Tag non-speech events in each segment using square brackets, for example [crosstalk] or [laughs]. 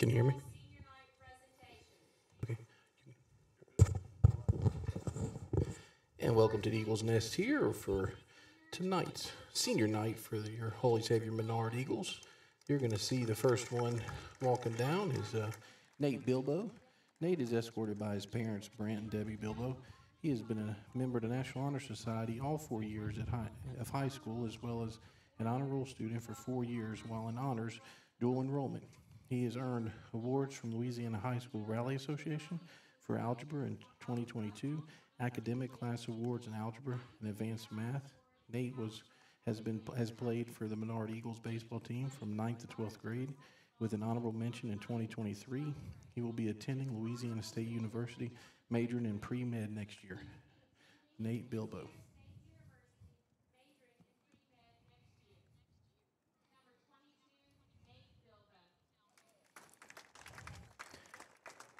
Can you hear me? Okay. And welcome to the Eagles Nest here for tonight's senior night for the, your Holy Savior Menard Eagles. You're going to see the first one walking down is uh, Nate Bilbo. Nate is escorted by his parents, Brant and Debbie Bilbo. He has been a member of the National Honor Society all four years at high, of high school, as well as an honor roll student for four years while in honors dual enrollment. He has earned awards from Louisiana High School Rally Association for algebra in 2022, academic class awards in algebra and advanced math. Nate was has been has played for the Menard Eagles baseball team from 9th to 12th grade with an honorable mention in 2023. He will be attending Louisiana State University, majoring in pre-med next year. Nate Bilbo.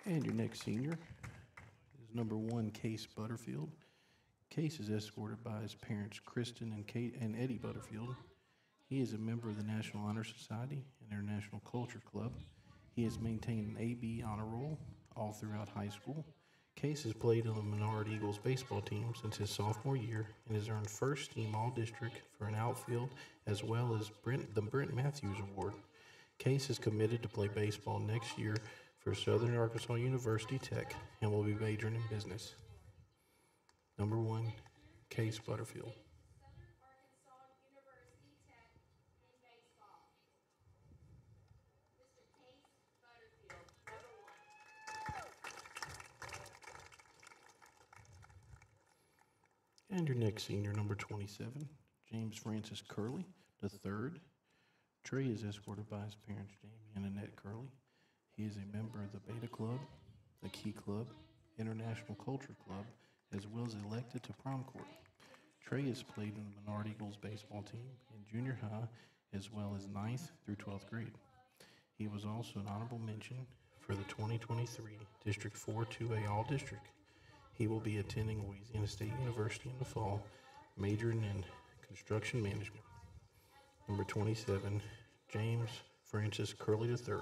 And your next senior is number one, Case Butterfield. Case is escorted by his parents, Kristen and Kate and Eddie Butterfield. He is a member of the National Honor Society and International Culture Club. He has maintained an AB honor roll all throughout high school. Case has played on the Menard Eagles baseball team since his sophomore year and has earned first team all district for an outfield as well as Brent, the Brent Matthews Award. Case is committed to play baseball next year for Southern Arkansas University Tech and will be majoring in business. Number one, Case Butterfield. And your next senior, number 27, James Francis Curley, the third. Trey is escorted by his parents, Jamie and Annette Curley. He is a member of the Beta Club, the Key Club, International Culture Club, as well as elected to prom court. Trey has played in the Menard Eagles baseball team in junior high as well as 9th through 12th grade. He was also an honorable mention for the 2023 District 4 2A All District. He will be attending Louisiana State University in the fall, majoring in construction management. Number 27, James Francis Curley III.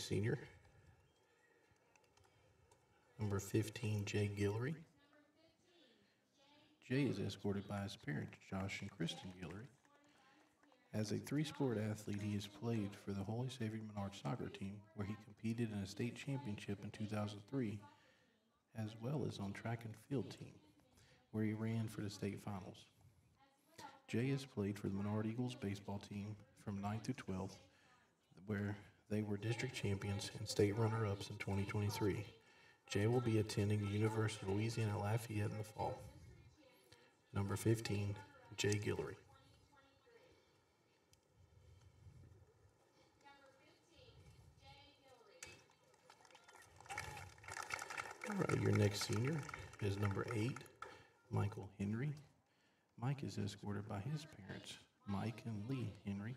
Senior, number 15, Jay Guillory. Jay is escorted by his parents, Josh and Kristen Guillory. As a three sport athlete, he has played for the Holy Savior Menard soccer team, where he competed in a state championship in 2003, as well as on track and field team, where he ran for the state finals. Jay has played for the Menard Eagles baseball team from 9th to 12th, where they were district champions and state runner ups in 2023. Jay will be attending the University of Louisiana Lafayette in the fall. Number 15, Jay Guillory. All right, your next senior is number eight, Michael Henry. Mike is escorted by his parents, Mike and Lee Henry.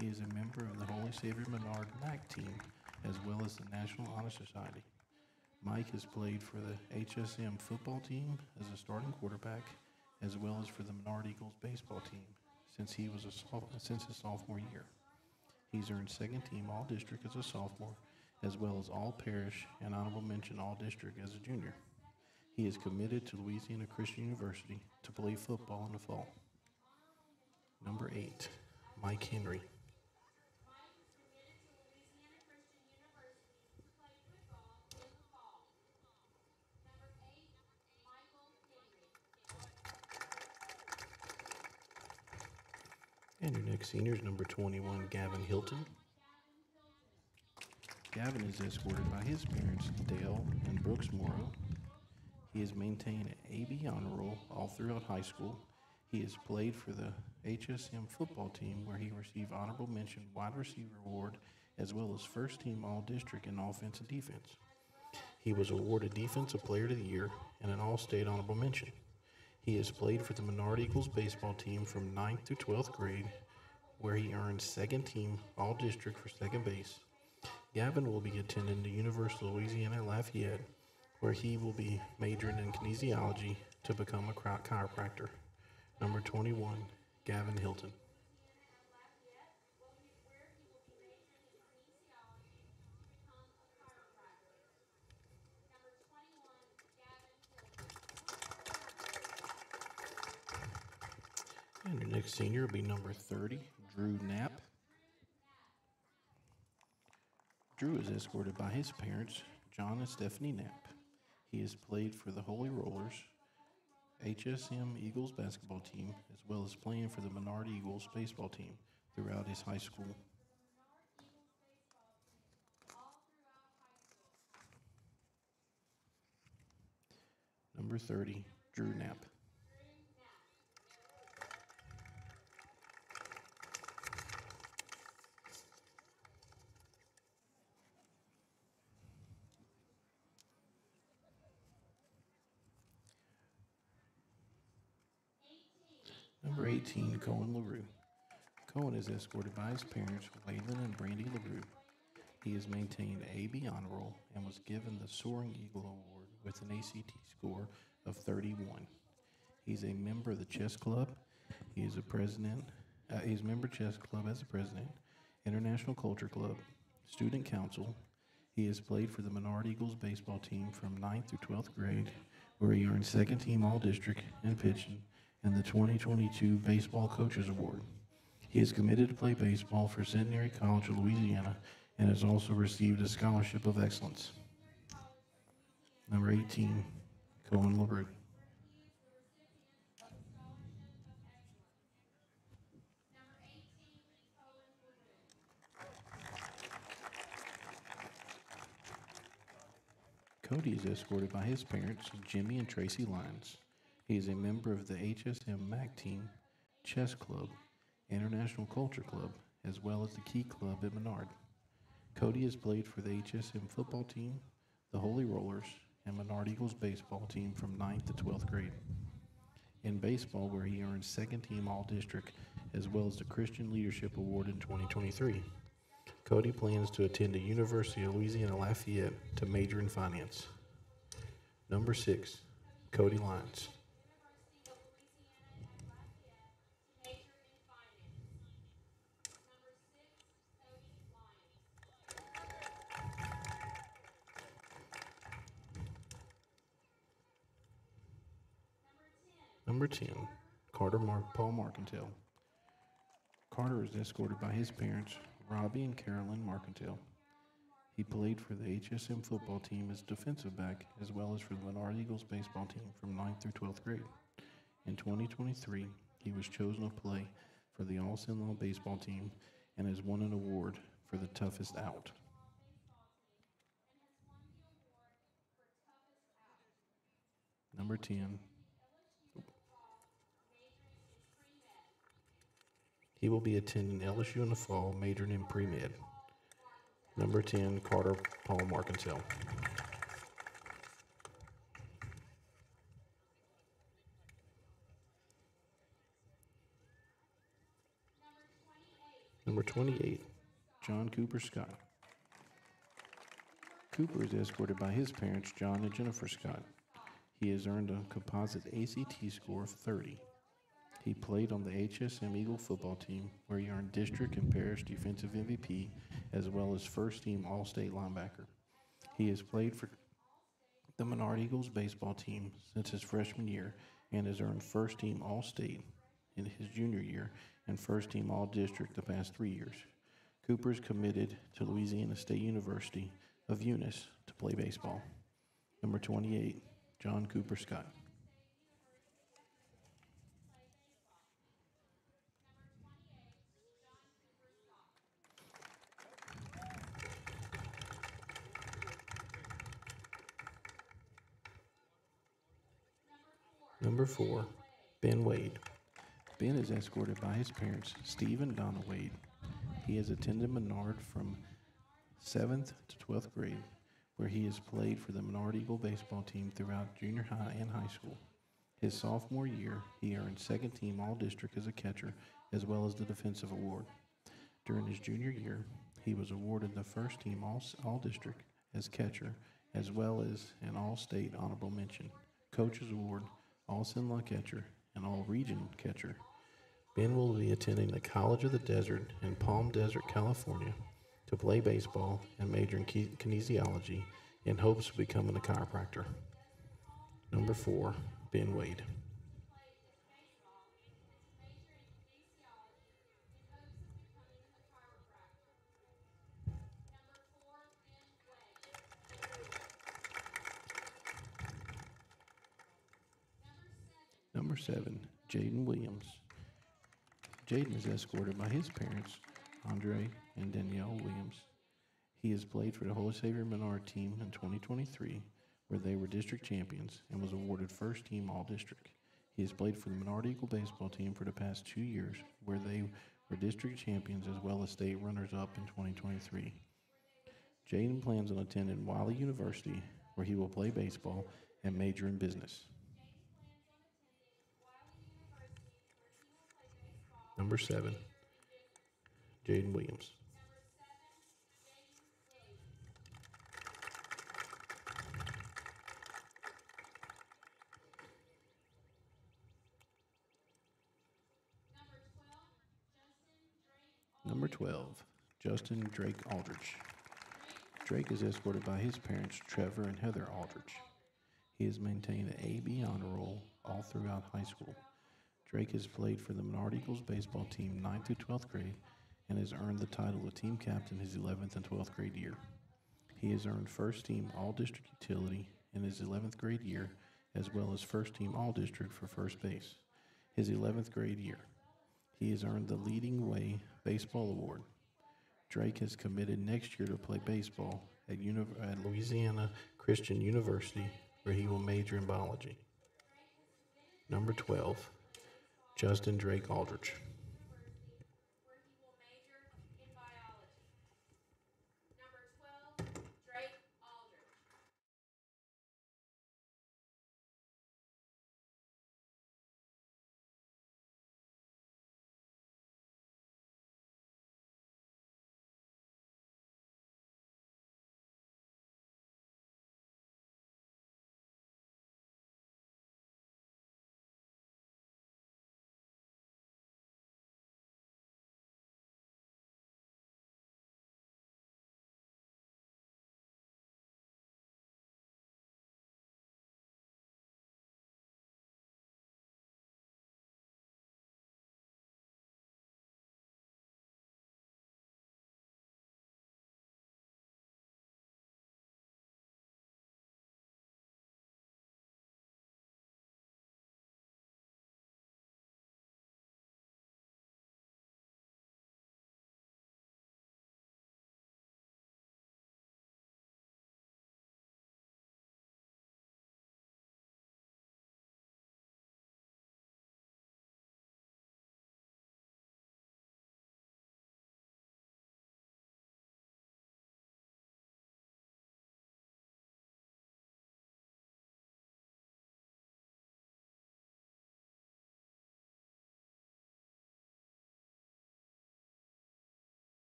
He is a member of the Holy Savior Menard MAC team, as well as the National Honor Society. Mike has played for the HSM football team as a starting quarterback, as well as for the Menard Eagles baseball team since he was a since his sophomore year. He's earned second team All District as a sophomore, as well as All Parish and honorable mention All District as a junior. He is committed to Louisiana Christian University to play football in the fall. Number eight, Mike Henry. And your next senior is number 21, Gavin Hilton. Gavin is escorted by his parents, Dale and Brooks Morrow. He has maintained an AB honor roll all throughout high school. He has played for the HSM football team where he received honorable mention wide receiver award as well as first team all district in offense and defense. He was awarded defensive player of the year and an all-state honorable mention. He has played for the Menard Eagles baseball team from 9th through 12th grade, where he earned second team All District for second base. Gavin will be attending the University of Louisiana Lafayette, where he will be majoring in kinesiology to become a chiropractor. Number 21, Gavin Hilton. And your next senior will be number 30, Drew Knapp. Drew is escorted by his parents, John and Stephanie Knapp. He has played for the Holy Rollers, HSM Eagles basketball team, as well as playing for the Menard Eagles baseball team throughout his high school. Number 30, Drew Knapp. Number 18, Cohen LaRue. Cohen is escorted by his parents, Waylon and Brandy LaRue. He has maintained a B honor roll and was given the Soaring Eagle Award with an ACT score of 31. He's a member of the chess club. He is a president. Uh, he's a member chess club as a president, International Culture Club, student council. He has played for the Menard Eagles baseball team from 9th through 12th grade, where he earned second team All District in pitching and the 2022 Baseball Coaches Award. He is committed to play baseball for Centenary College of Louisiana and has also received a scholarship of excellence. Number 18, Cohen LaRue. Cody is escorted by his parents, Jimmy and Tracy Lyons. He is a member of the HSM MAC team, Chess Club, International Culture Club, as well as the Key Club at Menard. Cody has played for the HSM football team, the Holy Rollers, and Menard Eagles baseball team from 9th to 12th grade. In baseball, where he earned second team All District, as well as the Christian Leadership Award in 2023. Cody plans to attend the University of Louisiana Lafayette to major in finance. Number six, Cody Lyons. Number 10, Carter Mark, Paul Marcantel. Carter is escorted by his parents, Robbie and Carolyn Marcantel. He played for the HSM football team as defensive back, as well as for the Menard Eagles baseball team from 9th through 12th grade. In 2023, he was chosen to play for the All Law baseball team and has won an award for the toughest out. Number 10, He will be attending LSU in the fall, majoring in pre med. Number 10, Carter Paul Marcantel. Number 28, John Cooper Scott. Cooper is escorted by his parents, John and Jennifer Scott. He has earned a composite ACT score of 30. He played on the HSM Eagle football team, where he earned district and parish defensive MVP, as well as first team All State linebacker. He has played for the Menard Eagles baseball team since his freshman year and has earned first team All State in his junior year and first team All District the past three years. Cooper is committed to Louisiana State University of Eunice to play baseball. Number 28, John Cooper Scott. Number four, Ben Wade. Ben is escorted by his parents, Steve and Donna Wade. He has attended Menard from 7th to 12th grade, where he has played for the Menard Eagle baseball team throughout junior high and high school. His sophomore year, he earned second team All District as a catcher, as well as the Defensive Award. During his junior year, he was awarded the first team All, All District as catcher, as well as an All State honorable mention, Coaches Award, All Cenla catcher, and All Region catcher. Ben will be attending the College of the Desert in Palm Desert, California, to play baseball and major in kinesiology in hopes of becoming a chiropractor. Number four, Ben Wade. Number seven, Jaden Williams. Jaden is escorted by his parents, Andre and Danielle Williams. He has played for the Holy Savior Menard team in 2023, where they were district champions and was awarded first team All District. He has played for the Menard Eagle baseball team for the past two years, where they were district champions as well as state runners up in 2023. Jaden plans on attending Wiley University, where he will play baseball and major in business. Number seven, Jaden Williams. Number 12, Justin Drake Aldrich. Drake is escorted by his parents, Trevor and Heather Aldrich. He has maintained an AB honor roll all throughout high school. Drake has played for the Menard Eagles baseball team 9th through 12th grade and has earned the title of team captain his 11th and 12th grade year. He has earned first team All District Utility in his 11th grade year, as well as first team All District for first base his 11th grade year. He has earned the Leading Way Baseball Award. Drake has committed next year to play baseball at, Uni- at Louisiana Christian University, where he will major in biology. Number 12, Justin Drake Aldrich.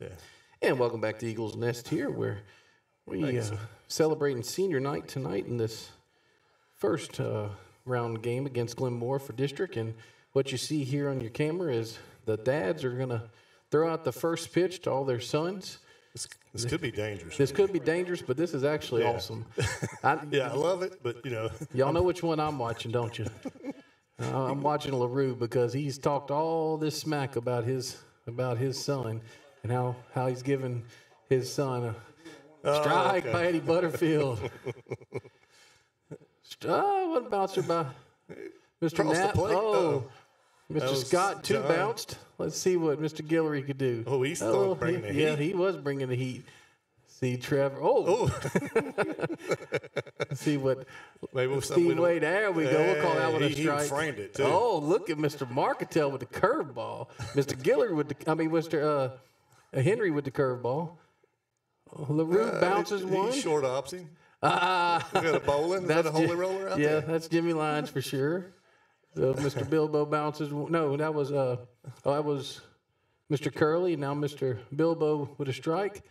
Yeah. And welcome back to Eagles Nest here, where we uh, celebrating senior night tonight in this first uh, round game against Glenmora for district. And what you see here on your camera is the dads are going to throw out the first pitch to all their sons. This, this could be dangerous. This could be dangerous, but this is actually Yeah. awesome. [laughs] I, yeah, I love it, but you know, [laughs] Y'all know which one I'm watching, don't you? [laughs] Uh, I'm watching LaRue because he's talked all this smack about his about his son and how, how he's given his son a Oh, strike okay. by Eddie Butterfield. Oh, what bouncer by Mr. Knapp? Oh, Uh-oh. Mr. Scott two John. bounced. Let's see what Mr. Guillory could do. Oh, he's still he- bringing the heat. Yeah, he was bringing the heat. See Trevor. Oh, [laughs] [laughs] see what maybe we Steve don't- Wade. There we go. We'll call that one a he- he strike. framed it, too. Oh, look at Mr. Marcantel with the curveball. Mr. Gillard with the. I mean, Mr. Uh, Henry with the curveball. Larue Uh, bounces he- one. He's short opsing. [laughs] Ah, We got a bowling. Is that a holy roller out yeah, there? that's Jimmy Lyons for sure. So [laughs] Mr. Bilbo bounces. No, that was uh, oh, that was Mr. Curley. Now Mr. Bilbo with a strike,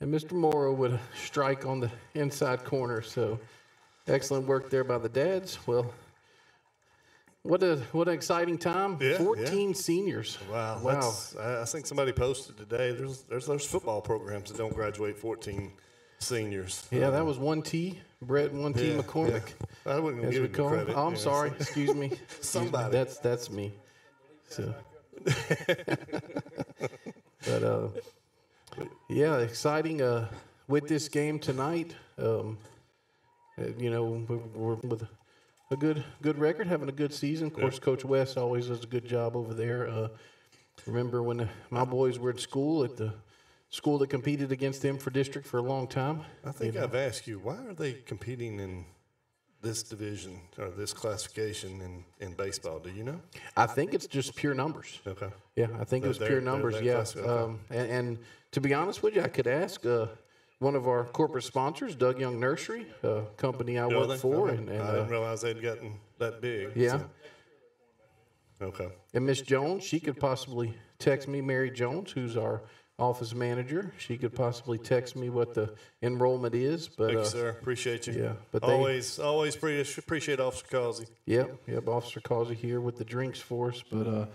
and Mr. Morrow with a strike on the inside corner. So excellent work there by the dads. Well, what a what an exciting time! Yeah, yeah. Fourteen seniors. Wow, Wow. I think somebody posted today. There's there's those football programs that don't graduate 14 seniors. Yeah, that was one T. Brett one T Yeah, McCormick. I wouldn't As give we him call him. credit. Oh, I'm Yeah, sorry. [laughs] Excuse me. Excuse me. Somebody. That's that's me. So. [laughs] but uh, yeah, exciting. Uh, with this game tonight, um, uh, you know, we're, we're with a good good record, having a good season. Of course, Coach West always does a good job over there. Uh, remember when my boys were at school at the school that competed against them for district for a long time. I think I've asked you why are they competing in this division or this classification in, in baseball? Do you know? I think it's just pure numbers. Okay. Yeah, I think it was pure numbers. Yeah, okay. um, and, and to be honest with you, I could ask uh, one of our corporate sponsors, Doug Young Nursery, a company I work they? for, and, and, I uh, didn't realize they'd gotten that big. yeah, so- Okay. and Miss Jones, she could possibly text me, Mary Jones, who's our office manager. She could possibly text me what the enrollment is, but Thank uh, you, sir. Appreciate you. yeah, but they- always, always appreciate Officer Causey. Yep, yep. Officer Causey here with the drinks for us, but uh,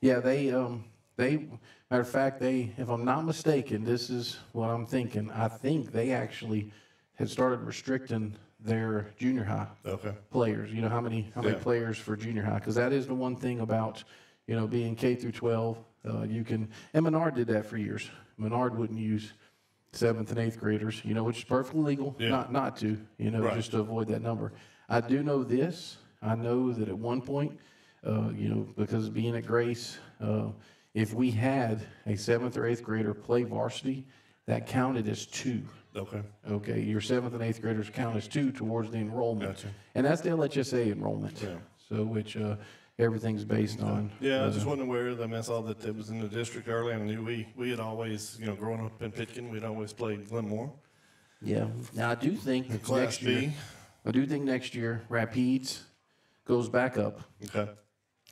yeah, they um they matter of fact they, if I'm not mistaken, this is what I'm thinking. I think they actually had started restricting their junior high Okay. players. You know how many how many Yeah. players for junior high? Because that is the one thing about you know being K through 12. Uh, you can and Menard did that for years. Menard wouldn't use seventh and eighth graders, you know, which is perfectly legal, Yeah. not not to, you know, Right. just to avoid that number. I do know this. I know that at one point, uh, you know, because of being at Grace, uh, if we had a seventh or eighth grader play varsity, that counted as two. Okay. Okay, your seventh and eighth graders count as two towards the enrollment. Gotcha. And that's the LHSA enrollment. Yeah. So which uh, everything's based on. Yeah, I uh, just wasn't aware. I mean, I saw that it was in the district early, and I knew we, we had always, you know, growing up in Pitkin, we'd always played Glenmora. Yeah. Now I do think Class next year. B. I do think next year Rapides goes back up. Okay.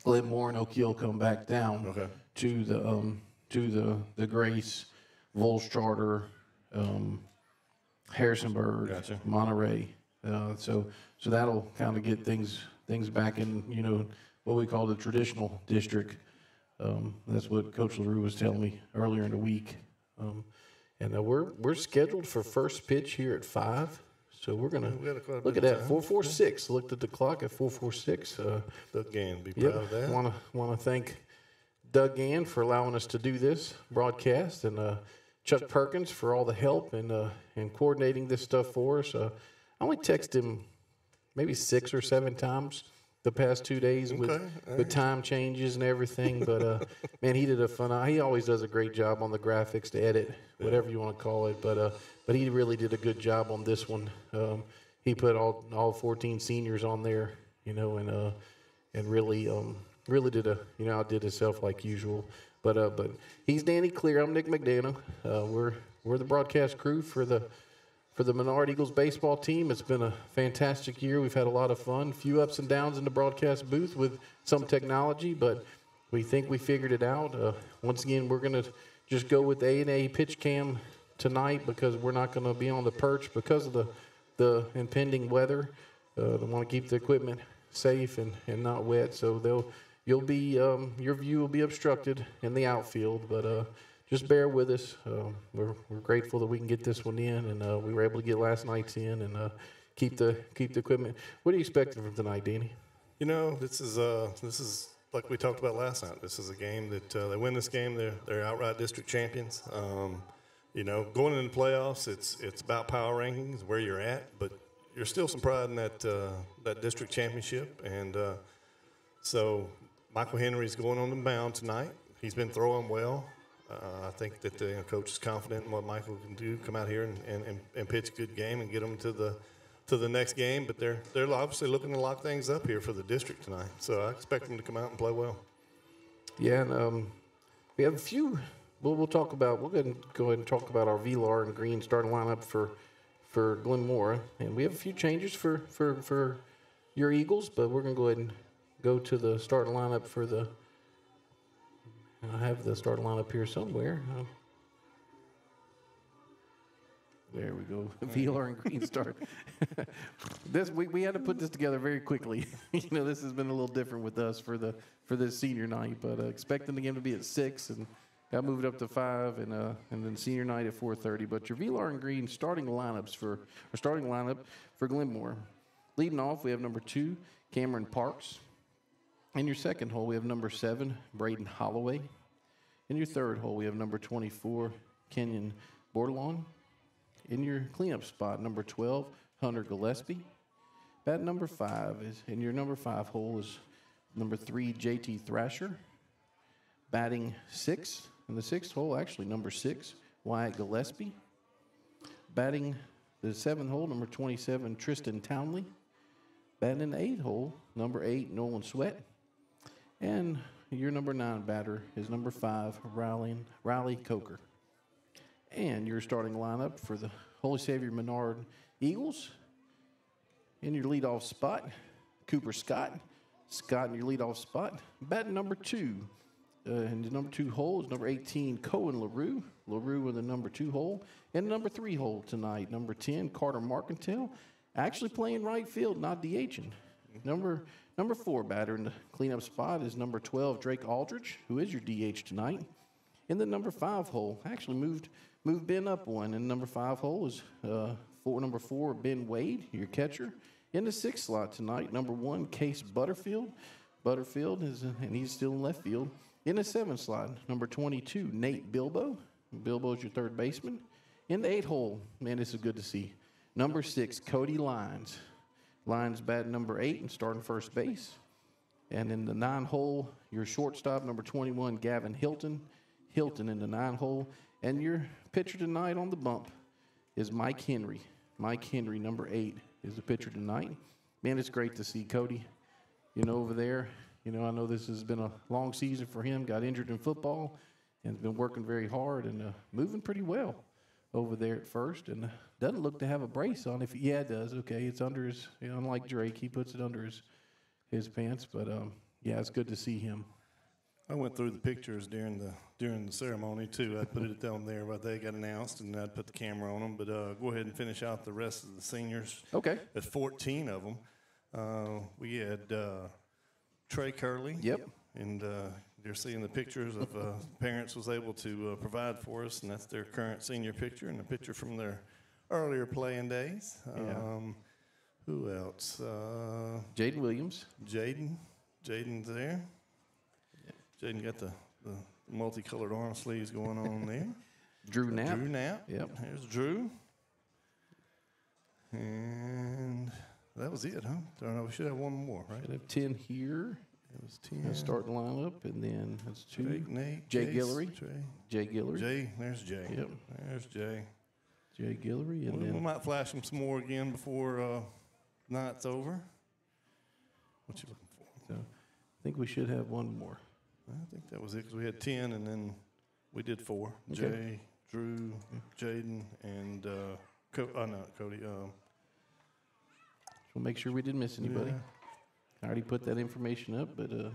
Glenmora and O'Keel come back down Okay. To the um, to the the Grace, Vols Charter, um, Harrisonburg, Gotcha. Monterey. Uh, so so that'll kind of get things things back in you know what we call the traditional district. Um, that's what Coach Larue was telling me earlier in the week. Um, and uh, we're we're scheduled for first pitch here at five. So we're gonna We got quite a look at bit of that time. four four six. Looked at the clock at four four six. Uh, Gann, be proud of that. Want to want to thank Doug Gann for allowing us to do this broadcast, and uh, Chuck Perkins for all the help and uh, and coordinating this stuff for us. Uh, I only texted him maybe six or seven times the past two days with Okay, all with time changes and everything. But uh, [laughs] man, he did a fun. He always does a great job on the graphics, to edit, whatever you want to call it. But uh, but he really did a good job on this one. Um, he put all all 14 seniors on there, you know, and uh, and really um, really did a you know outdid himself like usual. But uh, but he's Danny Clear. I'm Nick McDaniel. Uh, we're we're the broadcast crew for the for the Menard Eagles baseball team. It's been a fantastic year. We've had a lot of fun. A Few ups and downs in the broadcast booth with some technology, but we think we figured it out. Uh, once again, we're going to just go with A and A pitch cam tonight because we're not going to be on the perch because of the the impending weather. Uh, they want to keep the equipment safe and, and not wet, so they'll you'll be um, your view will be obstructed in the outfield, but uh, just bear with us. Uh, we're we're grateful that we can get this one in, and uh, we were able to get last night's in and uh, keep the keep the equipment. What are you expecting from tonight, Danny? You know, this is uh, this is like we talked about last night. This is a game that uh, they win this game, they're they're outright district champions. Um, you know, going into the playoffs, it's it's about power rankings, where you're at, but you're still some pride in that that district championship, and so Michael Henry's going on the mound tonight. He's been throwing well. Uh, I think that the you know, coach is confident in what Michael can do. Come out here and, and, and, pitch a good game and get them to the to the next game. But they're they're obviously looking to lock things up here for the district tonight. So I expect them to come out and play well. Yeah, and um, we have a few. We'll, we'll talk about. We'll go ahead, and, go ahead and talk about our VLAR and Green starting lineup for for Glenmora, and we have a few changes for for for your Eagles. But we're gonna go ahead and go to the starting lineup for the. I have the starting lineup here somewhere. Uh, There we go. VLR and Green start. [laughs] this we, we had to put this together very quickly. [laughs] you know, this has been a little different with us for the for this senior night, but uh, expecting the game to be at six and got moved up to five, and uh, and then senior night at four thirty. But your VLR and Green starting lineups for or starting lineup for Glenmora. Leading off, we have number two, Cameron Parks. In your second hole, we have number seven, Braden Holloway. In your third hole, we have number 24, Kenyon Bordelon. In your cleanup spot, number 12, Hunter Gillespie. Bat number five is in your number five hole is number three, JT Thrasher. Batting six in the sixth hole, actually number six, Wyatt Gillespie. Batting the seventh hole, number 27, Tristan Townley. Batting in the eighth hole, number eight, Nolan Sweat. And your number nine batter is number five, Riley, Riley Coker. And your starting lineup for the Holy Savior Menard Eagles. In your leadoff spot, Cooper Scott. Scott in your leadoff spot. Batting number two. Uh, in the number two hole is number 18, Cohen LaRue. LaRue in the number two hole. And the number three hole tonight, number 10, Carter Marcantel. Actually playing right field, not DHing. Number number four batter in the cleanup spot is number 12, Drake Aldrich, who is your DH tonight. In the number five hole, actually moved moved Ben up one. In number five hole is uh, four, number four, Ben Wade, your catcher. In the sixth slot tonight, number one, Case Butterfield. Butterfield is, and he's still in left field. In the seventh slot, number 22, Nate Bilbo. Bilbo's your third baseman. In the eight hole, man, this is good to see. Number six, Cody Lyons. Lyons bat number eight and starting first base. And in the nine hole, your shortstop, number 21, Gavin Hilton. Hilton in the nine hole. And your pitcher tonight on the bump is Mike Henry. Mike Henry, number eight, is the pitcher tonight. Man, it's great to see Cody, you know, over there. You know, I know this has been a long season for him. Got injured in football and has been working very hard and uh, moving pretty well over there at first. And doesn't look to have a brace on. If yeah, it does. Okay, it's under his. You know, unlike Drake, he puts it under his his pants. But um, yeah, it's good to see him. I went through the pictures during the during the ceremony too. I put it down there, but they got announced, and I'd put the camera on them. But uh, go ahead and finish out the rest of the seniors. Okay. There's 14 of them. Uh, we had uh, Trey Curley. Yep. And uh, you're seeing the pictures of uh, parents was able to uh, provide for us, and that's their current senior picture and a picture from their earlier playing days. Yeah. Um, who else? Uh, Jaden Williams. Jaden. Jaden's there. Jaden got the, the multicolored arm sleeves going on there. [laughs] Drew Knapp. Drew Knapp. Yep. Here's Drew. And that was it, huh? I Don't know, we should have one more, right? Should have ten here. It was 10. Let's start the lineup, and then that's two. Jake, Nate, Jay Jace, Guillory. Jay. Jay Guillory. Jay, there's Jay. Yep. There's Jay. Jay Guillory, and We, we might flash him some more again before uh, night's over. What you looking for? so I think we should have one more. I think that was it because we had 10 and then we did four. Okay. Jay, Drew, Jaden, and uh, Co- uh, not Cody. Um, We'll make sure we didn't miss anybody. yeah. I already put that information up, but uh,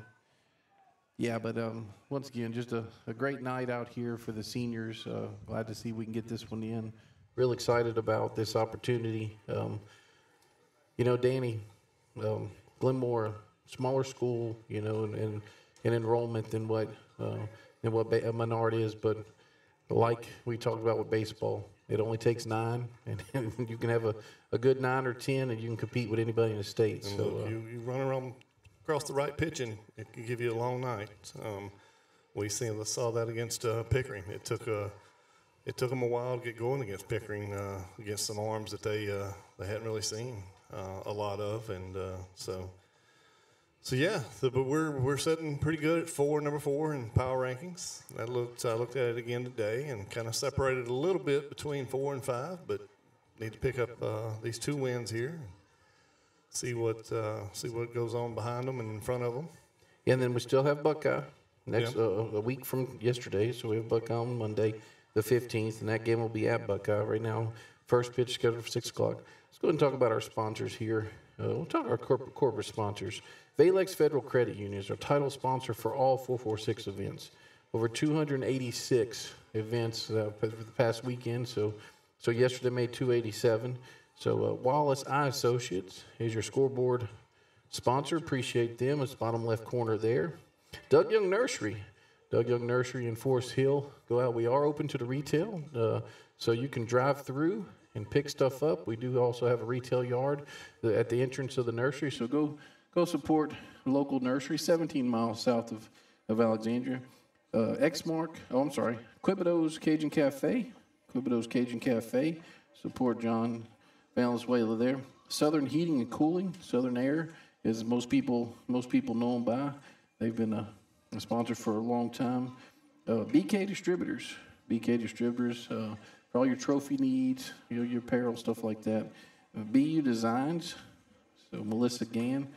Yeah, but um, once again, just a, a great night out here for the seniors. Uh, glad to see we can get this one in. Real excited about this opportunity. Um, you know, Danny, um, Glenmora, smaller school, you know, and, and, and enrollment than what uh, than what ba- Menard is, but like we talked about with baseball, it only takes nine, and, [laughs] and you can have a, a good nine or ten, and you can compete with anybody in the state. And So look, uh, you, you run around across the right pitching, it can give you a long night. Um, we seen saw that against uh, Pickering. It took a it took them a while to get going against Pickering, uh, against some arms that they uh, they hadn't really seen uh, a lot of, and uh, so so yeah. So, but we're we're sitting pretty good at four, number four in power rankings. I looked I looked at it again today and kind of separated a little bit between four and five, but need to pick up uh, these two wins here. See what uh, see what goes on behind them and in front of them. Yeah, And then we still have Buckeye next Yeah. uh, a week from yesterday. So we have Buckeye on Monday, the 15th, and that game will be at Buckeye right now. First pitch scheduled for 6 o'clock. Let's go ahead and talk about our sponsors here. Uh, we'll talk about our corporate, corporate sponsors. Valex Federal Credit Union is our title sponsor for all 446 events. Over 286 events uh, for the past weekend. So, so yesterday made 287. So uh, Wallace Eye Associates is your scoreboard sponsor. Appreciate them. It's bottom left corner there. Doug Young Nursery. Doug Young Nursery in Forest Hill. Go out. We are open to the retail, uh, so you can drive through and pick stuff up. We do also have a retail yard at the entrance of the nursery. So go go support local nursery, 17 miles south of, of Alexandria. Uh, Xmark. Oh, I'm sorry. Quibido's Cajun Cafe. Quibido's Cajun Cafe. Support John Valenzuela there. Southern Heating and Cooling, Southern Air, is most people most people know them by. They've been a, a sponsor for a long time. Uh, BK Distributors, BK Distributors, uh, for all your trophy needs, you know, your apparel stuff like that. Uh, BU Designs, so Melissa Gann,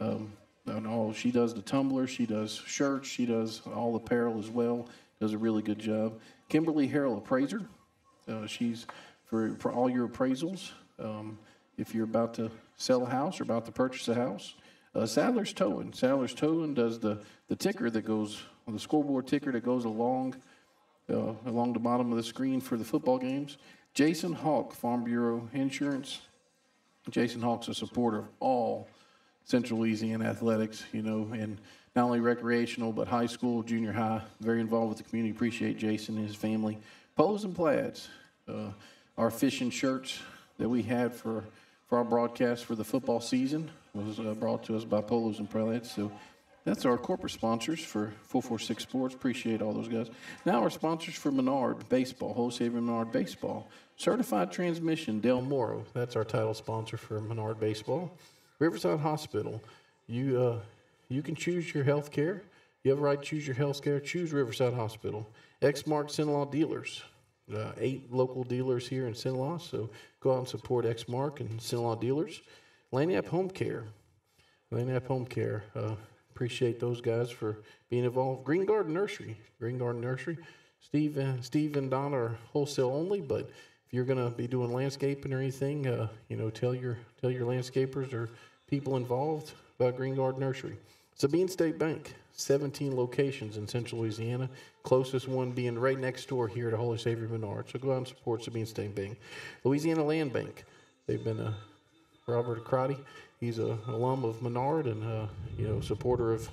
um, and all she does the tumbler, she does shirts, she does all apparel as well. Does a really good job. Kimberly Harrell Appraiser, uh, she's for, for all your appraisals. Um, if you're about to sell a house or about to purchase a house, uh, Sadler's Towing. Sadler's Towing does the, the ticker that goes, the scoreboard ticker that goes along uh, along the bottom of the screen for the football games. Jason Hawk, Farm Bureau Insurance. Jason Hawk's a supporter of all Central Louisiana athletics, you know, and not only recreational, but high school, junior high. Very involved with the community. Appreciate Jason and his family. Polos and plaids, uh, our fishing shirts that we had for, for our broadcast for the football season was uh, brought to us by Polos and plaids. So that's our corporate sponsors for 446 Sports. Appreciate all those guys. Now our sponsors for Menard Baseball, Wholesale Menard Baseball. Certified Transmission, Del Moro. That's our title sponsor for Menard Baseball. Riverside Hospital. You uh, you can choose your health care. You have a right to choose your health care. Choose Riverside Hospital. Xmark Cenla Dealers. Uh, eight local dealers here in Cenla. So go out and support Xmark and Cenla Dealers. Lagniappe Home Care. Lagniappe Home Care. Uh, appreciate those guys for being involved. Green Garden Nursery. Green Garden Nursery. Steve, uh, Steve and Don are wholesale only, but if you're going to be doing landscaping or anything, uh, you know, tell your tell your landscapers or people involved about Green Garden Nursery. Sabine State Bank, 17 locations in Central Louisiana. Closest one being right next door here to Holy Savior Menard. So go out and support Sabine State Bank. Louisiana Land Bank, they've been a Robert Crotty. He's a alum of Menard and uh, you know supporter of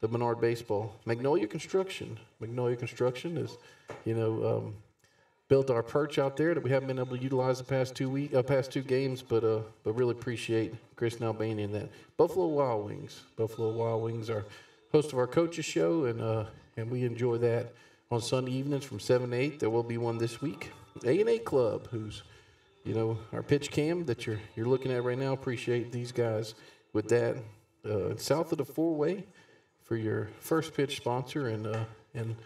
the Menard baseball. Magnolia Construction. Magnolia Construction is, you know, um, built our perch out there that we haven't been able to utilize the past two week, uh, past two games, but uh, but really appreciate Chris and Albania and that. Buffalo Wild Wings. Buffalo Wild Wings are host of our coaches show, and uh, and we enjoy that on Sunday evenings from seven to eight. There will be one this week. A and A Club, who's you know our pitch cam that you're you're looking at right now. Appreciate these guys with that. Uh, south of the four way for your first pitch sponsor and uh, and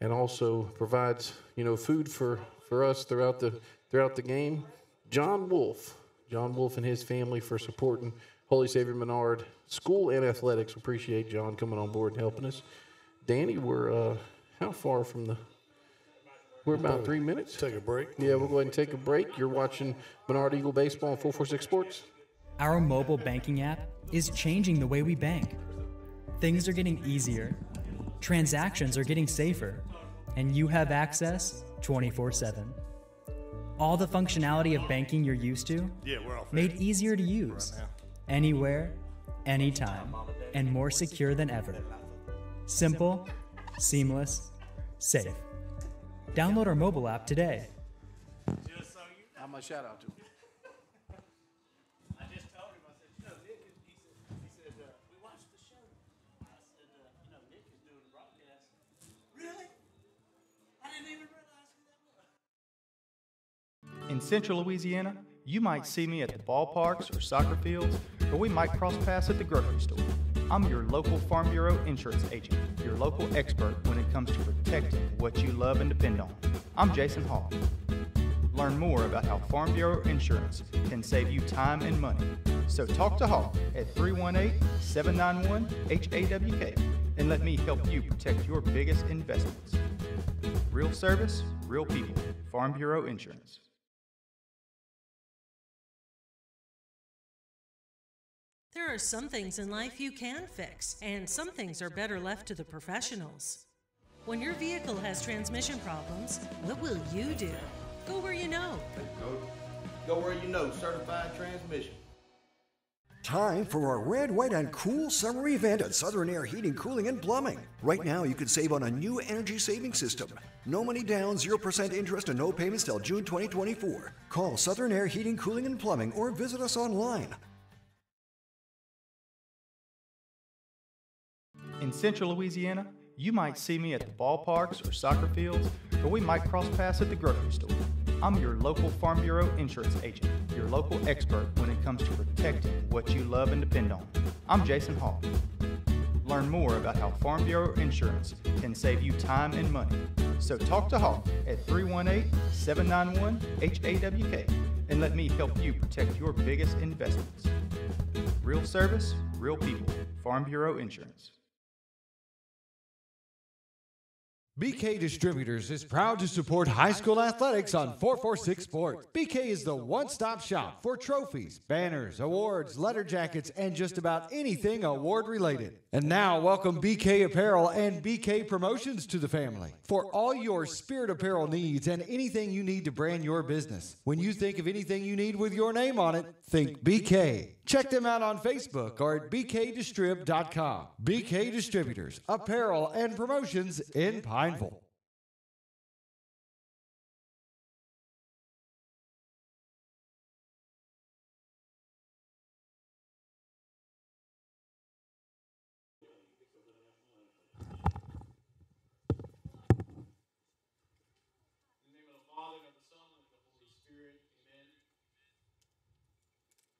and also provides you know food for for us throughout the throughout the game. John Wolf, John Wolf and his family for supporting Holy Savior Menard school and athletics. Appreciate John coming on board and helping us. Danny, we're uh, how far from the? We're about three minutes. Take a break. Yeah, we'll go ahead and take a break. You're watching Menard Eagle Baseball on 446 Sports. Our mobile banking app is changing the way we bank. Things are getting easier, transactions are getting safer, and you have access 24 7. All the functionality of banking you're used to, Yeah, made easier to use, anywhere, anytime, and more secure than ever. Simple, seamless, safe. Download our mobile app today. How my shout out to him? I just told him, I said, you know, Nick is, he said, he said, uh, we watched the show. I said, uh, you know, Nick is doing the broadcast. Really? I didn't even realize who that was. In central Louisiana, you might see me at the ballparks or soccer fields, or we might cross paths at the grocery store. I'm your local Farm Bureau insurance agent, your local expert when it comes to protecting what you love and depend on. I'm Jason Hawk. Learn more about how Farm Bureau Insurance can save you time and money. So talk to Hawk at 318-791-HAWK and let me help you protect your biggest investments. Real service, real people. Farm Bureau Insurance. There are some things in life you can fix, and some things are better left to the professionals. When your vehicle has transmission problems, what will you do? Go where you know. Go, go where you know, certified transmission. Time for our red, white, and cool summer event at Southern Air Heating, Cooling, and Plumbing. Right now, you can save on a new energy saving system. No money down, 0% interest, and no payments till June 2024. Call Southern Air Heating, Cooling, and Plumbing or visit us online. In central Louisiana, you might see me at the ballparks or soccer fields, or we might cross paths at the grocery store. I'm your local Farm Bureau insurance agent, your local expert when it comes to protecting what you love and depend on. I'm Jason Hawk. Learn more about how Farm Bureau Insurance can save you time and money. So talk to Hawk at 318-791-HAWK and let me help you protect your biggest investments. Real service, real people. Farm Bureau Insurance. BK Distributors is proud to support high school athletics on 446 Sports. BK is the one stop shop for trophies, banners, awards, letter jackets, and just about anything award related. And now, welcome BK Apparel and BK Promotions to the family for all your spirit apparel needs and anything you need to brand your business. When you think of anything you need with your name on it, think BK. Check them out on Facebook or at bkdistrib.com. BK Distributors, apparel and promotions in Pineville. In the name of the Father, and of the Son, and of the Holy Spirit. Amen.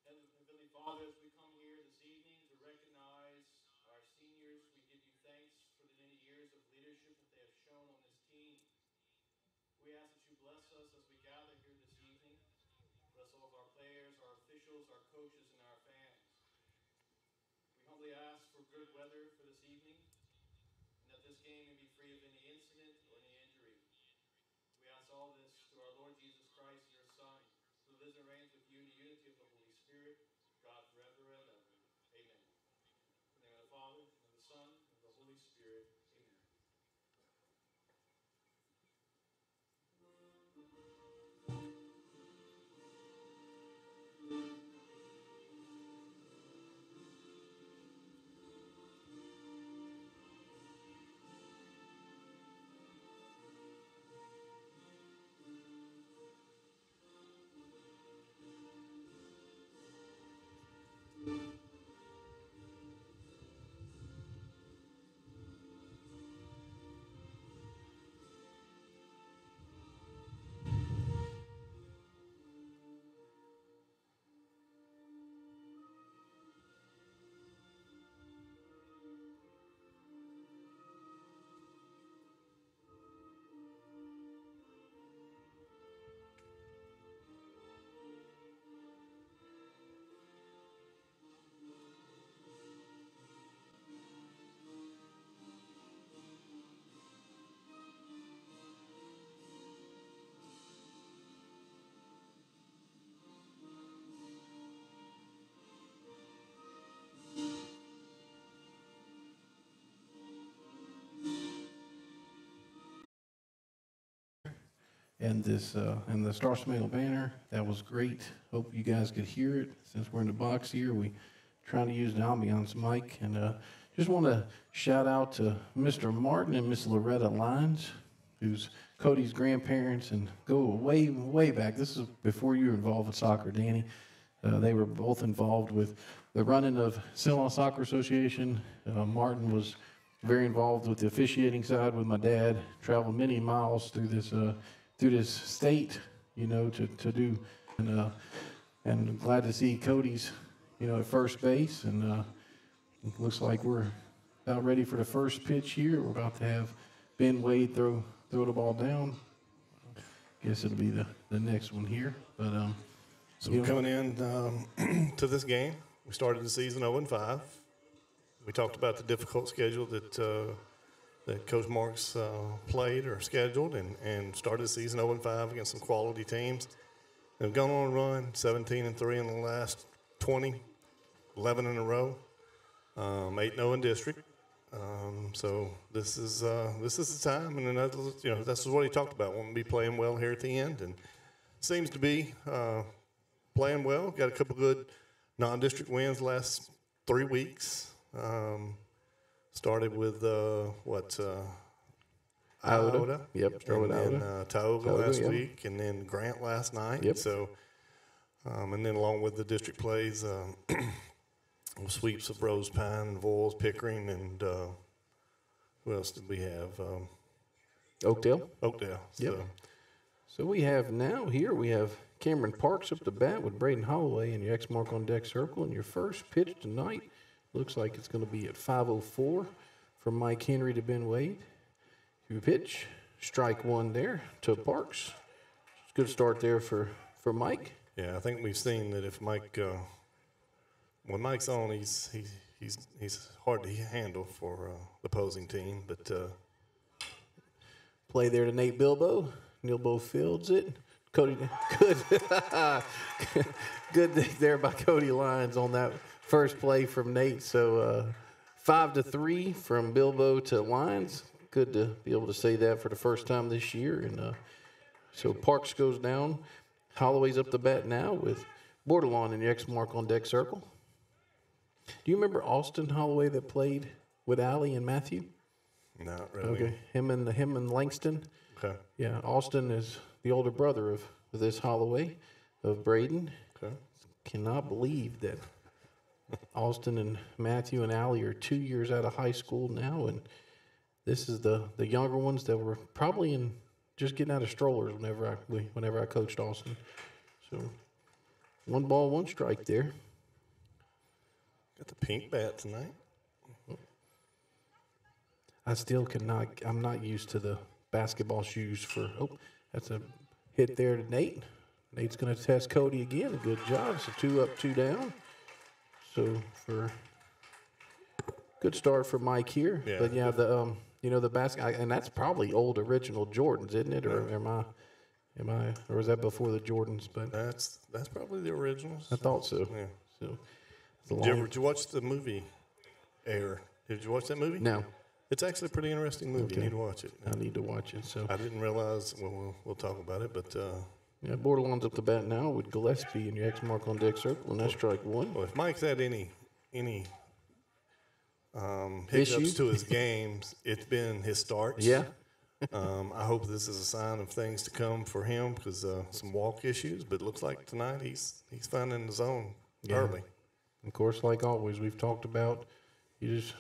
Heavenly Heavenly Father, as we come here this evening to recognize our seniors, we give you thanks for the many years of leadership that they have shown on this team. We ask that you bless us as we gather here this evening. Bless all of our players, our officials, our coaches, and our fans. We humbly ask for good weather for this evening, and that this game may be free of any incident or any injury. We ask all this and this uh, and the Star Spangled Banner. That was great. Hope you guys could hear it. Since we're in the box here, we trying to use the ambiance mic, and uh, just want to shout out to Mr. Martin and Miss Loretta Lyons, who's Cody's grandparents, and go way way back. This is before you were involved with soccer, Danny. Uh, they were both involved with the running of Cenla Soccer Association. Uh, Martin was very involved with the officiating side with my dad. Traveled many miles through this uh, through this state, you know, to, to do and uh, and glad to see Cody's, you know, at first base. And uh, it looks like we're about ready for the first pitch here. We're about to have Ben Wade throw throw the ball down. Guess it'll be the, the next one here, but um. So you know- coming in um, [clears throat] to this game. We started the season 0 5. We talked about the difficult schedule that uh, that Coach Marks uh, played or scheduled, and, and started the season 0 5 against some quality teams. They've gone on a run, 17 and 3 in the last 20, 11 in a row, um, 8 0 in district. Um, so this is uh, this is the time, and another, you know this is what he talked about. To be playing well here at the end, and seems to be uh, playing well. Got a couple good non-district wins last three weeks. Um, started with uh, what uh, Iota. Yep, started and with then uh, Tioga Tioga, last yeah. week, and then Grant last night. Yep. So, um, and then along with the district plays, um, [clears throat] sweeps of Rose Pine and Voiles, Pickering, and uh, who else did we have? Um, Oakdale. Oakdale. Yep. So, So we have now here we have Cameron Parks up the bat with Braden Holloway and your X mark on deck circle. And your first pitch tonight looks like it's going to be at 5:04 from Mike Henry to Ben Wade. Your pitch, strike one there to Parks. Good start there for for Mike. yeah, I think we've seen that if Mike, uh, when Mike's on, he's he's he's he's hard to handle for uh, the opposing team, but. Uh, Play there to Nate Bilbo. Bilbo fields it. Cody, [laughs] good, [laughs] good there by Cody Lyons on that first play from Nate. So uh, five to three from Bilbo to Lyons. Good to be able to say that for the first time this year. And uh, so Parks goes down. Holloway's up the bat now with Bordelon in the X mark on deck circle. Do you remember Austin Holloway that played with Allie and Matthew? Not really. Okay, him and him and Langston. Okay. Yeah, Austin is the older brother of this Holloway, of Braden. Okay. Cannot believe that Austin and Matthew and Allie are two years out of high school now, and this is the the younger ones that were probably in just getting out of strollers whenever I whenever I coached Austin. So one ball, one strike there. Got the pink bat tonight. I still cannot. I'm not used to the basketball shoes for. Oh, that's a hit there to Nate. Nate's going to test Cody again. Good job. So two up, two down. So for good start for Mike here. Yeah. But yeah, the um, you know the basket, and that's probably old original Jordans, isn't it? Or am I, am I, or was that before the Jordans? But That's that's probably the originals. I thought so. Yeah. So Did you, ever, did you watch the movie Air? Did you watch that movie? No. It's actually a pretty interesting movie. Okay. You need to watch it. I need to watch it. So I didn't realize. Well, we'll, we'll talk about it. But uh, yeah, Bordelon's up the bat now with Gillespie and your X mark on deck circle, and that's strike one. well, if Mike's had any any um, hiccups Issues? to his games, [laughs] it's been his starts. Yeah. [laughs] Um, I hope this is a sign of things to come for him because uh, some walk issues. But it looks like tonight he's he's finding the zone Yeah. early. Of course, like always, we've talked about you just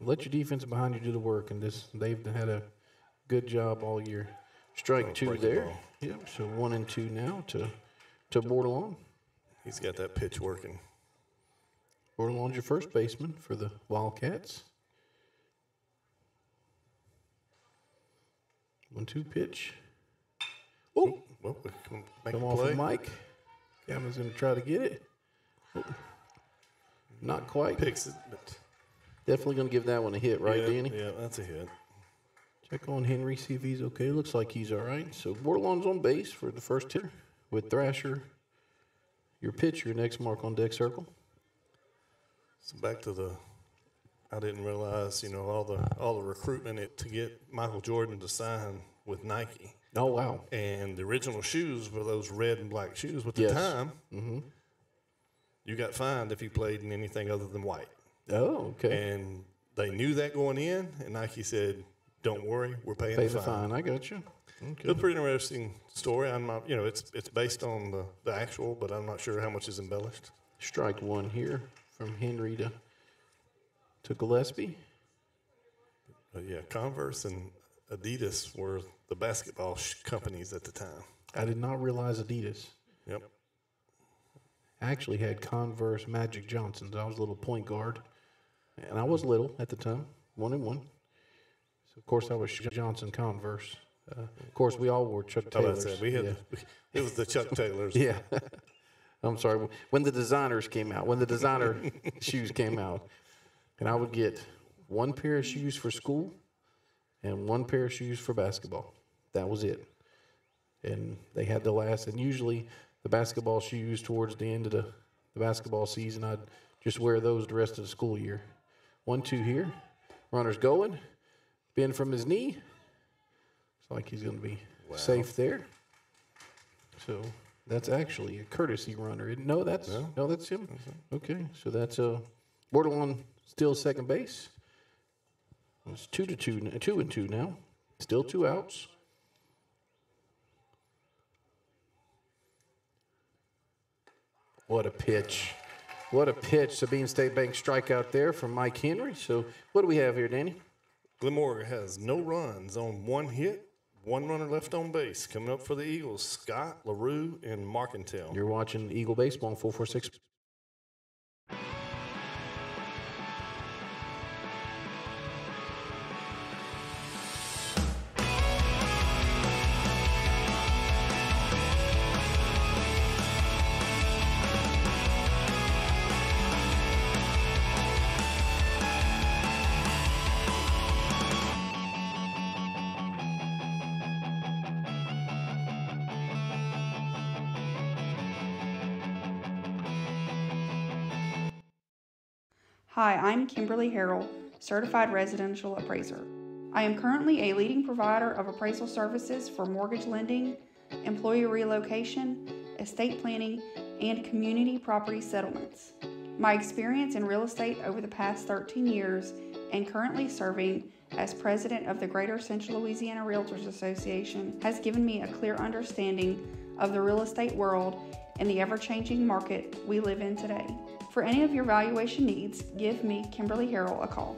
let your defense behind you do the work, and this they've had a good job all year. Strike Oh, two the there. Yep. So one and two now to to Bordelon. He's got that pitch working. Bordelon's your first baseman for the Wildcats. One two pitch. Oh, Well, we come a off play. of Mike. Gavin's going to try to get it. Not quite. Picks it, but Definitely going to give that one a hit, right, yeah, Danny? Yeah, that's a hit. Check on Henry, see if he's okay. Looks like he's all right. So Bordelon's on base for the first hitter with Thrasher. Your pitcher, next mark on deck circle. So back to the, I didn't realize, you know, all the all the recruitment it, to get Michael Jordan to sign with Nike. Oh wow. and the original shoes were those red and black shoes. With the Yes. time, mm-hmm. you got fined if you played in anything other than white. Oh okay. And they knew that going in, and Nike said, "Don't worry, we're paying Pay the the fine." I got you. Okay. It's a pretty interesting story. I'm not, you know, it's it's based on the, the actual, but I'm not sure how much is embellished. Strike one here from Henry to to Gillespie. But yeah, Converse and Adidas were the basketball sh- companies at the time. I did not realize Adidas. Yep. I actually had Converse Magic Johnsons. I was a little point guard, and I was little at the time, one and one. Of course that was Johnson Converse. Uh, of course we all wore Chuck Taylors. that? We had yeah. [laughs] it was the Chuck Taylors. yeah. [laughs] I'm sorry. When the designers came out, when the designer [laughs] shoes came out, and I would get one pair of shoes for school and one pair of shoes for basketball. That was it. And they had to last. And usually the basketball shoes towards the end of the, the basketball season, I'd just wear those the rest of the school year. One, two here. Runner's going. Bend from his knee. It's like he's going to be safe there. So that's actually a courtesy runner. No, that's no, that's him. Okay, so that's uh, Bordelon still second base. It's two to two, two and two now. Still two outs. What a pitch! What a pitch! Sabine State Bank strikeout there from Mike Henry. So what do we have here, Danny? Glenmora has no runs on one hit, one runner left on base. Coming up for the Eagles, Scott, LaRue, and Marcantel. You're watching Eagle Baseball on 446. I'm Kimberly Harrell, Certified Residential Appraiser. I am currently a leading provider of appraisal services for mortgage lending, employee relocation, estate planning, and community property settlements. My experience in real estate over the past 13 years and currently serving as president of the Greater Central Louisiana Realtors Association has given me a clear understanding of the real estate world and the ever changing market we live in today. For any of your valuation needs, give me, Kimberly Harrell, a call.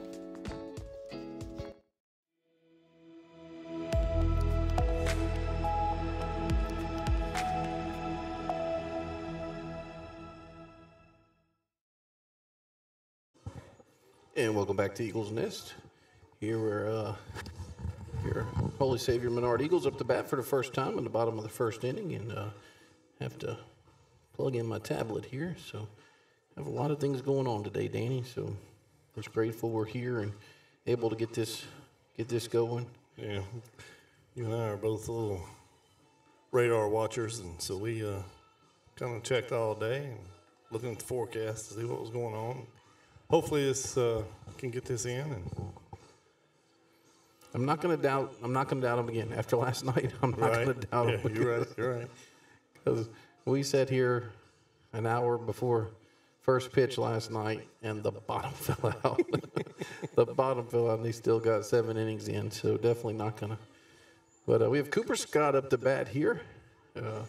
And welcome back to Eagles Nest. Here we're uh, Holy Savior Menard Eagles up to bat for the first time in the bottom of the first inning, and uh, have to plug in my tablet here. So have a lot of things going on today, Danny. So just grateful we're here and able to get this get this going. Yeah, you and I are both little radar watchers, and so we uh, kind of checked all day and looking at the forecast to see what was going on. Hopefully, this uh, can get this in. And I'm not going to doubt. I'm not going to doubt them again after [laughs] last night. I'm not right, going to doubt yeah, them. you're right. You're right. [laughs] Because we sat here an hour before first pitch last night, and the bottom [laughs] fell out. the bottom fell out, and they still got seven innings in. So definitely not gonna. But uh, we have Cooper Scott up to bat here. Uh,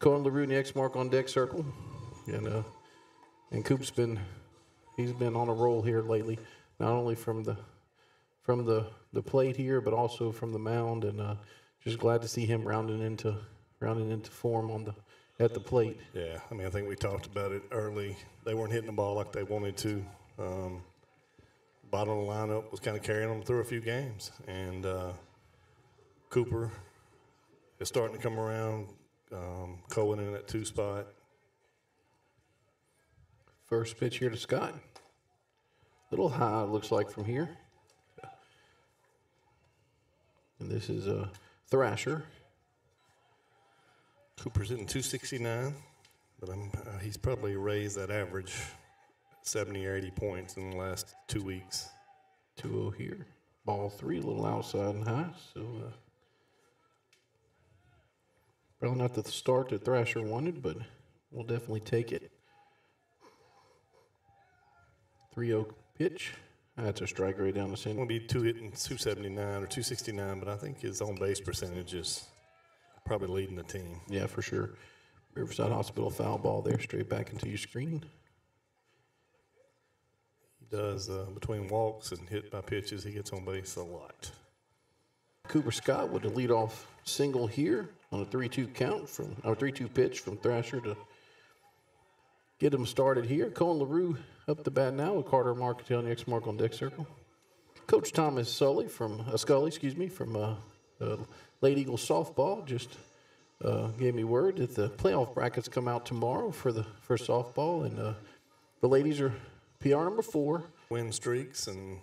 Cohen Larue and the X mark on deck circle, and uh, and Coop's been he's been on a roll here lately, not only from the from the the plate here, but also from the mound, and uh, just glad to see him rounding into rounding into form on the at the plate. Yeah, I mean, I think we talked about it early. They weren't hitting the ball like they wanted to. Um, bottom of the lineup was kind of carrying them through a few games, and uh, Cooper is starting to come around. Um, Cohen in that two spot. First pitch here to Scott. Little high, it looks like from here. And this is a Thrasher. Cooper's hitting 269, but I'm, uh, he's probably raised that average 70 or 80 points in the last two weeks. 2 0 here. Ball three, a little outside and high. So uh, Probably not the start that Thrasher wanted, but we'll definitely take it. 3 0 pitch. That's a strike right down the center. To be two hitting 279 or 269, but I think his on base percentage is probably leading the team. Yeah, for sure. Riverside Hospital foul ball there, straight back into your screen. He does uh, between walks and hit by pitches. He gets on base a lot. Cooper Scott with a leadoff single here on a 3 2 count from, or 3 2 pitch from Thrasher to get him started here. Colin LaRue up the bat now with Carter Marcantel next mark on deck circle. Coach Thomas Sully from, uh, Scully, excuse me, from uh, uh, Late Eagles softball just uh, gave me word that the playoff brackets come out tomorrow for the for softball, and uh, the ladies are PR number four. Win streaks and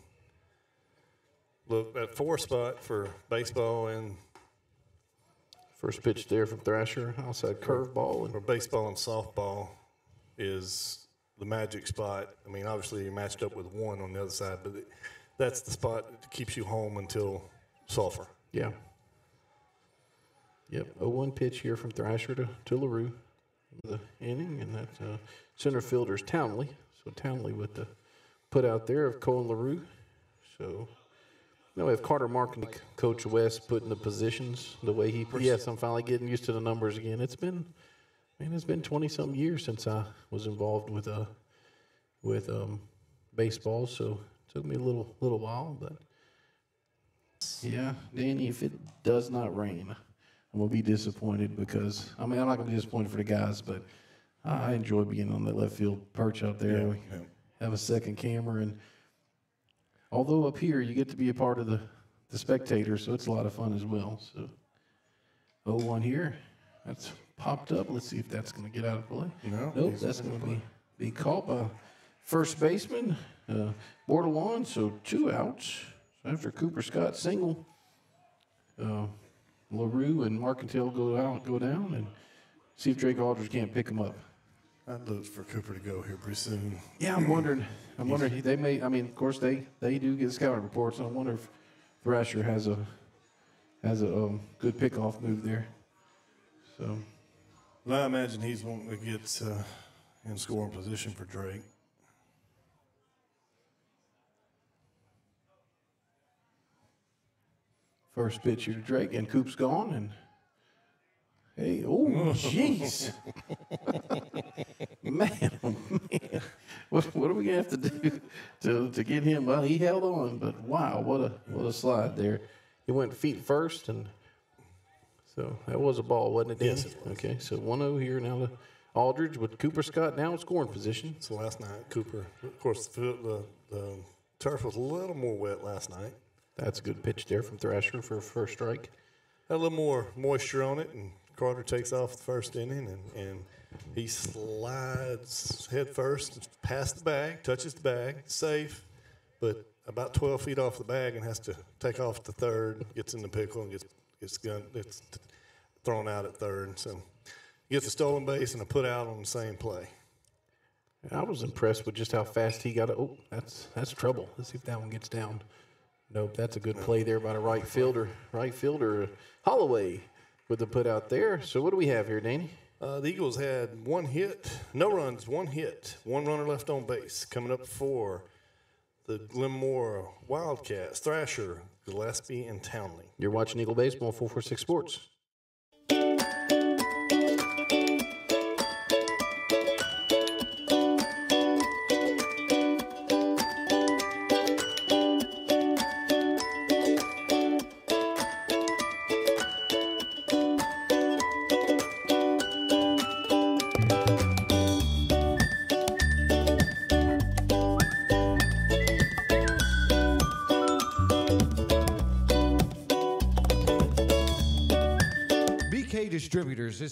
look at four spot for baseball and First pitch there from Thrasher, outside curveball, and for baseball and softball is the magic spot. I mean, obviously you matched up with one on the other side, but that's the spot that keeps you home until Sulphur. Yeah. Yep, 0-1 pitch here from Thrasher to, to LaRue. The inning, and that's uh, center fielder's Townley. So Townley with the put out there of Cole and LaRue. So now we have Carter Markin, Coach West, putting the positions the way he. Yes, I'm finally getting used to the numbers again. It's been, man, it's been 20 some years since I was involved with uh with um baseball. So it took me a little little while, but yeah, Danny, if it does not rain, I'm gonna be disappointed because I mean I'm not gonna be disappointed for the guys, but I enjoy being on that left field perch out there. we have a second camera, and although up here you get to be a part of the the spectators, so it's a lot of fun as well. So, 0-1 here, that's popped up. Let's see if that's gonna get out of play. No, nope, that's gonna play. be be caught by first baseman uh, Bordelon. So two outs after Cooper Scott single. Uh, LaRue and Marcantel go out, go down, and see if Drake Aldrich can't pick him up. I'd look for Cooper to go here pretty soon. Yeah, I'm wondering. I'm wondering. They may. I mean, of course, they they do get scouting reports. I wonder if Thrasher has a has a um, good pickoff move there. So Well, I imagine he's wanting to get uh, in scoring position for Drake. First pitch to Drake, and Coop's gone, and hey, oh jeez, [laughs] man, oh, man, what what are we gonna have to do to to get him? Well, he held on, but wow, what a what a slide there. He went feet first, and so that was a ball, wasn't it? Yes, it was. Okay, so 1-0 here now to Aldrich with Cooper Scott now in scoring position. So last night, Cooper, of course, the, the, the turf was a little more wet last night. That's a good pitch there from Thrasher for a first strike. Had a little more moisture on it, and Carter takes off the first inning, and, and he slides head first past the bag, touches the bag, safe, but about 12 feet off the bag and has to take off to third, gets in the pickle, and gets, gets, gun, gets thrown out at third. So he gets a stolen base and a put out on the same play. I was impressed with just how fast he got. it. Oh, that's that's trouble. Let's see if that one gets down. Nope, that's a good play there by the right fielder. Right fielder Holloway with the put out there. So what do we have here, Danny? Uh, the Eagles had one hit, no runs, one hit, one runner left on base. Coming up for the Glenmora Wildcats, Thrasher, Gillespie, and Townley. You're watching Eagle Baseball 446 Sports.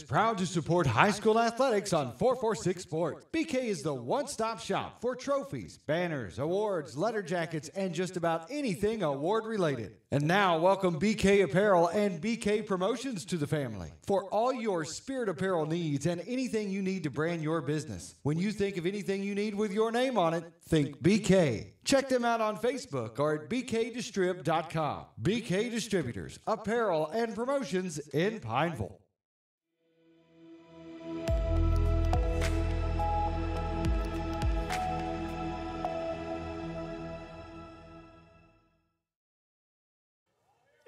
Proud to support high school athletics on 446 Sports. BK is the one stop shop for trophies, banners, awards, letter jackets, and just about anything award related. And now, welcome BK Apparel and BK Promotions to the family. For all your spirit apparel needs and anything you need to brand your business. When you think of anything you need with your name on it, think BK. Check them out on Facebook or at bkdistrib.com. BK Distributors, apparel and promotions in Pineville.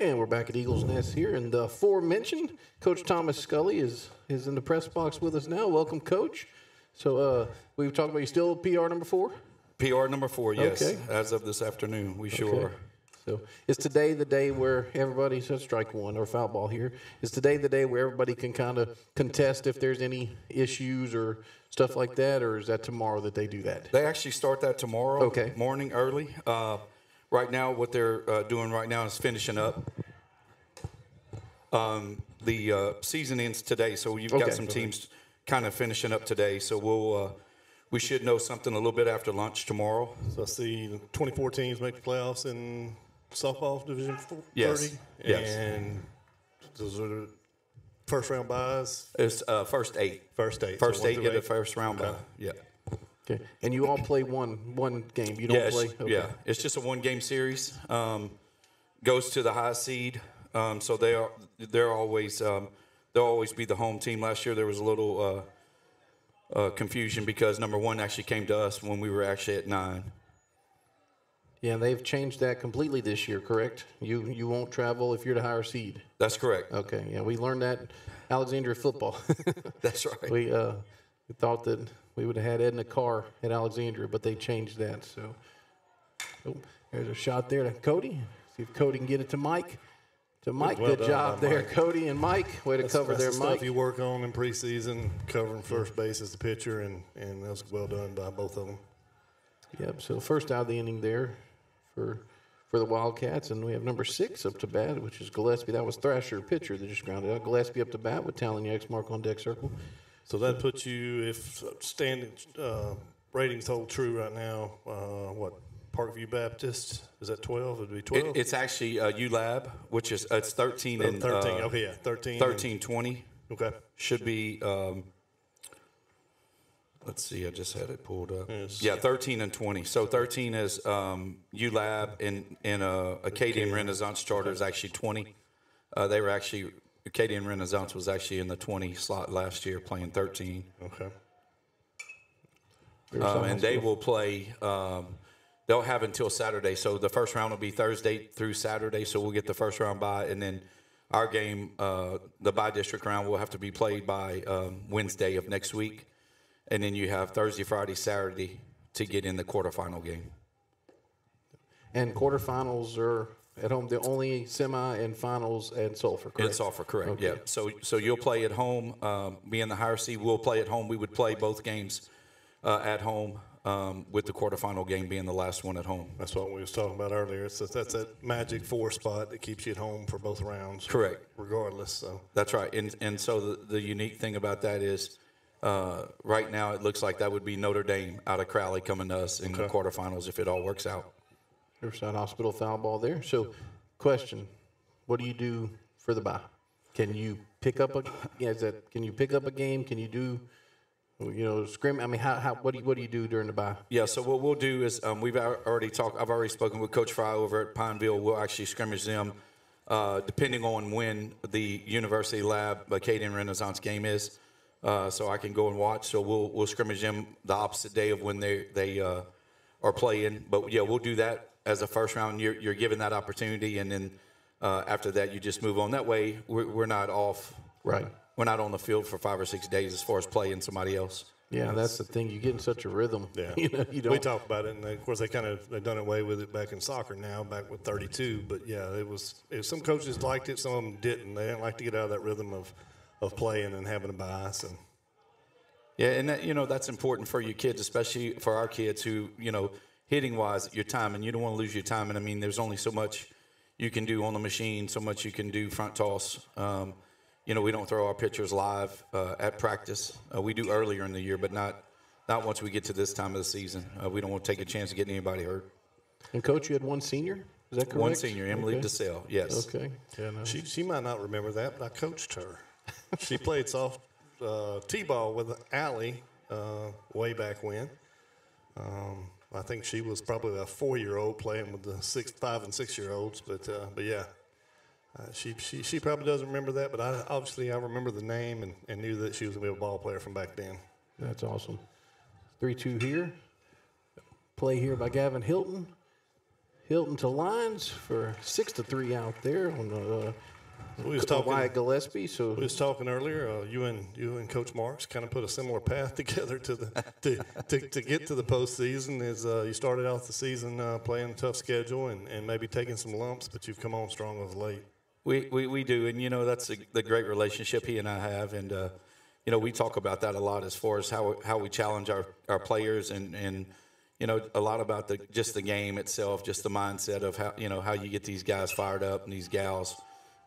And we're back at Eagles Nest here, and the aforementioned Coach Thomas Scully is is in the press box with us now. Welcome, Coach. So uh, we've talked about you still PR number four. PR number four, yes. Okay. As of this afternoon, we sure Okay. are. So is today the day where everybody says strike one or foul ball here? Is today the day where everybody can kind of contest if there's any issues or stuff like that, or is that tomorrow that they do that? They actually start that tomorrow Okay. morning early. Uh, right now, what they're uh, doing right now is finishing up. Um, the uh, season ends today, so you've Okay. got some teams kind of finishing up today. So we'll uh, we should know something a little bit after lunch tomorrow. So I see 24 teams make the playoffs in softball division four- 30. Yes. Yes. And those are the first round buys. It's uh, first eight. First eight. First one eight through get the first round Okay. bye. Yeah. Okay, and you all play one one game. You don't yeah, play. It's, Yeah, it's just a one game series. Um, goes to the high seed. Um, so they are they're always um, they'll always be the home team. Last year there was a little uh, uh, confusion because number one actually came to us when we were actually at nine. Yeah, they've changed that completely this year. Correct? You you won't travel if you're the higher seed. That's correct. Okay. Yeah, we learned that Alexandria football. [laughs] That's right. we uh, we thought that we would have had Ed in a car at Alexandria, but they changed that. So, oh, there's a shot there to Cody. See if Cody can get it to Mike. To Mike, Well good job there, Mike. Cody and Mike. Way to That's, cover that's there, the Mike. stuff you work on in preseason, covering first base as the pitcher, and, and that was well done by both of them. Yep. So first out of the inning there for for the Wildcats, and we have number six up to bat, which is Gillespie. That was Thrasher, pitcher that just grounded out. Gillespie up to bat with Talon X mark on deck circle. So that puts you, if standing uh, ratings hold true right now, uh, what Parkview Baptist is that twelve? It'd be It, twelve. it's actually uh, ULab, which is uh, it's thirteen Oh, and 13. Uh, Okay, yeah, 13 and- 13, 20. Okay. Should be. Um, let's see. I just had it pulled up. Yes. Yeah, thirteen and twenty. So thirteen is um, ULab, and and uh, Acadian Renaissance Charter is actually twenty. Uh, they were actually Acadian Renaissance was actually in the twenty slot last year, playing thirteen. Okay. Um, and they will play. Um, they'll have until Saturday. So the first round will be Thursday through Saturday. So we'll get the first round by, and then our game, uh, the by district round, will have to be played by um, Wednesday of next week, and then you have Thursday, Friday, Saturday to get in the quarterfinal game. And quarterfinals are at home. The only semi and finals at Sulphur. Correct? In Sulphur, correct. Okay. Yeah. So so you'll play at home. Um, being the higher seed, we'll play at home. We would play both games uh, at home, um, with the quarterfinal game being the last one at home. That's what we was talking about earlier. It's that, that's that magic four spot that keeps you at home for both rounds. Correct. Regardless. So That's right. And and so the, the unique thing about that is, uh, right now it looks like that would be Notre Dame out of Crowley coming to us in the quarterfinals if it all works out. Riverside Hospital foul ball there. So, question: What do you do for the bye? Can you pick up a? Yeah, is that? Can you pick up a game? Can you do? You know, scrim. I mean, how, how what do you, what do you do during the bye? Yeah. So what we'll do is um, we've already talked. I've already spoken with Coach Fry over at Pineville. We'll actually scrimmage them, uh, depending on when the University Lab Acadian Renaissance game is. Uh, so I can go and watch. So we'll we'll scrimmage them the opposite day of when they they uh, are playing. But yeah, we'll do that as a first round. You're you're given that opportunity, and then uh, after that, you just move on. That way, we're, we're not off. Right. We're not on the field for five or six days as far as playing somebody else. Yeah, that's the thing. You get in such a rhythm. Yeah, [laughs] You know, you don't. we talk about it, and of course they kind of they've done away with it back in soccer now, back with 32. But yeah, it was, it some coaches liked it, some of them didn't. They didn't like to get out of that rhythm of of playing and having a bias. And Yeah, and that, you know that's important for your kids, especially for our kids who you know hitting wise your time, and you don't want to lose your time. And I mean, there's only so much you can do on the machine, so much you can do front toss. Um, you know, we don't throw our pitchers live uh, at practice. Uh, we do earlier in the year, but not not once we get to this time of the season. Uh, we don't want to take a chance of getting anybody hurt. And coach, you had one senior. Is that correct? One senior, Emily Okay. DeSalle. Yes. Okay. Yeah, no. she she might not remember that, but I coached her. [laughs] she played soft uh, t-ball with Allie uh, way back when. Um, I think she was probably a four-year-old playing with the six, five, and six-year-olds. But uh, but yeah, uh, she, she she probably doesn't remember that. But I obviously I remember the name and, and knew that she was gonna be a ball player from back then. That's awesome. Three two here. Play here by Gavin Hilton. Hilton to Lyons for six to three out there on the. Uh, we was talking Wyatt Gillespie. So we was talking earlier. Uh, you and you and Coach Marks kind of put a similar path [laughs] together to the to, to, to get to the postseason. Is uh, you started out the season uh, playing a tough schedule and, and maybe taking some lumps, but you've come on strong of late. We, we, we do, and you know that's a, the great relationship he and I have, and uh, you know we talk about that a lot as far as how how we challenge our, our players and and you know a lot about the just the game itself, just the mindset of how you know how you get these guys fired up and these gals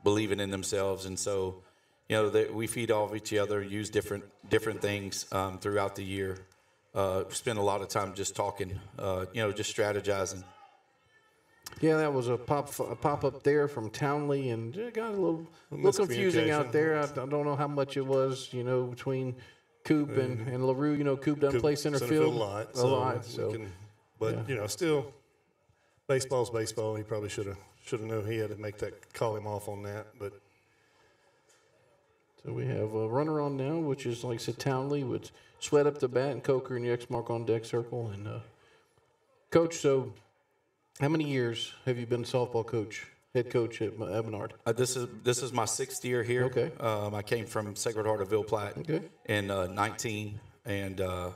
believing in themselves, and so you know they, we feed off each other, use different different things um, throughout the year. Uh, spend a lot of time just talking, uh, you know, just strategizing. Yeah, that was a pop a pop up there from Townley, and it got a little, a little confusing out there. I, I, don't know how much it was, you know, between Coop and, mm-hmm. and Larue. You know, Coop doesn't Coop, play center, center field, field, a lot. A so lot. So, can, but yeah. you know, still, baseball's baseball. He probably should have should have known he had to make that call him off on that. But so we have a runner on now, which is like I said, Townley with Sweat up the bat and Coker and the X mark on deck circle and uh, coach. So how many years have you been softball coach, head coach at Abenard? Uh, this is this is my sixth year here. Okay. Um, I came from Sacred Heart of Ville Platte okay. in uh, 19, and uh,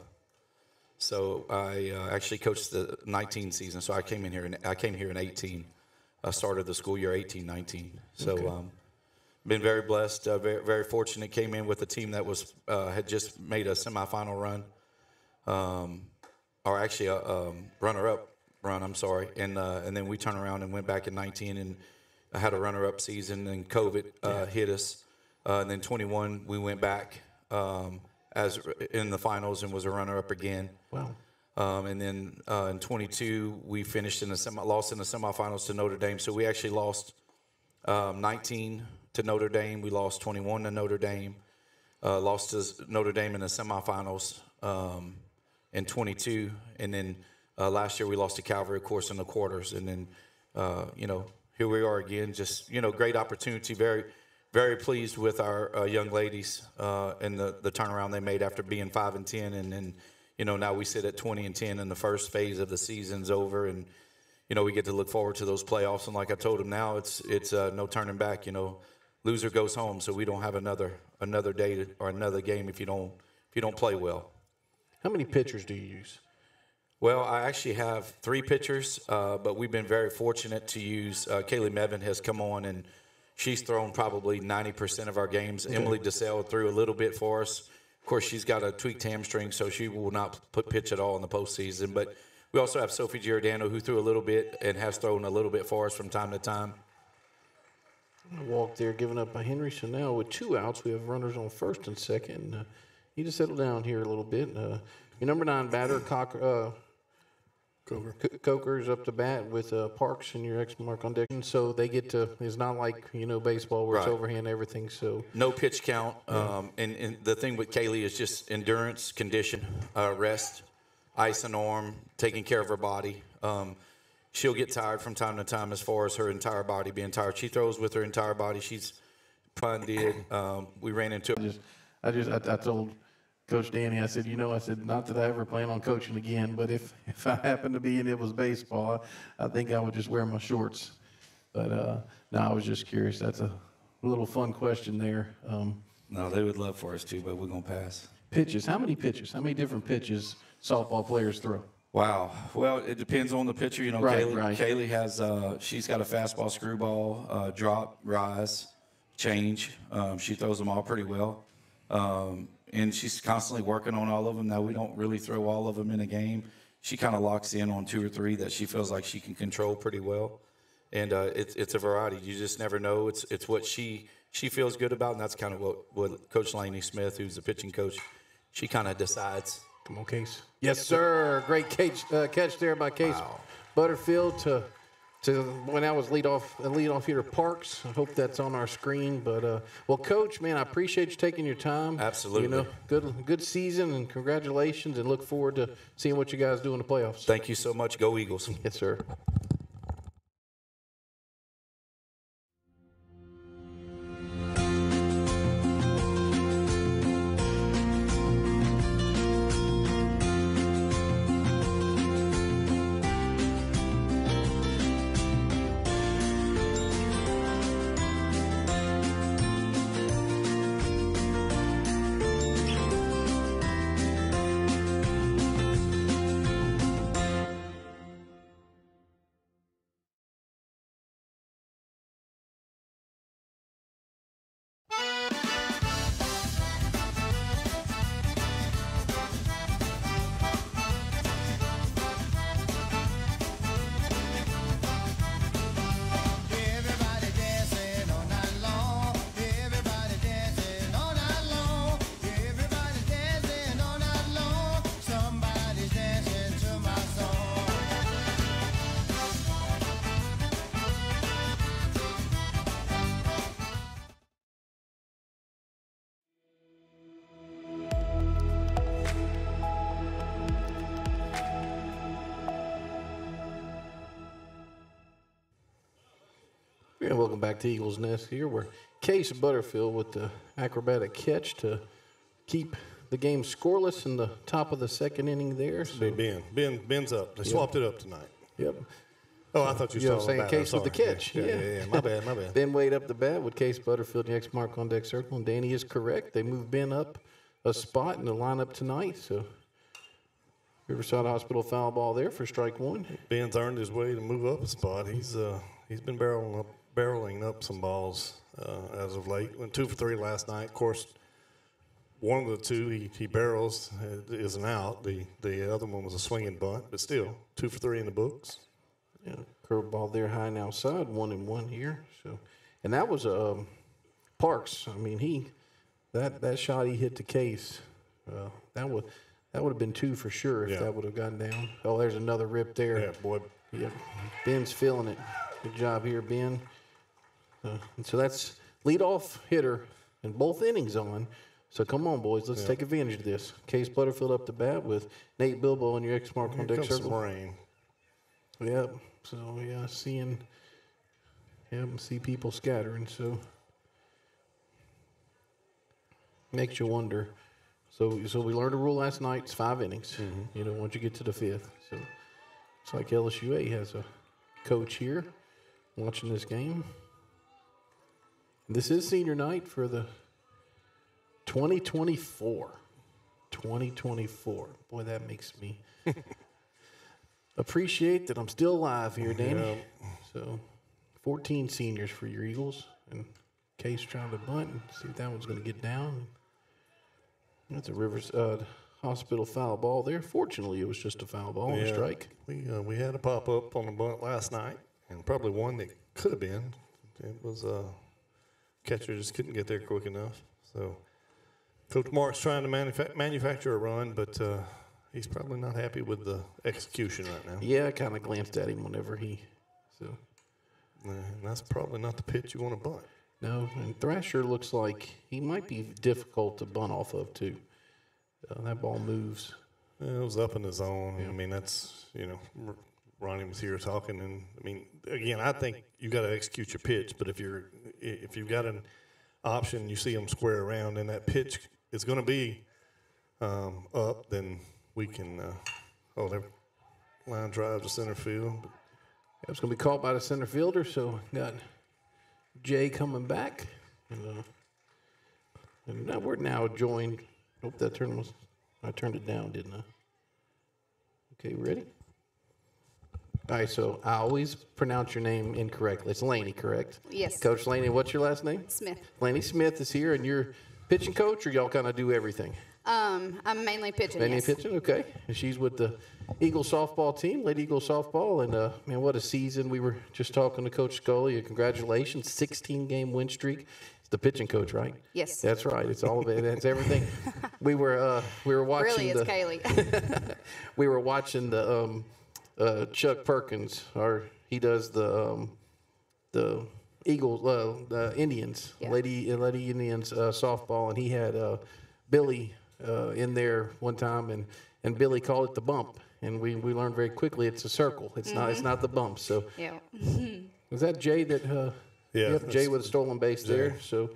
so I uh, actually coached the 19 season. So I came in here and I came here in 18. I started the school year 18, 19. So. Okay. Um, been very blessed, uh, very, very fortunate. Came in with a team that was uh, had just made a semifinal run, um, or actually a um, runner-up run. I'm sorry, and uh, and then we turned around and went back in 19 and had a runner-up season, and COVID uh, yeah. hit us. Uh, and then 21, we went back um, as in the finals and was a runner-up again. Wow. Um, and then uh, in 22, we finished in the semi, lost in the semifinals to Notre Dame. So we actually lost um, 19 to Notre Dame. We lost 21 to Notre Dame. Uh, lost to Notre Dame in the semifinals um, in 22, and then uh, last year we lost to Calvary, of course, in the quarters, and then uh, you know here we are again. Just you know, great opportunity. Very, very pleased with our uh, young ladies uh, and the the turnaround they made after being five and ten, and then you know now we sit at 20 and 10, and the first phase of the season's over, and you know we get to look forward to those playoffs. And like I told them, now it's it's uh, no turning back. You know, loser goes home, so we don't have another another day or another game if you don't if you don't play well. How many pitchers do you use? Well, I actually have three pitchers, uh, but we've been very fortunate to use. Uh, Kaylee Mevin has come on, and she's thrown probably 90% of our games. Emily DeSalle threw a little bit for us. Course, she's got a tweaked hamstring, so she will not put pitch at all in the postseason. But we also have Sophie Giordano, who threw a little bit and has thrown a little bit for us from time to time. Walk there, given up by Henry. So now with two outs, we have runners on first and second. Uh, you just settle down here a little bit. Uh, your number nine batter, Cock, uh, Coker. Coker's up to bat with uh, Parks and your ex mark on deck. And so they get to, it's not like, you know, baseball where right. it's overhand everything. So no pitch count. Um, and, and, the thing with Kaylee is just endurance, condition, uh, rest, ice and arm, taking care of her body. Um, she'll get tired from time to time as far as her entire body being tired. She throws with her entire body. She's fun did. Um, we ran into. I just, I just, I, I told Coach Danny, I said, you know, I said, not that I ever plan on coaching again, but if, [laughs] if I happened to be and it was baseball, I, I think I would just wear my shorts. But uh, no, I was just curious. That's a little fun question there. Um, no, they would love for us to, but we're going to pass. Pitches. How many pitches? How many different pitches softball players throw? Wow. Well, it depends on the pitcher. You know, right, Kaylee, right. Kaylee has, uh, she's got a fastball, screwball, uh, drop, rise, change. Um, she throws them all pretty well. Um, and she's constantly working on all of them. Now we don't really throw all of them in a game. She kind of locks in on two or three that she feels like she can control pretty well, and uh, it's it's a variety. You just never know. It's it's what she she feels good about, and that's kind of what what Coach Laney Smith, who's the pitching coach, she kind of decides. Come on, Case. Yes, sir. Great catch uh, catch there by Case wow. Butterfield to to when I was lead off lead off here Parks. I hope that's on our screen. But uh, well, Coach, man, I appreciate you taking your time. Absolutely. You know, good good season and congratulations, and look forward to seeing what you guys do in the playoffs. Thank you so much. Go Eagles. Yes, sir. Back to Eagles Nest here, where Case Butterfield with the acrobatic catch to keep the game scoreless in the top of the second inning there. So, Ben. Ben. Ben's up. They swapped it up tonight. yep. Oh, I thought you, You know saw what I'm saying? Case with the catch. Yeah, yeah, yeah. My bad. My bad. Ben Wade up the bat with Case Butterfield X mark on deck circle, and Danny is correct. They moved Ben up a spot in the lineup tonight. So Riverside Hospital foul ball there for strike one. Ben's earned his way to move up a spot. He's uh he's been barreling up barreling up some balls uh, as of late. Went two for three last night. Of course, one of the two he, he barrels uh, is an out. The the other one was a swinging bunt, but still two for three in the books. Yeah, curveball there high and outside, one and one here. So, and that was um, Parks. I mean, he that that shot he hit the case. Uh, that would that would have been two for sure if Yeah. that would have gone down. Oh, there's another rip there. Yeah, boy. Yep. Ben's feeling it. Good job here, Ben. Uh, and so that's leadoff hitter in both innings on. So come on, boys, let's take advantage of this. Case Butterfield up the bat with Nate Bilbo on your X mark Here on deck circle. rain. Yep. So yeah, seeing, yeah, see people scattering. So makes you wonder. So so we learned a rule last night. It's five innings. You know, once you get to the fifth. So it's like LSUA has a coach here watching this game. This is senior night for the 2024. 2024. Boy, that makes me [laughs] appreciate that I'm still alive here, Danny. Yeah. So, 14 seniors for your Eagles, and Case trying to bunt and see if that one's going to get down. That's a Rivers uh, Hospital foul ball there. Fortunately, it was just a foul ball and a strike. We uh, we had a pop up on the bunt last night, and probably one that could have been. It was uh, catcher just couldn't get there quick enough. So Coach Mark's trying to manufa- manufacture a run, but uh, he's probably not happy with the execution right now. Yeah, I kind of glanced at him whenever he. So Uh, that's probably not the pitch you want to bunt. no, and Thrasher looks like he might be difficult to bunt off of too. Uh, that ball moves. Yeah, it was up in the zone. I mean, that's you know, Ronnie was here talking, and I mean, again, I think you got to execute your pitch. But if you're if you've got an option, you see them square around, and that pitch is going to be um, up, then we can. Uh, oh, their line drive to center field. It's going to be caught by the center fielder, so got Jay coming back. And, uh, and now we're now joined. Hope that turn was. I turned it down, didn't I? Okay, ready? All right, so I always pronounce your name incorrectly. It's Laney, correct? Yes. Coach Laney, what's your last name? Smith. Laney Smith is here, and you're pitching coach, or y'all kind of do everything? Um, I'm mainly pitching. Laney yes. pitching, okay. And she's with the Eagle softball team, Lady Eagle softball, and uh, man, what a season! We were just talking to Coach Scully. Congratulations, 16 game win streak. It's the pitching coach, right? Yes. That's right. It's all of it. That's everything. we were uh, we were watching Really, it's the Kaylee. [laughs] we were watching the um, uh, Chuck Perkins, or he does the um, the Eagles, uh, the Indians, Yeah. Lady Lady Indians uh, softball, and he had uh, Billy uh, in there one time, and and Billy called it the bump, and we, we learned very quickly it's a circle. It's not it's not the bump. So yeah. [laughs] was that Jay that? Uh, Yeah, Yep, Jay with a stolen base there. So,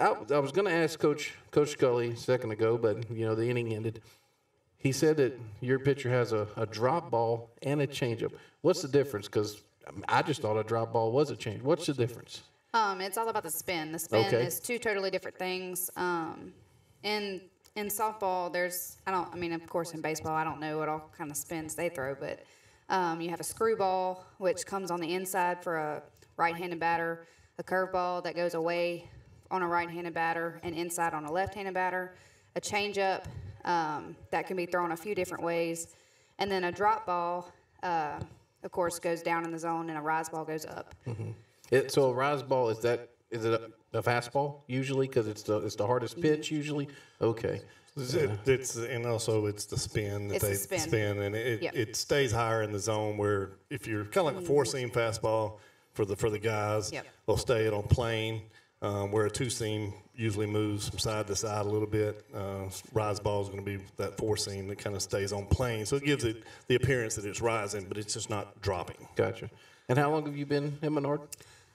I, I was going to ask Coach Coach Scully a second ago, but you know the inning ended. He said that your pitcher has a, a drop ball and a changeup. What's the difference? Because I just thought a drop ball was a change. What's the difference? Um, it's all about the spin. The spin Okay. is two totally different things. Um, in in softball, there's I don't I mean of course in baseball I don't know what all kind of spins they throw, but um, you have a screwball which comes on the inside for a right-handed batter, a curveball that goes away on a right-handed batter and inside on a left-handed batter, a changeup um, that can be thrown a few different ways, and then a drop ball. Uh, of course, goes down in the zone, and a rise ball goes up. It, so a rise ball is that is it a, a fastball usually because it's the it's the hardest pitch usually. Okay. It's, it, it's and also it's the spin that It's the they spin. and it, Yep. it stays higher in the zone where if you're kind of like a four seam fastball for the for the guys, Yep. they'll stay it on plane. Um, where a two seam usually moves from side to side a little bit. Uh, rise ball is going to be that four seam that kind of stays on plane, so it gives it the appearance that it's rising, but it's just not dropping. Gotcha. And how long have you been in Menard?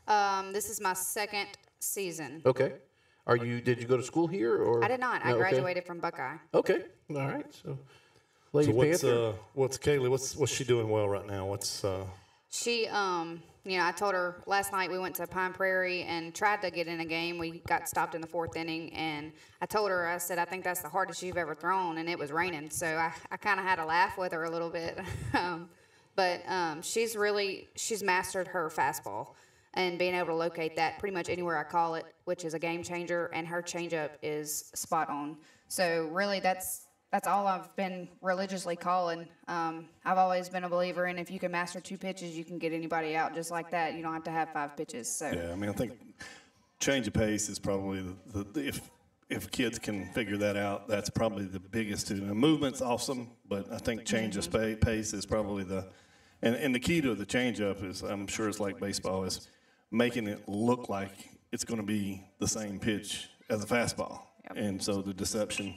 Um, this is my second season. Okay. Are you? Did you go to school here or? I did not. I No, okay. graduated from Buckeye. Okay. All right. So, Lady so what's Panther. uh, what's Kaylee? What's what's she doing well right now? What's uh, She, um, you know, I told her last night we went to Pine Prairie and tried to get in a game. We got stopped in the fourth inning, and I told her, I said, I think that's the hardest you've ever thrown, and it was raining. So I, I kind of had to laugh with her a little bit. [laughs] um, but um, she's really, she's mastered her fastball and being able to locate that pretty much anywhere I call it, which is a game changer, and her changeup is spot on. So really, that's that's all I've been religiously calling. Um, I've always been a believer in if you can master two pitches, you can get anybody out just like that. You don't have to have five pitches. So Yeah, I mean, I think change of pace is probably the, the if if kids can figure that out, that's probably the biggest. The movement's awesome, but I think change of pace is probably the and, and the key to the change up is I'm sure it's like baseball is making it look like it's going to be the same pitch as a fastball, and so the deception.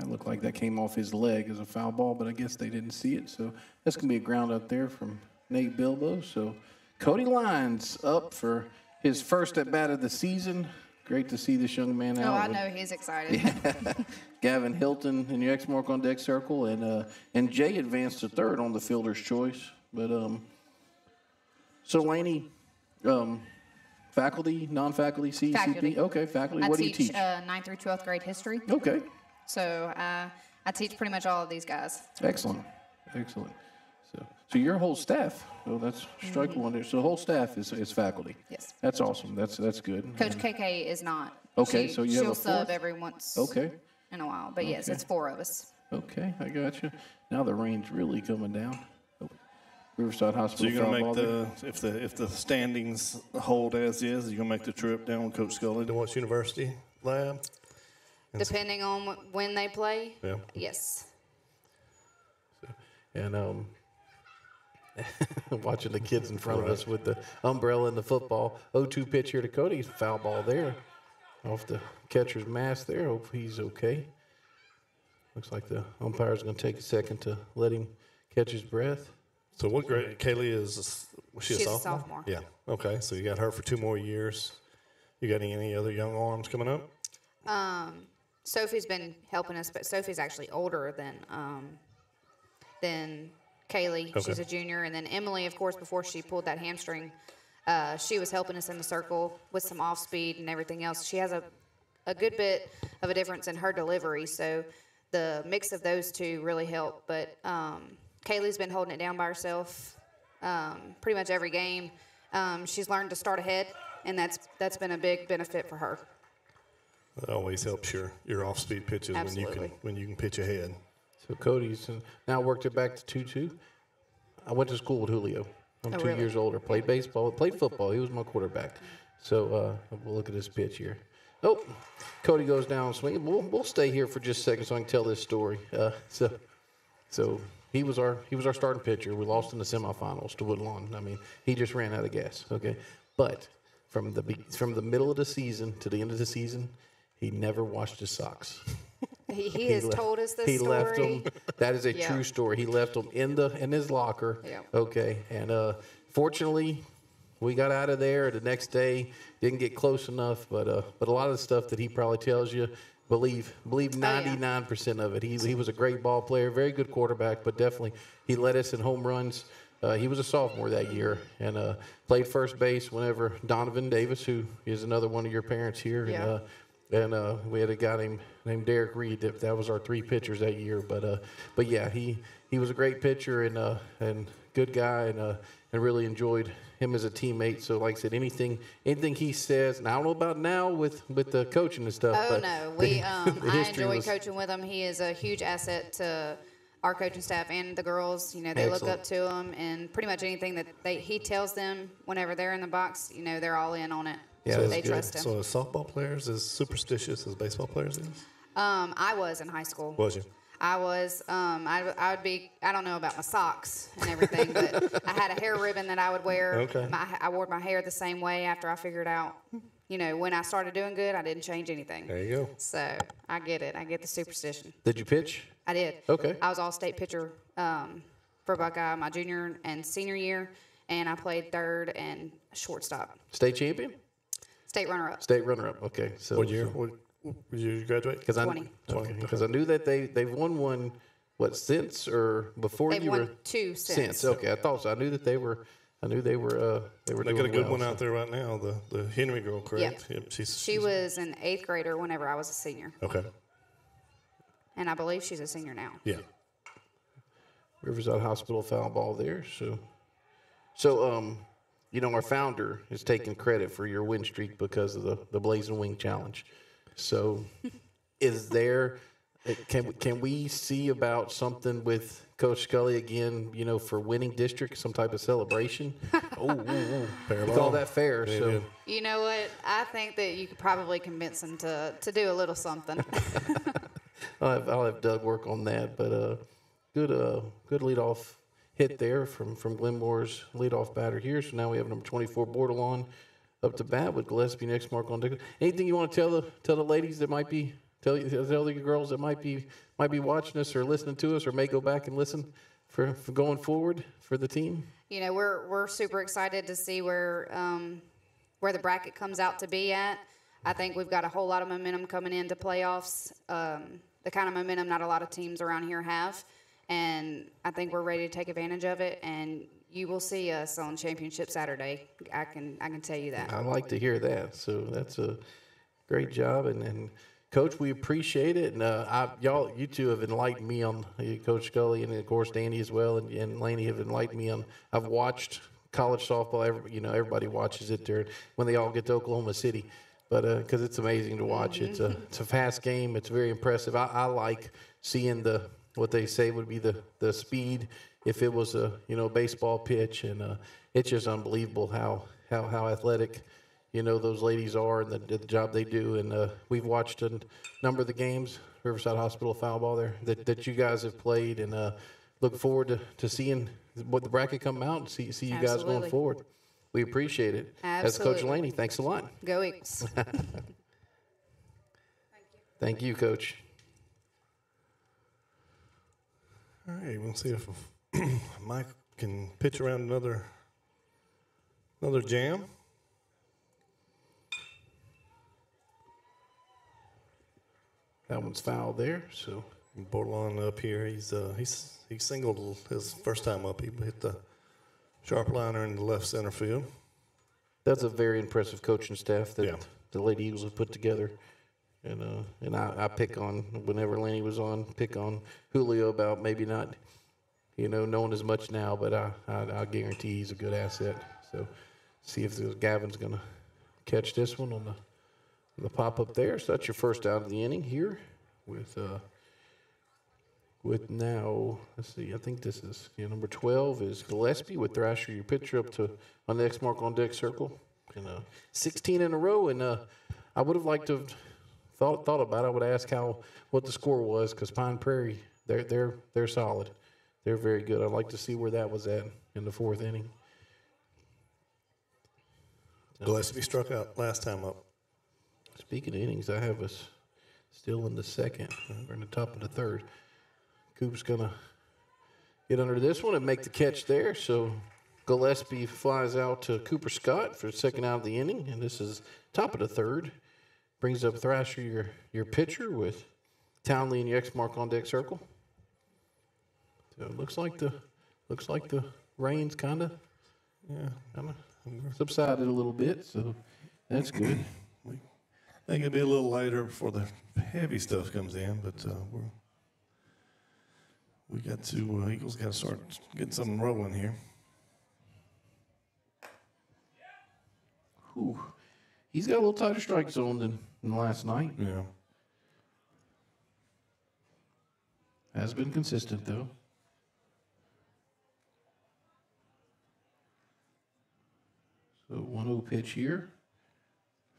That looked like that came off his leg as a foul ball, but I guess they didn't see it. So that's going to be a ground up there from Nate Bilbo. So Cody Lyons up for his first at bat of the season. Great to see this young man out. oh. I know he's excited. Yeah. [laughs] Gavin Hilton and your X mark on deck circle, and uh, and Jay advanced to third on the fielder's choice. But um, so Laney, um, faculty, non-faculty, CCP. Faculty. Okay, faculty. I what teach, do you teach? Uh, ninth through twelfth grade history. okay, So uh, I teach pretty much all of these guys. excellent, excellent. So so your whole staff. Oh, that's strike one there. So the whole staff is, is faculty. Yes. That's awesome. That's that's good. Coach KK is not. Okay, She- so you have she'll a sub fourth? every once. Okay. In a while, but yes, it's four of us. Okay, I got you. Now the rain's really coming down. Oh, Riverside So Hospital. you're gonna ball make there. the if the if the standings hold as is, you're going to make the trip down with Coach Scully to Watts University lab. And s- Depending on when they play. Yeah. Yes. and um, [laughs] watching the kids in front of us with the umbrella and the football. 0-2 pitch here to Cody. Foul ball there, off the catcher's mask there. Hope he's okay. Looks like the umpire's going to take a second to let him catch his breath. So what grade? Kaylee is a s- was she She's a a sophomore? sophomore. Yeah. Okay. So you got her for two more years. You got any, any other young arms coming up? Um, Sophie's been helping us, but Sophie's actually older than um, than Kaylee. Okay. She's a junior, and then Emily, of course, before she pulled that hamstring, uh, she was helping us in the circle with some off speed and everything else. She has a a good bit of a difference in her delivery, so the mix of those two really helped. But um, Kaylee's been holding it down by herself um, pretty much every game. Um, she's learned to start ahead, and that's that's been a big benefit for her. That always helps your your off speed pitches when you can when you can pitch ahead. So Cody's uh, now worked it back to two-two. I went to school with Julio. I'm Oh, two really? years older. Played baseball. Played football. He was my quarterback. So uh, we'll look at this pitch here. Oh, Cody goes down swinging. We'll, we'll stay here for just a second so I can tell this story. Uh, so, so he was our he was our starting pitcher. We lost in the semifinals to Woodlawn. I mean, he just ran out of gas. Okay, but from the from the middle of the season to the end of the season, he never washed his socks. [laughs] He, he, has left- told us this he story. left them. That is a [laughs] Yeah. true story. He left them in the in his locker. Yeah. Okay, and uh, fortunately, we got out of there. The next day, didn't get close enough, but uh, but a lot of the stuff that he probably tells you, believe believe Oh, ninety nine percent of it. He he was a great ball player, very good quarterback, but definitely he led us in home runs. Uh, he was a sophomore that year and uh, played first base whenever Donovan Davis, who is another one of your parents here, Yeah. and uh, and uh, we had a guy named named Derek Reed. That, that was our three pitchers that year. But uh, but yeah, he he was a great pitcher and uh, and good guy, and uh, and really enjoyed him as a teammate. So like I said, anything anything he says, and I don't know about now with with the coaching and stuff. Oh no, [laughs] the- we um, [laughs] the I enjoy was- coaching with him. He is a huge asset to our coaching staff and the girls. You know, they Excellent. look up to him, and pretty much anything that they he tells them whenever they're in the box, you know, they're all in on it. Yeah, so they good. trust him. So as softball players as superstitious as baseball players is? Um, I was in high school. Was you? I was. Um, I, I would be. I don't know about my socks and everything, but I had a hair ribbon that I would wear. Okay. My, I wore my hair the same way after I figured out. You know, when I started doing good, I didn't change anything. There you go. So I get it. I get the superstition. Did you pitch? I did. Okay. I was all state pitcher um, for Buckeye my junior and senior year, and I played third and shortstop. State champion, State runner-up. state runner-up. Okay, so What year? What, what year did you graduate? Because I 20. okay, because I knew that they they've won one. What since or before They've you won were two since. Okay, I thought so. I knew that they were. I knew they were. Uh, they were. They doing got a good well, one so- out there right now. The the Henry girl, correct? Yep. she's, She was an eighth grader whenever I was a senior, okay. and I believe she's a senior now. Yeah. Riverside Hospital foul ball there. So, so um, you know, our founder is taking credit for your win streak because of the the Blazing Wing Challenge. So, is there? uh, Can can we see about something with Coach Scully again? You know, for winning district, some type of celebration. oh, [laughs] ooh, ooh. Fair we that fair. Yeah, so. yeah. You know what? I think that you could probably convince them to to do a little something. [laughs] [laughs] I'll have, I'll have Doug work on that. But uh, good, uh, good leadoff hit there from from Glenmora's leadoff batter here. So now we have number 24 Bordelon up to bat with Gillespie next mark on deck. Anything you want to tell the tell the ladies that might be tell you tell the girls that might be might be watching us or listening to us or may go back and listen for, for going forward for the team. you know, we're we're super excited to see where um, where the bracket comes out to be at. I think we've got a whole lot of momentum coming into playoffs. Um, the kind of momentum not a lot of teams around here have, and I think we're ready to take advantage of it. And you will see us on championship Saturday. I can I can tell you that. I like to hear that. So that's a great job, and, and Coach, we appreciate it. And uh, I, y'all, you two have enlightened me on uh, Coach Scully, and of course Danny as well, and, and Laney have enlightened me on. I've watched college softball. Every, you know, everybody watches it there when they all get to Oklahoma City, but because it's amazing to watch. It's a it's a fast game. It's very impressive. I, I like seeing the what they say would be the the speed if it was a you know baseball pitch, and uh, it's just unbelievable how how how athletic you know those ladies are and the, the job they do. And uh, we've watched a number of the games, Riverside Hospital foul ball there that, that you guys have played, and uh, look forward to, to seeing what the bracket come out and see see you guys going forward. We appreciate it. As Coach Absolutely. Laney, thanks a lot. Go Eagles. [laughs] Thank you, Coach. All right, we'll see if [clears throat] Mike can pitch around another another jam. That one's foul there. So Bordelon up here, he's uh, he's he singled his first time up. He hit the sharp liner in the left center field. that's a very impressive coaching staff that Yeah. the Lady Eagles have put together. And uh, and I, I pick on whenever Laney was on, pick on Julio about maybe not, you know, knowing as much now, but I, I I guarantee he's a good asset. So see if Gavin's gonna catch this one on the on the pop up there. So that's your first out of the inning here with uh with now let's see, I think this is yeah, number twelve is Gillespie with Thrasher, your pitcher up to on the next mark on deck circle. And uh sixteen in a row and uh I would have liked to have thought thought about it. I would ask how what the score was because Pine Prairie they're they're they're solid. They're very good. I'd like to see where that was at in the fourth inning. Gillespie struck out last time up. Speaking of innings, I have us still in the second. We're in the top of the third. Coop's gonna get under this one and make the catch there. So Gillespie flies out to Cooper Scott for the second out of the inning, and this is top of the third. Brings up Thrasher, your your pitcher, with Townley and your X mark on deck circle. So it looks like the looks like the rain's kind of Yeah, kind of subsided a little bit, so that's good. I think it'll be a little later before the heavy stuff comes in, but uh, we're we got to uh, Eagles got to start getting something rolling here. Whew. He's got a little tighter strike zone than, than last night. Yeah. Has been consistent though. So 1-0 pitch here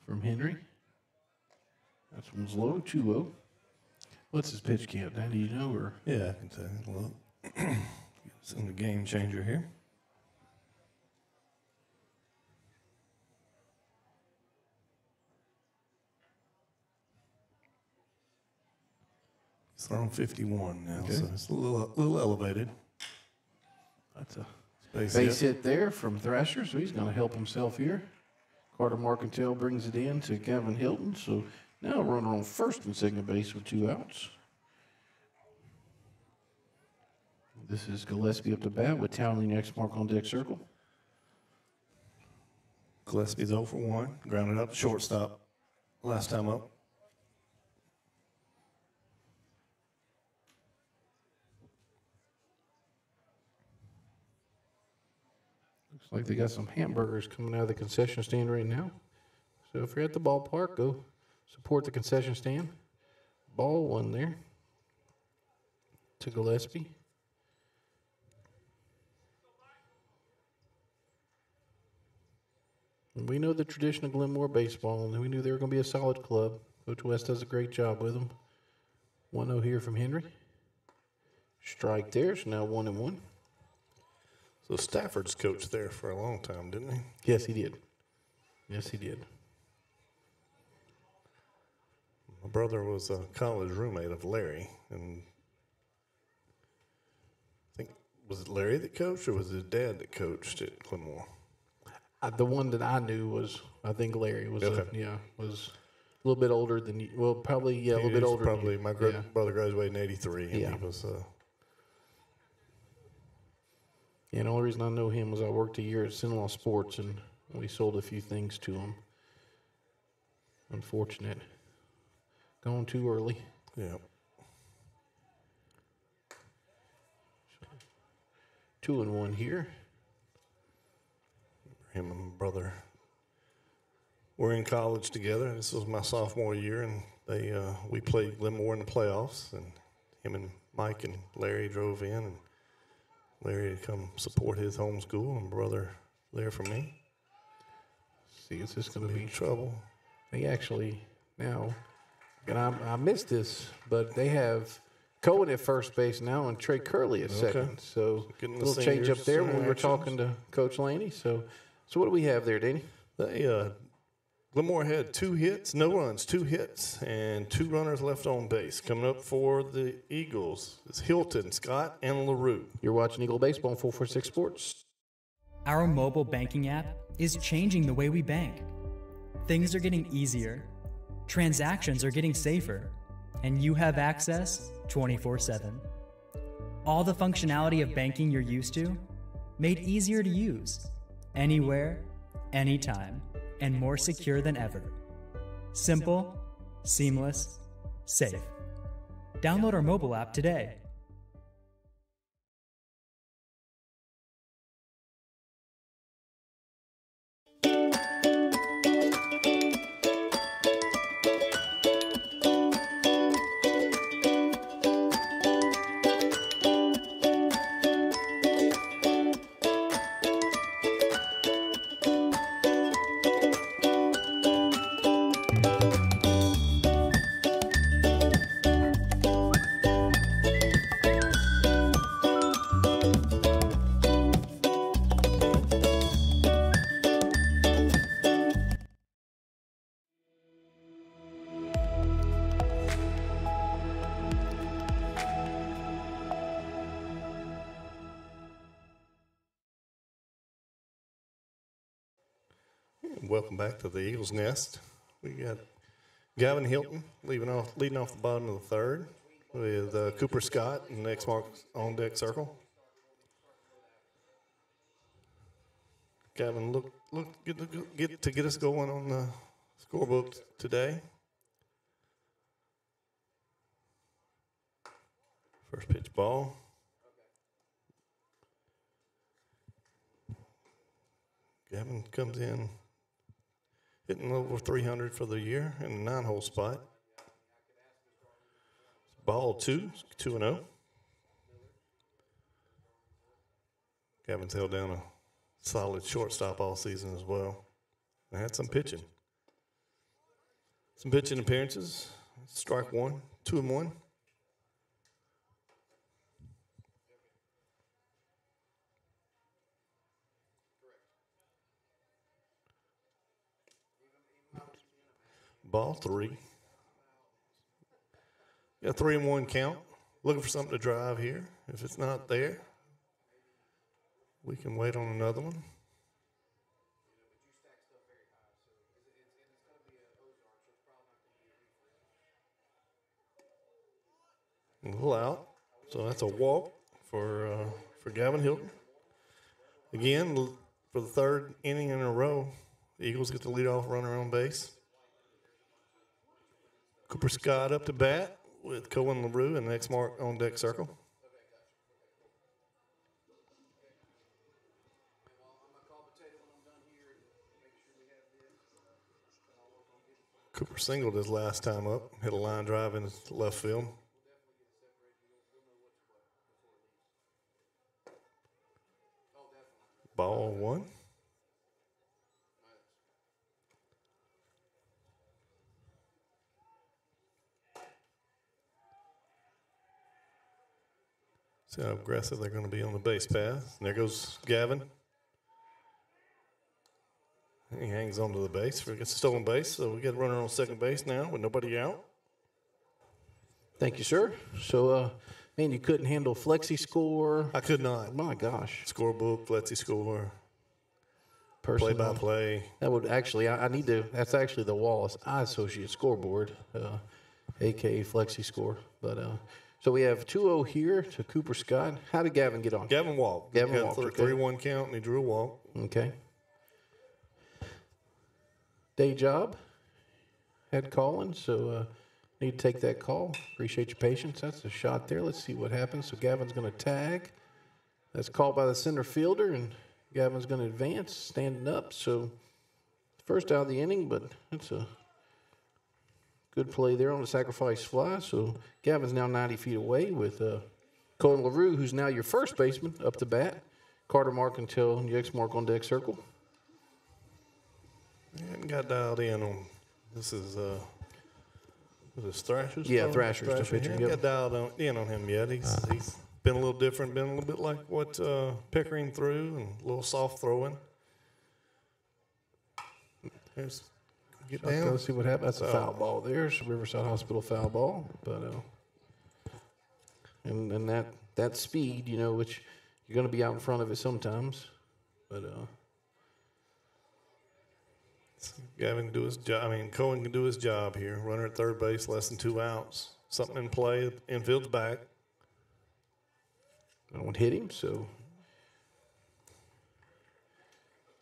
from Henry. That's one's low, 2-0. What's his pitch count? Now do you know or Yeah, I can tell you. Look, [clears throat] the game changer here. Throwing 51 now, so it's a little, little elevated. that's a Base Base hit. hit there from Thrasher, so he's going to help himself here. Carter Marcantel brings it in to Gavin Hilton. So now runner on first and second base with two outs. This is Gillespie up to bat with Townley next mark on deck circle. Gillespie's 0 for 1. Grounded up, shortstop. Last time up. Like they got some hamburgers coming out of the concession stand right now. So if you're at the ballpark, go support the concession stand. Ball one there to Gillespie. And we know the tradition of Glenmora baseball, and we knew they were going to be a solid club. Coach West does a great job with them. 1 0 here from Henry. Strike there, so now 1 and 1. So Stafford's coached there for a long time, didn't he? Yes, he did. Yes, he did. My brother was a college roommate of Larry, and I think was it Larry that coached, or was it his dad that coached at Glenmora? Uh, the one that I knew was, I think Larry was, a, yeah, was a little bit older than you. Well, probably, yeah, a little bit older. than Probably my gra- yeah. brother graduated in '83, and Yeah. he was. Uh, Yeah, the only reason I know him was I worked a year at Cenla Sports and we sold a few things to him. Unfortunate. Gone too early. yeah. Two and one here. him and my brother were in college together. This was my sophomore year, and they uh, we played Glenmora in the playoffs. And him and Mike and Larry drove in, and Larry to come support his home school, and brother there for me. See, is this going to be trouble? They actually now, and I, I missed this, but they have Cohen at first base now and Trey Curley at Okay. second. So the little change up there when we were talking to Coach Laney. So, so what do we have there, Danny? They uh, Glenmora had two hits, no runs, two hits, and two runners left on base. Coming up for the Eagles is Hilton, Scott, and LaRue. You're watching Eagle Baseball on 446 Sports. Our mobile banking app is changing the way we bank. Things are getting easier, transactions are getting safer, and you have access 24 7. All the functionality of banking you're used to, made easier to use, anywhere, anytime, and more secure than ever. Simple, seamless, safe. Download our mobile app today. Welcome back to the Eagles Nest. We got Gavin Hilton leaving off, leading off the bottom of the third with uh, Cooper Scott in the next mark on deck circle. Gavin, look, look, get, get to get us going on the scorebook today. First pitch ball. Gavin comes in hitting over 300 for the year in a nine hole spot. Ball two, 2 and 0. Gavin's held down a solid shortstop all season as well. And had some pitching. Some pitching appearances. Strike one, two and one. Ball three. Got three and one count. Looking for something to drive here. If it's not there, we can wait on another one. A little out. So that's a walk for uh, for Gavin Hilton. Again, for the third inning in a row, the Eagles get the leadoff runner on base. Cooper Scott up to bat with Cohen LaRue and next mark on deck circle. Cooper singled his last time up, hit a line drive in left field. Ball one. See how aggressive they're going to be on the base path. And there goes Gavin. He hangs onto the base. For gets a stolen base, so we get a runner on second base now with nobody out. Thank you, sir. So, uh, man, you couldn't handle flexi score. I could not. My gosh. Scorebook, Flexi score, Personal. play by play. That would actually, I, I need to, that's actually the Wallace Eye Associate scoreboard, uh, aka Flexi Score. But, uh, so we have 2 0 here to Cooper Scott. How did Gavin get on? Gavin walked. Gavin Had a walked, th- 3 1 count, and he drew a walk. Okay. Day job. Head calling, so uh, need to take that call. Appreciate your patience. That's a shot there. Let's see what happens. So Gavin's going to tag. That's called by the center fielder, and Gavin's going to advance, standing up. So first out of the inning, but that's a good play there on the sacrifice fly. So Gavin's now 90 feet away with uh, Cohen LaRue, who's now your first baseman, up to bat. Carter Marcantel your X mark on deck circle. Hadn't got dialed in on. This is uh, was it Thrasher's? Yeah? Thrasher's the Thrasher. He pitcher, yep. got dialed on, in on him yet. He's he's been a little different. Been a little bit like what uh, Pickering threw and a little soft throwing. There's get Let's down. go see what happens. That's a foul ball there. It's a Riverside Hospital foul ball. But uh, and and that that speed, you know, which you're going to be out in front of it sometimes. But uh, Gavin can do his job. I mean, Cohen can do his job here. Runner at third base, less than two outs. Something in play. Infield's back. I no one hit him. So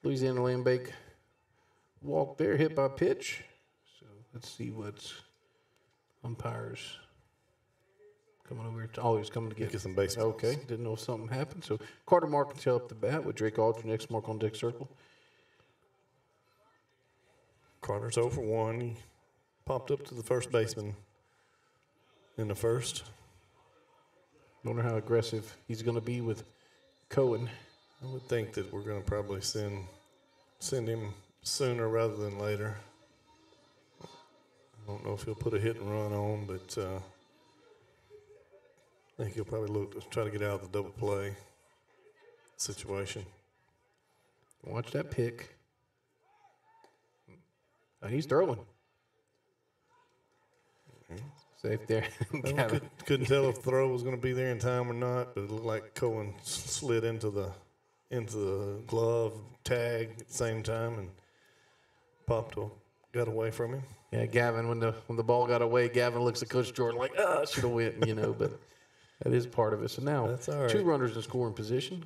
Louisiana Land Bank walk there, hit by pitch. So let's see what's umpires coming over. To, oh, coming to get Get some base Okay, didn't know if something happened. So Carter Marcantel up the bat with Drake Aldrich next mark on deck circle. Carter's 0 for 1. He popped up to the first baseman in the first. Wonder how aggressive he's going to be with Cohen. I would think that we're going to probably send send him sooner rather than later. I don't know if he'll put a hit and run on, but uh, I think he'll probably look to try to get out of the double play situation. Watch that pick. And he's throwing. Safe there. [laughs] Could, couldn't tell if the throw was going to be there in time or not, but it looked like Cohen slid into the into the glove tag at the same time and got away from him. Yeah, Gavin. When the when the ball got away, Gavin looks at Coach Jordan like, "Ah, should have went," you know. But that is part of it. So now That's all two runners in scoring position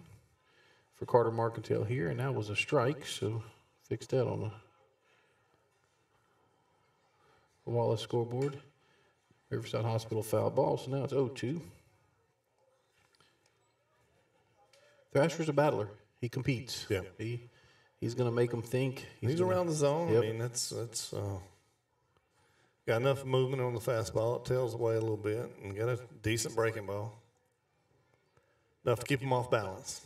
for Carter Marcantel here, and that was a strike. So fix that on the Wallace scoreboard. Riverside Hospital foul ball. So now it's 0-2. Thrasher's a battler. He competes. Yeah. He he's going to make them think. He's, gonna- around the zone. Yep. I mean, that's that's uh, got enough movement on the fastball. It tails away a little bit, and got a decent breaking ball. Enough to keep him off balance.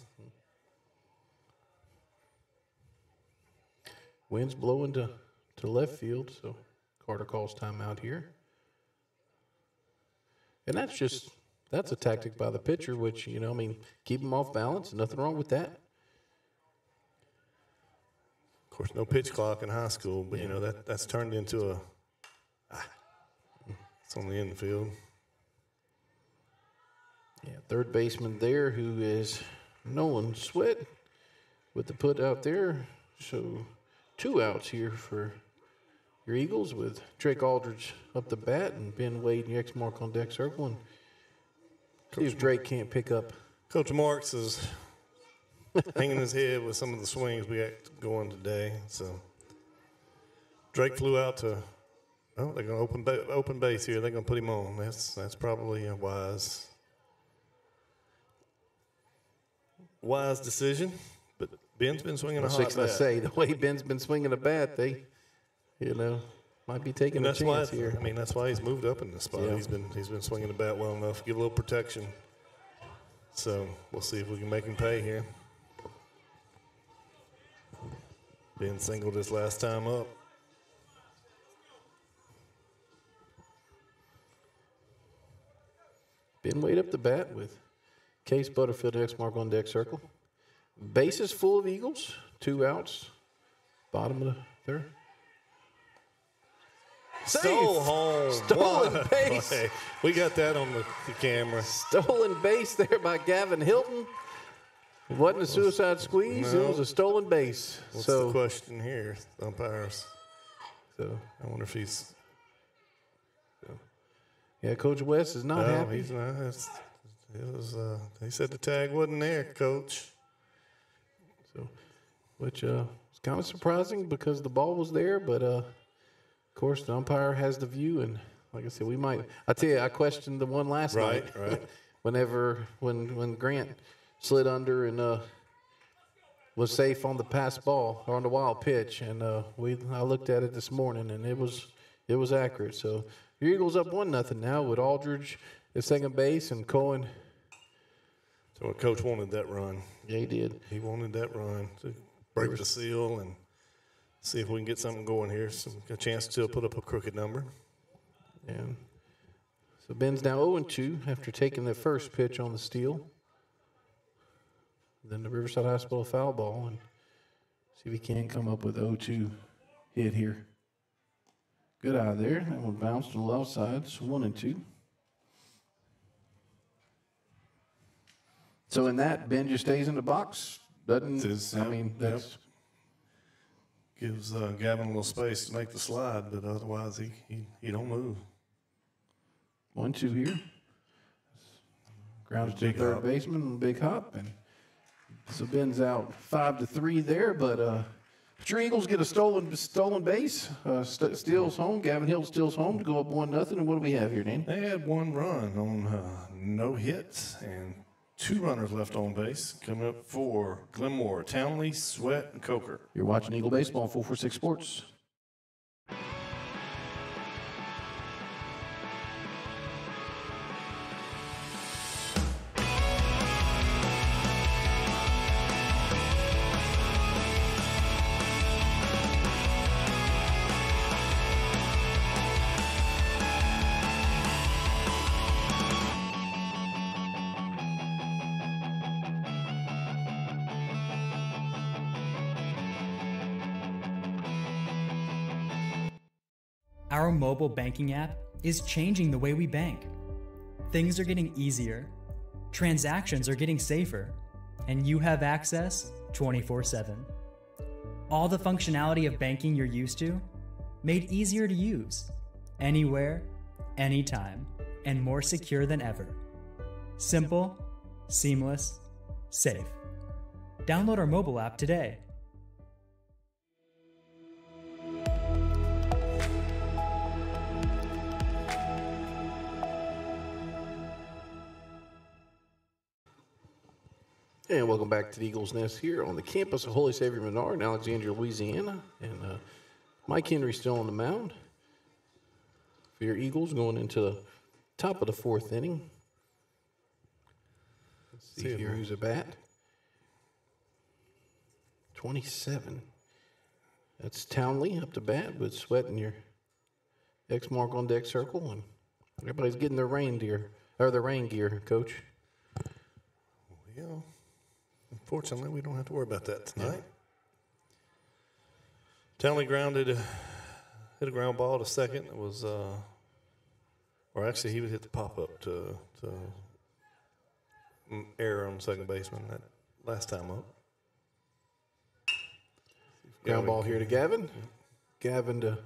Wind's blowing to, to left field, so Carter calls timeout here. And that's just that's a tactic by the pitcher, which you know, I mean, keep him off balance. Nothing wrong with that. Of course, no pitch clock in high school, but you know that that's turned into a. Ah, it's on the infield. Yeah, third baseman there, who is Nolan Sweat. with the put out there. So two outs here for your Eagles with Drake Aldrich up the bat and Ben Wade and your X mark on deck circle. And if Drake can't pick up. Coach Marks is hanging his head with some of the swings we got going today. So Drake flew out to. Oh, they're going to open ba- open base here. They're going to put him on. That's that's probably a wise wise decision. But Ben's been swinging a hot fixing to say the way Ben's been swinging a bat, they, you know, might be taking And a that's why chance here. I mean that's why he's moved up in this spot. Yeah. He's been he's been swinging the bat well enough, give a little protection. So we'll see if we can make him pay here. Ben singled his last time up. Ben Wade up the bat with Case Butterfield X mark on deck circle. Bases full of Eagles, two outs, bottom of the third. Stole home. Stolen What? base. [laughs] We got that on the, the camera. Stolen base there by Gavin Hilton. It wasn't a suicide squeeze. It was a stolen base. What's so the question here, umpires? So I wonder if he's. yeah, Coach West is not no, happy. he's not. It's, it was. Uh, he said the tag wasn't there, Coach. So, which uh, was kind of surprising because the ball was there, but uh, of course the umpire has the view, and like I said, we might. I tell you, I questioned the one last Right, night. right. [laughs] Whenever when when Grant slid under and uh, was safe on the pass ball or on the wild pitch, and uh, we I looked at it this morning, and it was it was accurate. So your Eagles up one nothing now with Aldrich at second base and Cohen. So Coach wanted that run. Yeah, he did. He wanted that run to break the seal and see if we can get something going here. Some, a chance to put up a crooked number. Yeah. so Ben's now 0 2 after taking the first pitch on the steal. Then the Riverside Hospital foul ball and see if he can't come up with 0 2 hit here. Good eye there. That one bounced to the left side. It's 1 and 2. So in that, Ben just stays in the box. Doesn't, Is- I mean, yep. that's. Gives uh, Gavin a little space to make the slide, but otherwise he, he, he don't move. One, two here. Grounds to third hop. baseman, big hop, and so Ben's out five to three there. But uh, your Eagles get a stolen stolen base. Uh, st- steals home. Gavin Hill steals home to go up one nothing. And what do we have here, Danny? They had one run on uh, no hits and two runners left on base. Coming up for Glenmora, Townley, Sweat, and Coker. You're watching Eagle Baseball on 446 Sports. Mobile banking app is changing the way we bank. Things are getting easier, transactions are getting safer, and you have access 24 7. All the functionality of banking you're used to, made easier to use, anywhere, anytime, and more secure than ever. Simple, seamless, safe. Download our mobile app today. And welcome back to the Eagles Nest here on the campus of Holy Savior Menard in Alexandria, Louisiana. And uh, Mike Henry still on the mound for your Eagles going into the top of the fourth inning. Let's see See here who's a bat. 27. That's Townley up to bat with Sweat in your X mark on deck circle. And everybody's getting their reindeer, or their rain gear, coach. Yeah. Unfortunately, we don't have to worry about that tonight. Townley grounded, uh, hit a ground ball to second. It was, uh, or actually, he would hit the pop up to to error on second baseman that last time up. Ground ball here to Gavin. Gavin to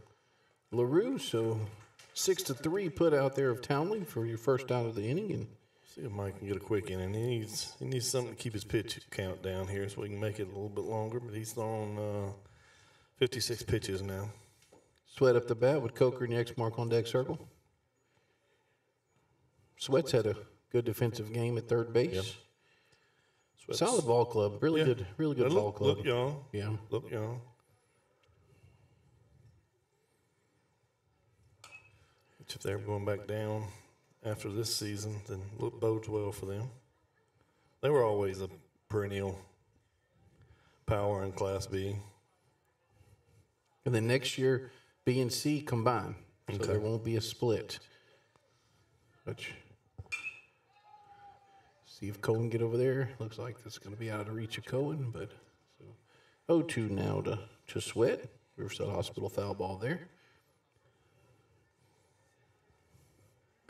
LaRue. So six to three put out there of Townley for your first out of the inning. And See if Mike can get a quick inning. He needs he needs something to keep his pitch count down here so we can make it a little bit longer. But he's thrown uh, 56 pitches now. Sweat up the bat with Coker and the X mark on deck circle. Sweat's had a good defensive game at third base. Sweat's- Solid ball club. Really Yeah. good, really good They ball look, club. Look young. Yeah. Look young. Which if they're going back down after this season, then look bodes well for them. They were always a perennial power in Class B. And then next year, B and C combine. So Okay. there won't be a split. Which, see if Cohen get over there. Looks like that's going to be out of reach of Cohen. But so 0-2 now to, to Sweat. Riverside Hospital foul ball there.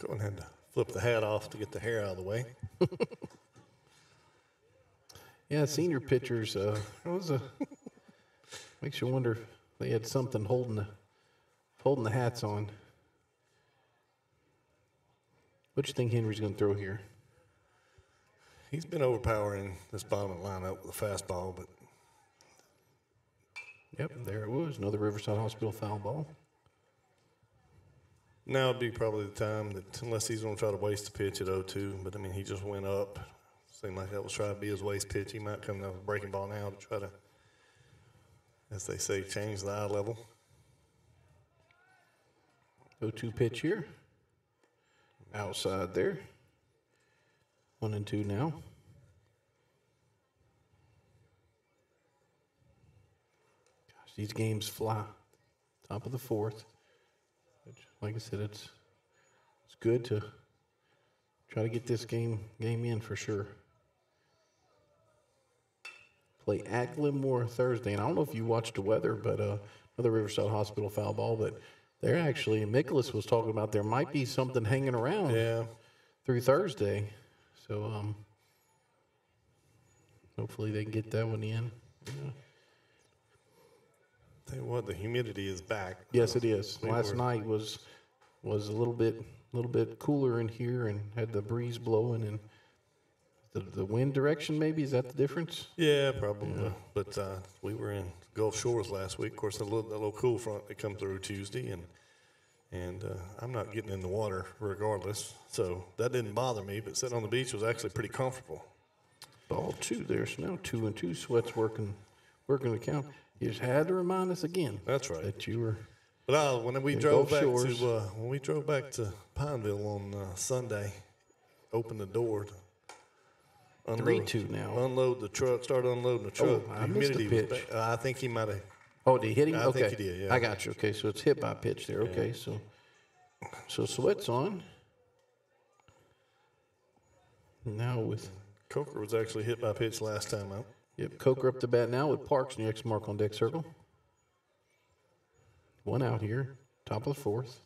Cohen had to flip the hat off to get the hair out of the way. [laughs] Yeah, senior pitchers. Uh, it was a makes you wonder if they had something holding the holding the hats on. What do you think Henry's going to throw here? He's been overpowering this bottom of the lineup with a fastball, but Yep, there it was. Another Riverside Hospital foul ball. Now would be probably the time that, unless he's going to try to waste the pitch at 0-2, but I mean, he just went up. Seemed like that was trying to be his waste pitch. He might come with a breaking ball now to try to, as they say, change the eye level. 0-2 pitch here. Outside there. One and two now. Gosh, these games fly. Top of the fourth. Like I said, it's it's good to try to get this game game in for sure. Play at Glenmora Thursday, and I don't know if you watched the weather, but uh, another Riverside Hospital foul ball, but they're actually Nicholas was talking about there might be something hanging around Yeah. through Thursday. So um, hopefully they can get that one in. Yeah. Tell you what, the humidity is back. Yes, it is. Last night was was a little bit little bit cooler in here and had the breeze blowing and the the wind direction maybe is that the difference? Yeah, probably. But uh, we were in Gulf Shores last week. Of course, a little, a little cool front that come through Tuesday, and and uh, I'm not getting in the water regardless, so that didn't bother me. But sitting on the beach was actually pretty comfortable. Ball two there, so now two and two. Sweats working working the count. You just had to remind us again. That's right. That you were But uh, when we In drove back Shores. to uh, when we drove back to Pineville on uh, Sunday, opened the door. To unload- 3-2 now. Unload the truck. Start unloading the truck. Oh, I missed the pitch. uh, I think he might have. Oh, did he hit him? I okay. think he did, yeah. I got you. Okay, so it's hit by pitch there. Okay, so so sweats on. Now with Coker was actually hit by pitch last time out. yep, Coker up the bat now with Parks and the X mark on deck circle. One out here, top of the fourth.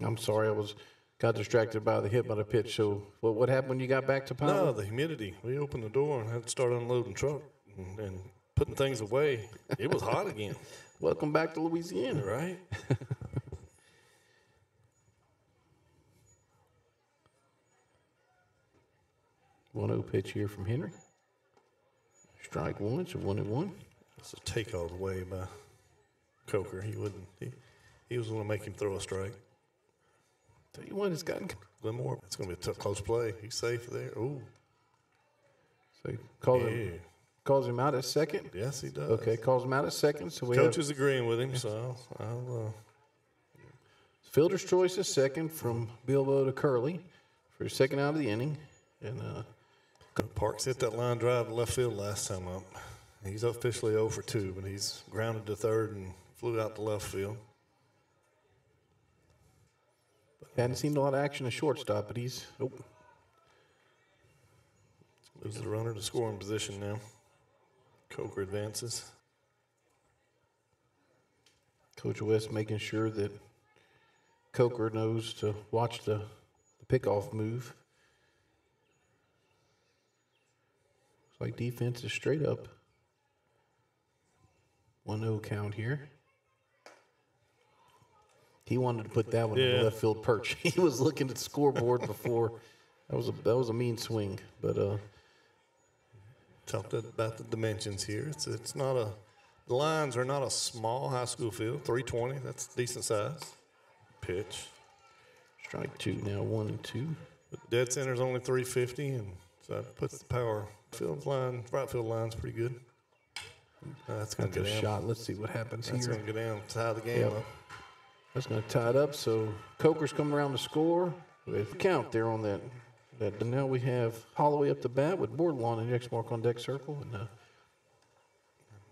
I'm sorry, I was got distracted by the hit by the pitch. So what what happened when you got back to Pine? No, the humidity. We opened the door and had to start unloading truck and, and putting things away. It was hot again, [laughs] Welcome back to Louisiana. right? [laughs] One zero pitch here from Henry. Strike one, so one and one. It's a take all the way by Coker. He wouldn't. He, he was going to make him throw a strike. Tell you what, it's gotten Glenmora. It's going to be a tough, close play. He's safe there. Ooh, so he calls yeah. him calls him out at second. Yes, he does. Okay, calls him out at second. So we Coach have is agreeing with him, so I'll. I'll uh, fielder's choice is second from Bilbo to Curley for his second out of the inning, and uh, Parks hit that line drive to left field last time up. He's officially 0 for 2, but he's grounded to third and flew out to left field. hadn't seen a lot of action at shortstop, but he's oh, Moves the runner to scoring position now. Coker advances. Coach West making sure that Coker knows to watch the, the pickoff move. Looks like defense is straight up. 1 0 count here. He wanted to put that one in the left field perch. [laughs] He was looking at the scoreboard before. That was a that was a mean swing, but uh, Talked about the dimensions here. It's it's not a the lines are not a small high school field. Three twenty. That's decent size. Pitch. strike two now, one and two. But dead center's only three fifty, and so that puts the power field line right field line's pretty good. Uh, that's gonna Got go the down. shot. Let's see what happens That's here. gonna go down. Tie the game Yep. up. That's going to tie it up. So Coker's coming around to score with count there on that. That now we have Holloway up the bat with Bordelon and X mark on deck circle. And uh,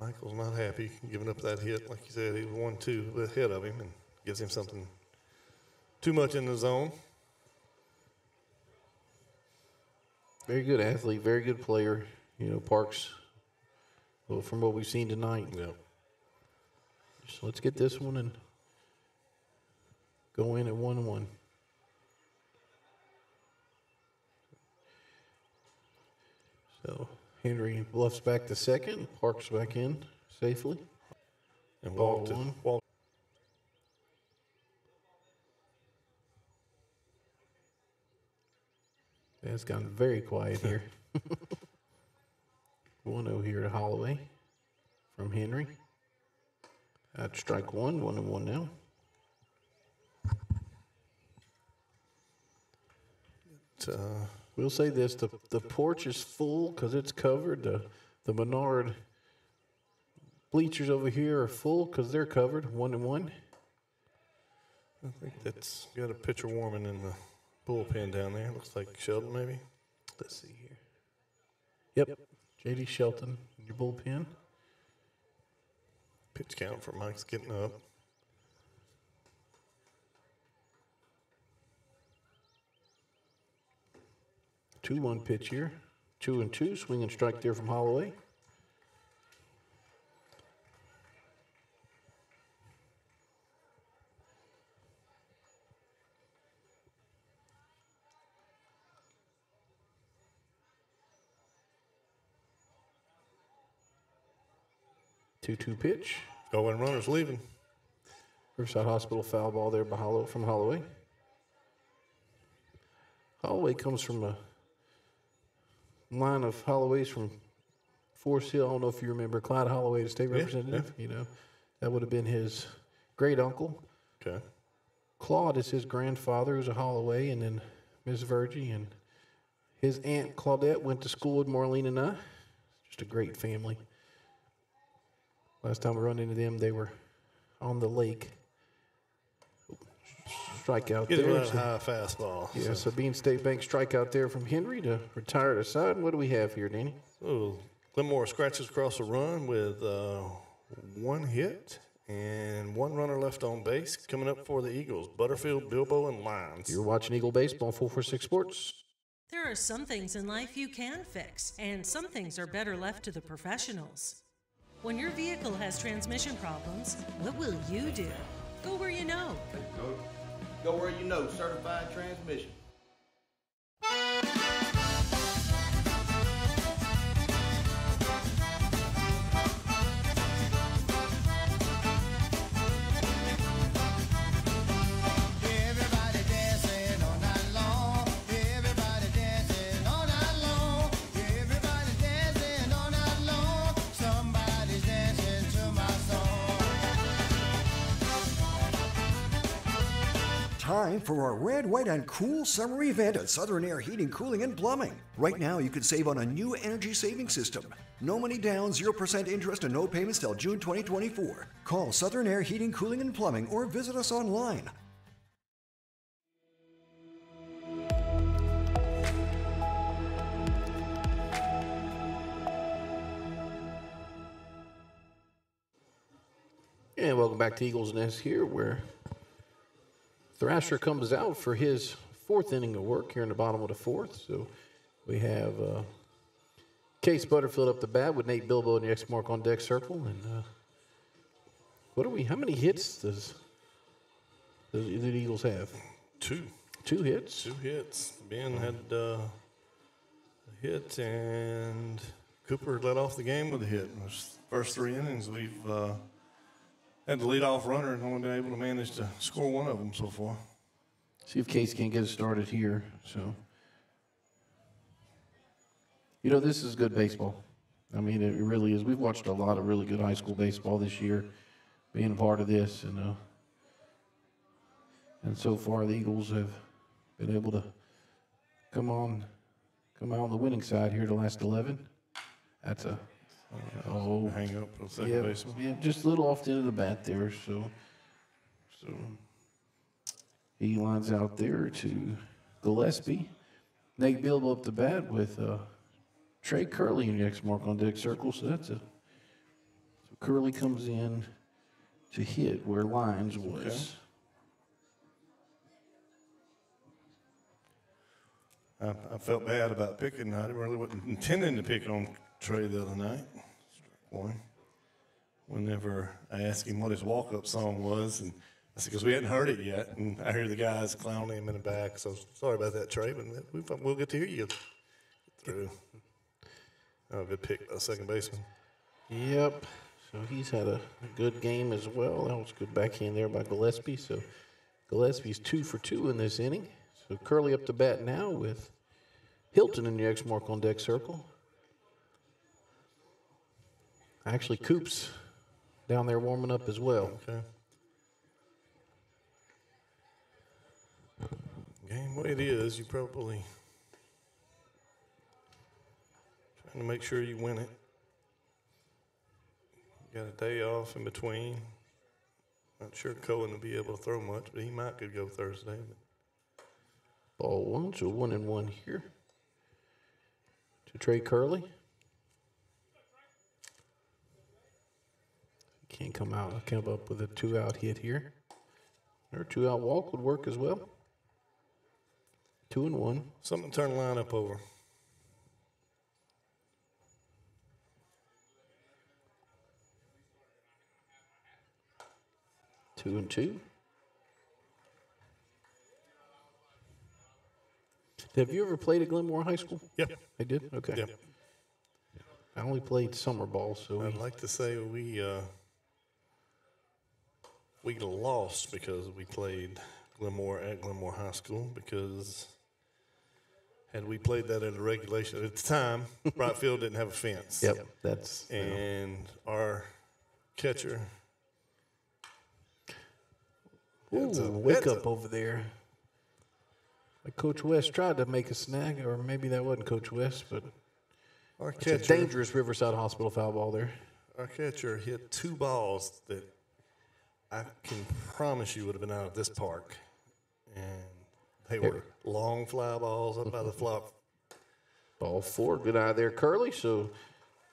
Michael's not happy giving up that hit. Like you said, he was one two ahead of him and gives him something too much in the zone. Very good athlete, very good player. You know, Parks. Well, from what we've seen tonight. Yeah. So let's get this one and go in at one one. So Henry bluffs back to second, Parks back in safely. And Ball walked, one. Walked. It's gotten very quiet here. [laughs] 1 0 here to Holloway from Henry. At strike one, one and one now. Uh, We'll say this: the the porch is full because it's covered. The the Menard bleachers over here are full because they're covered, one and one. I think that's got a pitcher warming in the bullpen down there. Looks like Shelton maybe. Let's see here. Yep, J.D. Shelton, in your bullpen. Pitch count for Mike's getting up. Two one pitch here. Two and two, swing and strike there from Holloway. Two two pitch. And runners leaving. Riverside Hospital foul ball there by Hollow, from Holloway. Holloway comes from a line of Holloways from Forest Hill. I don't know if you remember Clyde Holloway, the state Yeah, representative. You know, that would have been his great uncle. Okay. Claude is his grandfather, who's a Holloway, and then Miss Virgie and his aunt Claudette went to school with Marlene and I. Just a great family. Last time we run into them, they were on the lake. Strikeout Get him there. that so- high fastball. yeah, Sabine State Bank strikeout there from Henry to retire to side. What do we have here, Danny? So Glenmora scratches across the run with uh, one hit and one runner left on base. Coming up for the Eagles, Butterfield, Bilbo, and Lyons. You're watching Eagle Baseball 446 Sports. There are some things in life you can fix, and some things are better left to the professionals. When your vehicle has transmission problems, what will you do? Go where you know. Go, go where you know, certified transmission. Time for our red, white, and cool summer event at Southern Air Heating, Cooling, and Plumbing. Right now, you can save on a new energy saving system. No money down, 0% interest, and no payments till June 2024. Call Southern Air Heating, Cooling, and Plumbing or visit us online. And welcome back to Eagles Nest here, where Thrasher comes out for his fourth inning of work here in the bottom of the fourth. So we have uh, Case Butterfield up the bat with Nate Bilbo and the X mark on deck circle. And uh, what are we? How many hits does, does the Eagles have? Two. Two hits. Two hits. Ben had uh, a hit and Cooper led off the game with a hit. First three innings, we've uh, had the leadoff runner and only been able to manage to score one of them so far. See if Case can get started here. So, you know, this is good baseball. I mean, it really is. We've watched a lot of really good high school baseball this year, being a part of this, and uh, and so far the Eagles have been able to come on, come out on the winning side here the last eleven. That's a oh Hang up the second yeah, baseman. yeah, just a little off the end of the bat there. So, so he lines out there to Gillespie. Nate Bilbo up the bat with uh, Trey Curley in the X mark on deck circle. So that's a so Curley comes in to hit where Lyons was. I, I felt bad about picking. I didn't really wasn't intending to pick on Trey the other night. One. Whenever I asked him what his walk-up song was, and I said, because we hadn't heard it yet, and I hear the guys clowning him in the back. So sorry about that, Trey, but we, we'll get to hear you through. Oh, good pick the second baseman. Yep. So he's had a, a good game as well. That was a good backhand there by Gillespie. So Gillespie's two for two in this inning. So Curley up to bat now with Hilton in the X mark on deck circle. Actually, Coops down there warming up as well. Okay. Game way it is, you probably trying to make sure you win it. You got a day off in between. Not sure Cohen will be able to throw much, but he might could go Thursday. Ball one, so one and one here to Trey Curley. Can't come out, I come up with a two out hit here. Or two out walk would work as well. Two and one. something to turn the lineup over. Two and two. Have you ever played at Glenmora High School? Yep. I did? Okay. I only played summer ball, so I'd like to say we uh, we lost because we played Glenmora at Glenmora High School because had we played that at a regulation at the time, [laughs] Bright Field didn't have a fence. Yep, that's and our catcher. Ooh, up, wake up, up. over there. Like Coach West tried to make a snag, or maybe that wasn't Coach West, but Our it's a catcher, dangerous Riverside Hospital foul ball there. our catcher hit two balls that I can promise you would have been out of this park, and they were long fly balls up by the [laughs] flop. Ball four, good eye there, Curley. So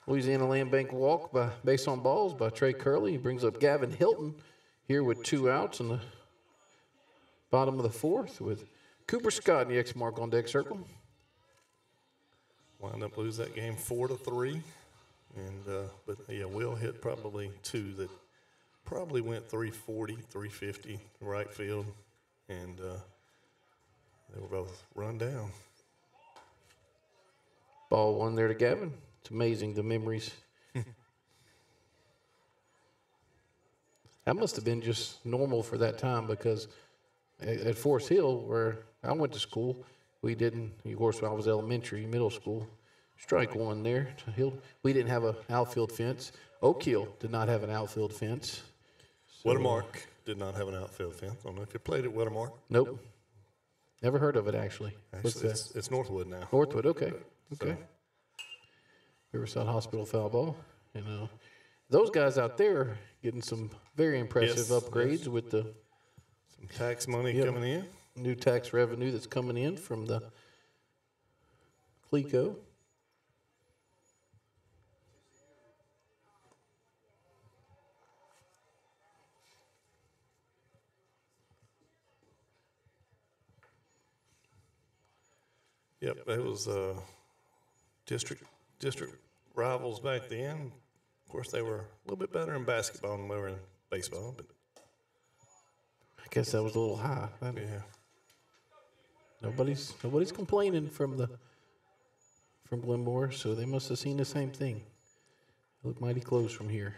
Louisiana Land Bank walk by based on balls by Trey Curley. He brings up Gavin Hilton here with two outs in the bottom of the fourth with Cooper Scott in the X mark on deck circle. Wind up lose that game four to three, and uh, but yeah, we'll hit probably two that probably went 340, 350 right field, and uh, they were both run down. Ball one there to Gavin. It's amazing the memories. [laughs] that must have been just normal for that time because at, Forest Hill, where I went to school, we didn't. Of course, when I was elementary, middle school, strike one there. To Hill, we didn't have an outfield fence. Oak Hill did not have an outfield fence. So- Wettermark did not have an outfield fence. I don't know if you played at Wettermark. Nope. Never heard of it actually. What's Actually, that? it's, it's Northwood now. Northwood, okay. So- Okay. Riverside Hospital foul ball. You uh, know, those guys out there getting some very impressive Yes, upgrades yes. with the Some tax money Yep. coming in. new tax revenue that's coming in from the CLECO. Yep, it was uh, district district rivals back then. Of course, they were a little bit better in basketball than we were in baseball, but I guess that was a little high. That- yeah. Nobody's nobody's complaining from the from Glenmora, so they must have seen the same thing. Look mighty close from here.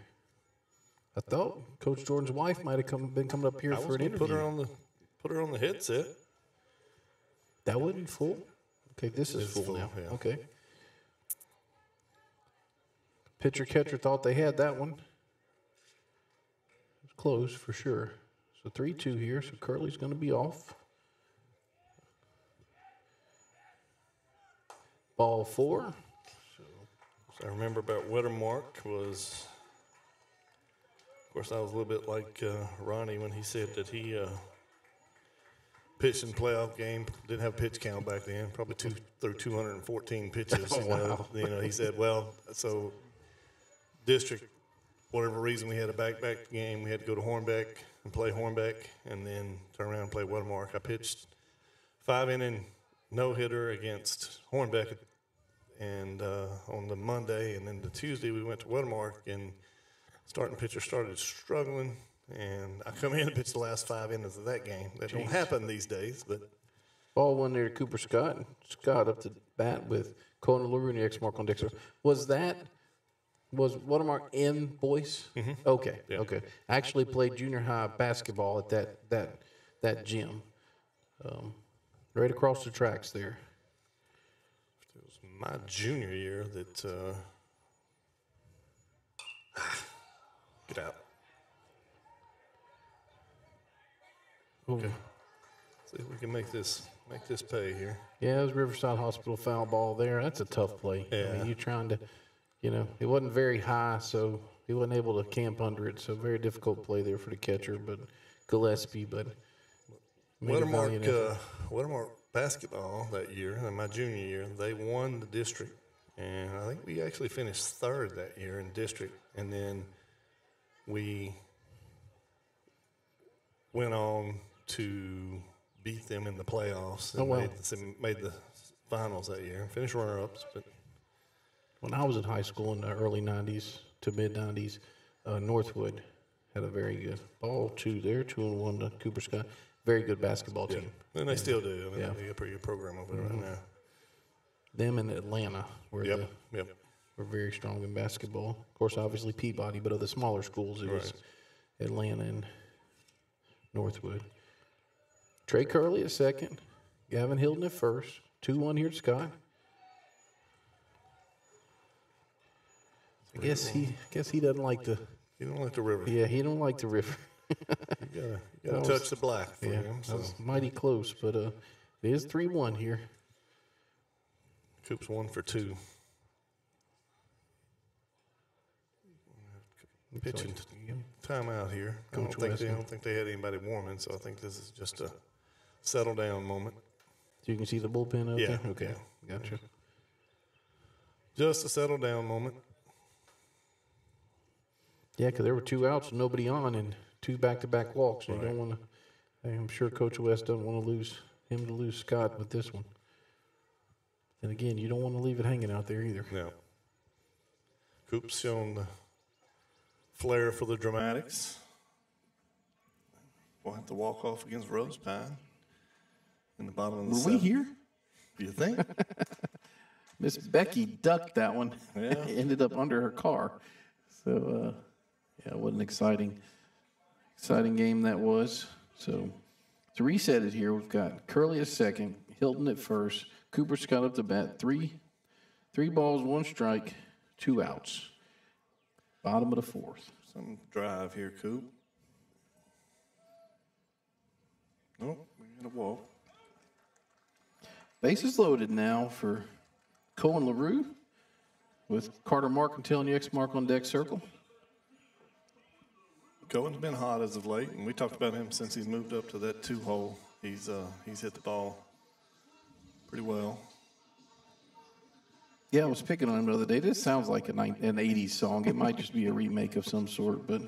I thought Coach Jordan's wife might have come, been coming up here I for was an gonna interview. put her on the put her on the headset. That wouldn't full. Okay, this is It's full, full, now. yeah. Okay. Pitcher catcher thought they had that one. It was close for sure. So three two here. So Curley's going to be off. Ball four. So I remember about Wettermark was, of course, I was a little bit like uh, Ronnie when he said that he uh, pitched in playoff game. Didn't have a pitch count back then. Probably two through 214 pitches. Oh, [laughs] you, know, wow. you know, he said, well, so district, whatever reason we had a back-back game, we had to go to Hornbeck and play Hornbeck, and then turn around and play Wettermark. I pitched five inning no hitter against Hornbeck and uh, on the Monday, and then the Tuesday we went to Wettermark, and starting pitcher started struggling, and I come in and pitch the last five innings of that game. That don't happen these days, but Ball one there to Cooper Scott. and Scott up to bat with Cohen LaRue and the X mark on Dexter. Was that was Wettermark in Boyce? Okay, Yeah. okay. I actually played junior high basketball at that that that gym, um, right across the tracks there. it was my junior year that. Uh, [sighs] get out. Okay. See if we can make this make this pay here. Yeah, it was Riverside Hospital foul ball there. That's a tough play. Yeah. I mean, you're trying to, you know, it wasn't very high, so he wasn't able to camp under it. So very difficult play there for the catcher, but Gillespie, but made a valiant Wettermark, effort. uh, Wettermark basketball that year, in my junior year, they won the district, and I think we actually finished third that year in district, and then we went on to beat them in the playoffs. And Oh, wow. made, the, made the finals that year. Finished runner-ups, but When I was in high school in the early 90s to mid 90s, uh, Northwood had a very good ball two there, two and one to Cooper Scott. Very good basketball yeah, team. and they still do. I mean, Yeah. they got a pretty good program over there Mhm. right now. Them in Atlanta were Yep, the, yep. were very strong in basketball. Of course, obviously Peabody, but of the smaller schools, it was Atlanta and Northwood. Trey Curley at second, Gavin Hilton at first. Two one here to Scott. I guess he I guess he doesn't like the You don't like the river. yeah he don't like the river. You gotta, you [laughs] gotta was- touch the black for yeah, him. that So. was mighty close, but uh, it is three one here. Coop's one for two. Pitching timeout here. I don't Coach think they Weston. don't think they had anybody warming, so I think this is just a settle down moment. So you can see the bullpen out Yeah, there. Okay, yeah. gotcha. Just a settle down moment. Yeah, because there were two outs, and nobody on, and two back-to-back walks. You don't want to. I'm sure Coach West doesn't want to lose him to lose Scott with this one. And again, you don't want to leave it hanging out there either. No. Coop's shown the flair for the dramatics. We'll have to walk off against Rose Pine in the bottom of the Were we here? Do you think? [laughs] Miss Becky ducked that one. Yeah. [laughs] Ended up under her car. So, uh, yeah, what an exciting, exciting game that was. So, to reset it here, we've got Curley at second, Hilton at first, Cooper Scott up to bat, three, three balls, one strike, two outs. Bottom of the fourth. Some drive here, Coop. Nope, we got a walk. Bases loaded now for Cohen LaRue with Carter Marcantel and X mark on deck circle. Cohen's been hot as of late, and we talked about him since he's moved up to that two hole. He's uh, he's hit the ball pretty well. Yeah, I was picking on him the other day. This sounds like a nine, an '80s song. It might just be a remake of some sort, but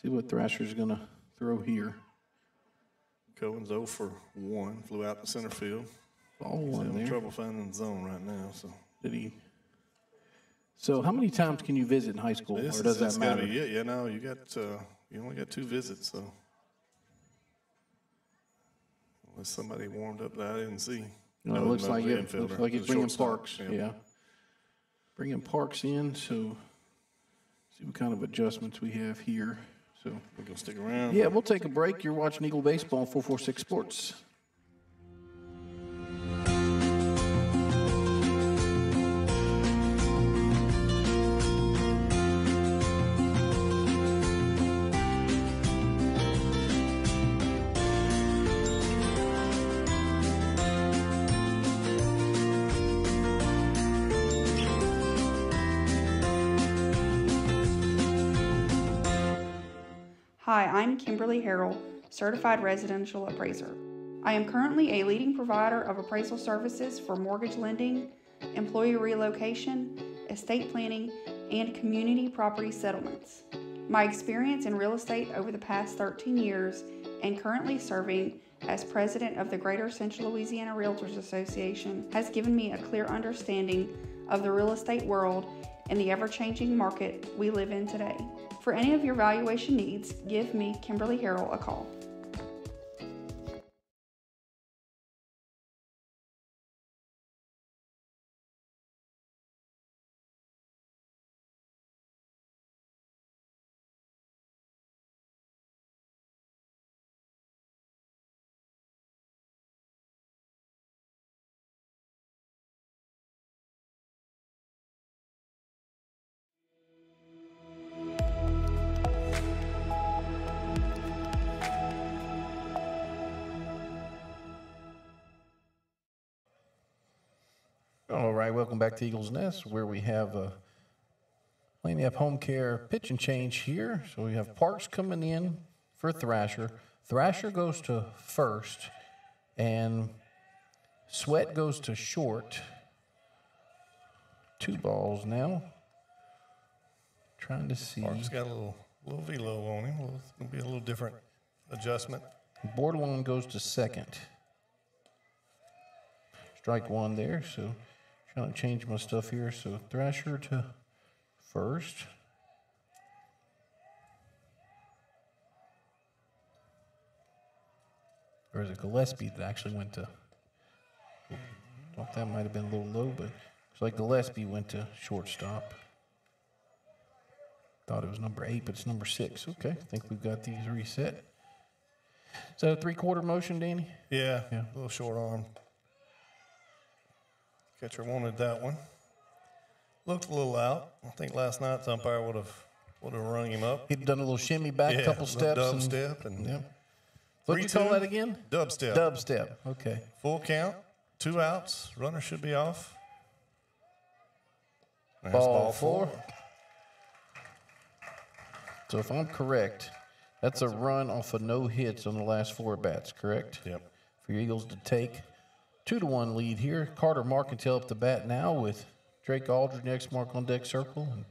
see what Thrasher's gonna throw here. Cohen's 0 for 1, flew out to center field. Ball He's one having there. trouble finding the zone right now. So Did he? So, how many times can you visit in high school, This or does that matter? be it. Yeah, no, you got uh, you only got two visits, so unless somebody warmed up that I didn't see. No, it looks like it. Looks like it's bringing Parks. yeah. Yeah. Bringing Parks in. So see what kind of adjustments we have here. So We're gonna stick around. yeah, we'll take a break. You're watching Eagle Baseball on 446 Sports. Hi, I'm Kimberly Harrell, Certified Residential Appraiser. I am currently a leading provider of appraisal services for mortgage lending, employee relocation, estate planning, and community property settlements. My experience in real estate over the past 13 years and currently serving as president of the Greater Central Louisiana Realtors Association has given me a clear understanding of the real estate world and the ever changing market we live in today. For any of your valuation needs, give me, Kimberly Harrell, a call. Back to Eagles Nest, where we have uh, we have home care pitch and change here. So we have Parks coming in for Thrasher. Thrasher goes to first, and Sweat goes to short. Two balls now. Trying to see. Parks got a little little velo on him. Little- It's gonna be a little different adjustment. Bordelon goes to second. Strike one there, so trying to change my stuff here. So Thrasher to first. Or is it Gillespie that actually went to? Thought that might have been a little low, but it's like Gillespie went to shortstop. Thought it was number eight, but it's number six. Okay, I think we've got these reset. So three quarter motion, Danny? Yeah, Yeah, a little short arm. Catcher wanted that one. Looked a little out. I think last night's umpire would have would have rung him up. He'd done a little shimmy back, a Yeah, couple steps. dub and- step and Yep. What'd you call that again? Dub step. Dub step. Okay. Full count, two outs. Runner should be off. That's Ball four. So if I'm correct, that's a run off of no hits on the last four bats, correct? Yep. For your Eagles to take two to one lead here. Carter Marcantel up the bat now with Drake Aldrich next mark on deck circle. And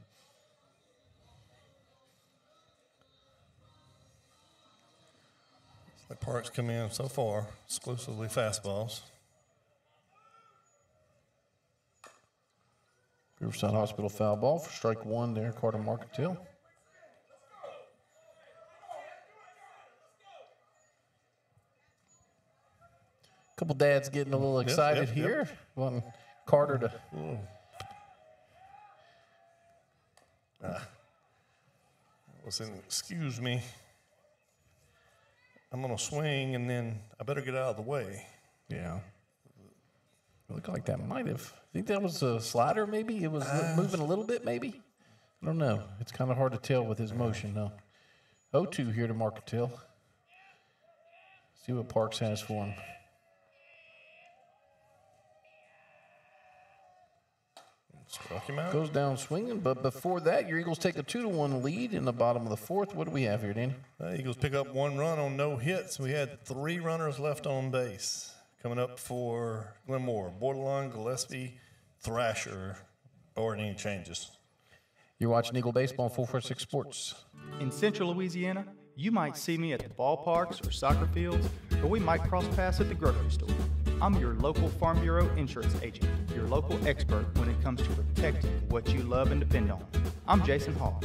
The parks come in so far exclusively fastballs. Riverside Hospital foul ball for strike one there, Carter Marcantel. Couple dads getting a little excited yep, yep. here. Wanting Carter to Ah. Listen, excuse me. I'm gonna swing and then I better get out of the way. Yeah. Looked like that might have. I think that was a slider, maybe. It was Uh, moving a little bit, maybe. I don't know. It's kind of hard to tell with his motion, though. 0 2 here to Marcantel. See what Parks has for him. Struck him out. Goes down swinging, but before that, your Eagles take a 2 to 1 lead in the bottom of the fourth. What do we have here, Danny? The Eagles pick up one run on no hits. We had three runners left on base. Coming up for Glenmora, Bordelon, Gillespie, Thrasher, or any changes. You're watching Eagle Baseball on 446 Sports. In central Louisiana, you might see me at the ballparks or soccer fields, or we might cross paths at the grocery store. I'm your local Farm Bureau insurance agent, your local expert when it comes to protecting what you love and depend on. I'm Jason Hall.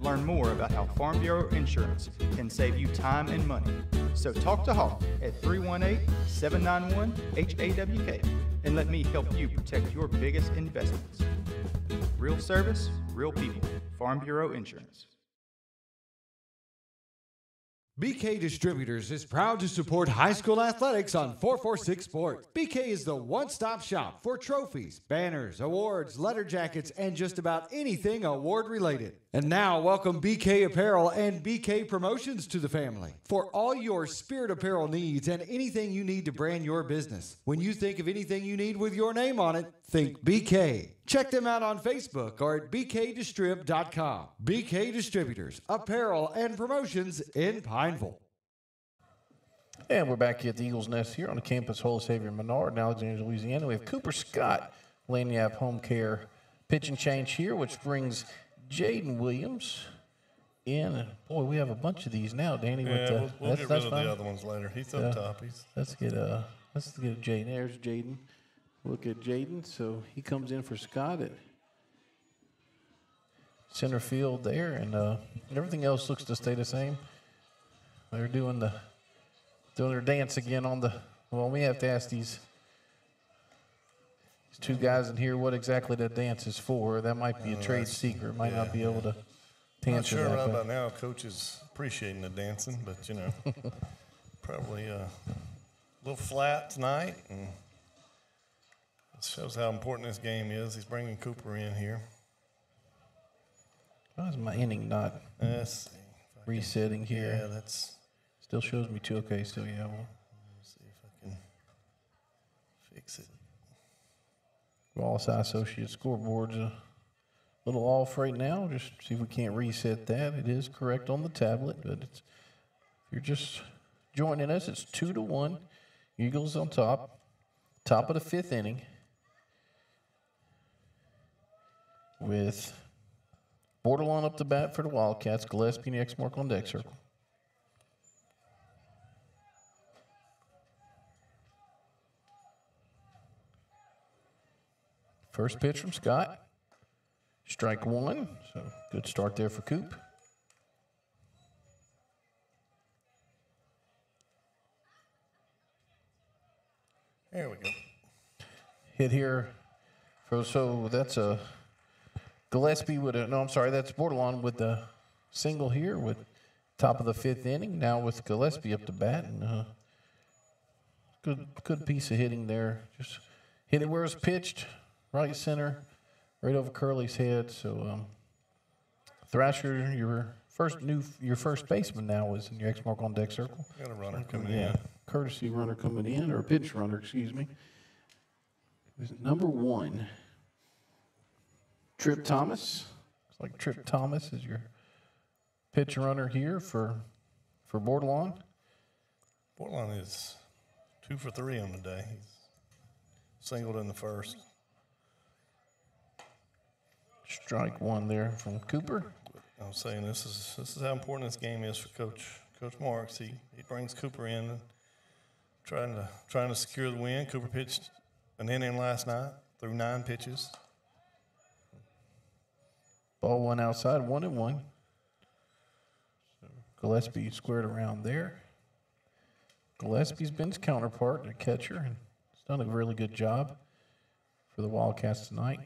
Learn more about how Farm Bureau Insurance can save you time and money. So talk to Hall at 318 791 HAWK and let me help you protect your biggest investments. Real service, real people. Farm Bureau Insurance. BK Distributors is proud to support high school athletics on 446 Sports. BK is the one stop shop for trophies, banners, awards, letter jackets, and just about anything award related. And now, welcome BK Apparel and BK Promotions to the family for all your spirit apparel needs and anything you need to brand your business. When you think of anything you need with your name on it, think BK. Check them out on Facebook or at bkdistrib.com. BK Distributors, apparel and promotions in Pineville. And we're back here at the Eagles Nest here on the campus Holy Savior Menard in Alexandria, Louisiana. We have Cooper Scott, Lagniappe Home Care pitch and change here, which brings Jaden Williams in. Boy, we have a bunch of these now, Danny. with Yeah, the, we'll, we'll that's, get that's rid of fine. the other ones later. He's up Yeah. top. He's Let's get uh let's get Jaden. There's Jaden. Look at Jaden. So he comes in for Scott at center field there, and uh, everything else looks to stay the same. They're doing the doing their dance again on the. Well, we have to ask these these two guys in here what exactly that dance is for. That might be a trade secret. Might not be able to, to not answer sure that. right about now. Coach is appreciating the dancing, but you know, [laughs] probably uh, a little flat tonight, and shows how important this game is. He's bringing Cooper in here. Why is my inning not Let's see can- resetting here? Yeah, that's. Still shows me two. Okay, so yeah, well, Let's see if I can fix it. Wallace Eye Associates scoreboard's a little off right now. Just see if we can't reset that. It is correct on the tablet, but it's, if you're just joining us, it's two to one. Eagles on top. Top of the fifth inning. With Bordelon up the bat for the Wildcats. Gillespie and the mark on deck circle. First pitch from Scott. Strike one. So good start there for Coop. There we go. Hit here. For, so that's a Gillespie with a, no, I'm sorry, that's Bordelon with the single here with top of the fifth inning. Now with Gillespie up to bat. And uh, good, good piece of hitting there. Just hit it where it's pitched, right center, right over Curley's head. So um, Thrasher, your first new, your first baseman now is in your X mark on deck circle. Got a runner coming Yeah, in. courtesy runner coming in, or pinch runner, excuse me. Is number one, Trip Thomas. Looks like Trip Thomas is your pitch runner here for for Bordelon. Portland is two for three on the day. He's singled in the first. Strike one there from Cooper. I'm saying this is this is how important this game is for Coach Coach Marks. He he brings Cooper in, trying to trying to secure the win. Cooper pitched an inning last night through nine pitches. Ball one outside, one and one. Gillespie squared around there. Gillespie's been his counterpart, the catcher, and he's done a really good job for the Wildcats tonight.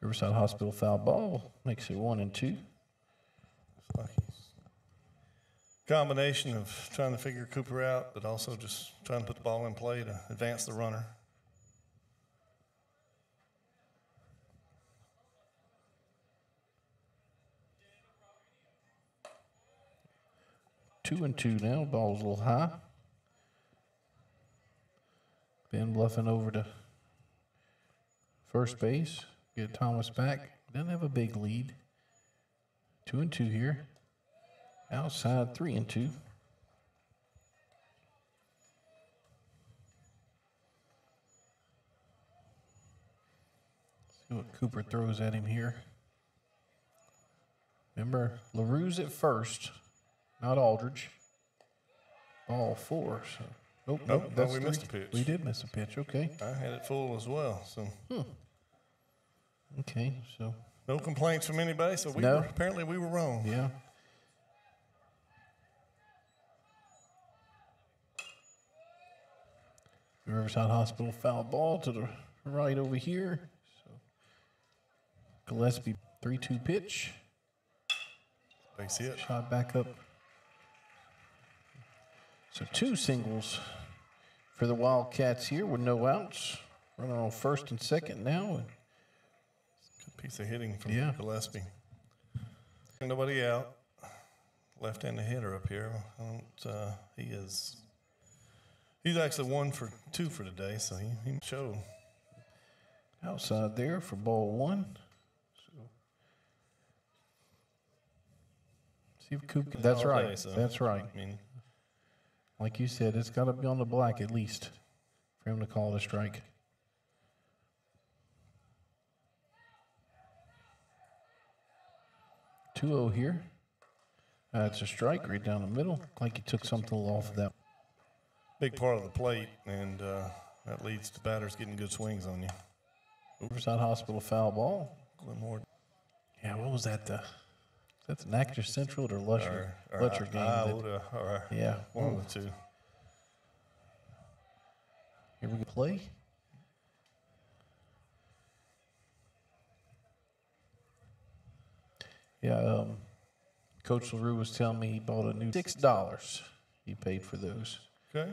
Riverside Hospital foul ball makes it one and two. Combination of trying to figure Cooper out, but also just trying to put the ball in play to advance the runner. Two and two now. Ball's a little high. Ben bluffing over to first base. Get Thomas back. Doesn't have a big lead. Two and two here. Outside, three and two. See what Cooper throws at him here. Remember, LaRue's at first, not Aldrich. All four. So, nope, Nope, nope. no, we missed a pitch. We did miss a pitch. Okay. I had it full as well. So Hmm. Okay, so No complaints from anybody, so we No. were, apparently we were wrong. yeah. Riverside Hospital foul ball to the right over here. So Gillespie three two pitch. Base hit. Shot back up. So two singles for the Wildcats here with no outs. Running on first and second now. And Good piece of hitting from Yeah. Gillespie. Nobody out. Left-handed hitter up here. I don't, uh, he is. He's actually one for two for today, so he, he showed. outside there for ball one. So see if Coop. That's right. day, so, That's right. I mean, Like you said, it's got to be on the black at least for him to call it a strike. Two zero here. That's a strike right down the middle. Like he took something off of that. big part of the plate, and uh, that leads to batters getting good swings on you. Riverside Hospital foul ball. Glenmora Yeah, what was that? The is that the Natchez Central or Lusher or, or Lutcher game? that- or yeah, one of the two. Here we go. Play. Yeah, um, Coach LaRue was telling me he bought a new six dollars. He paid for those. Okay.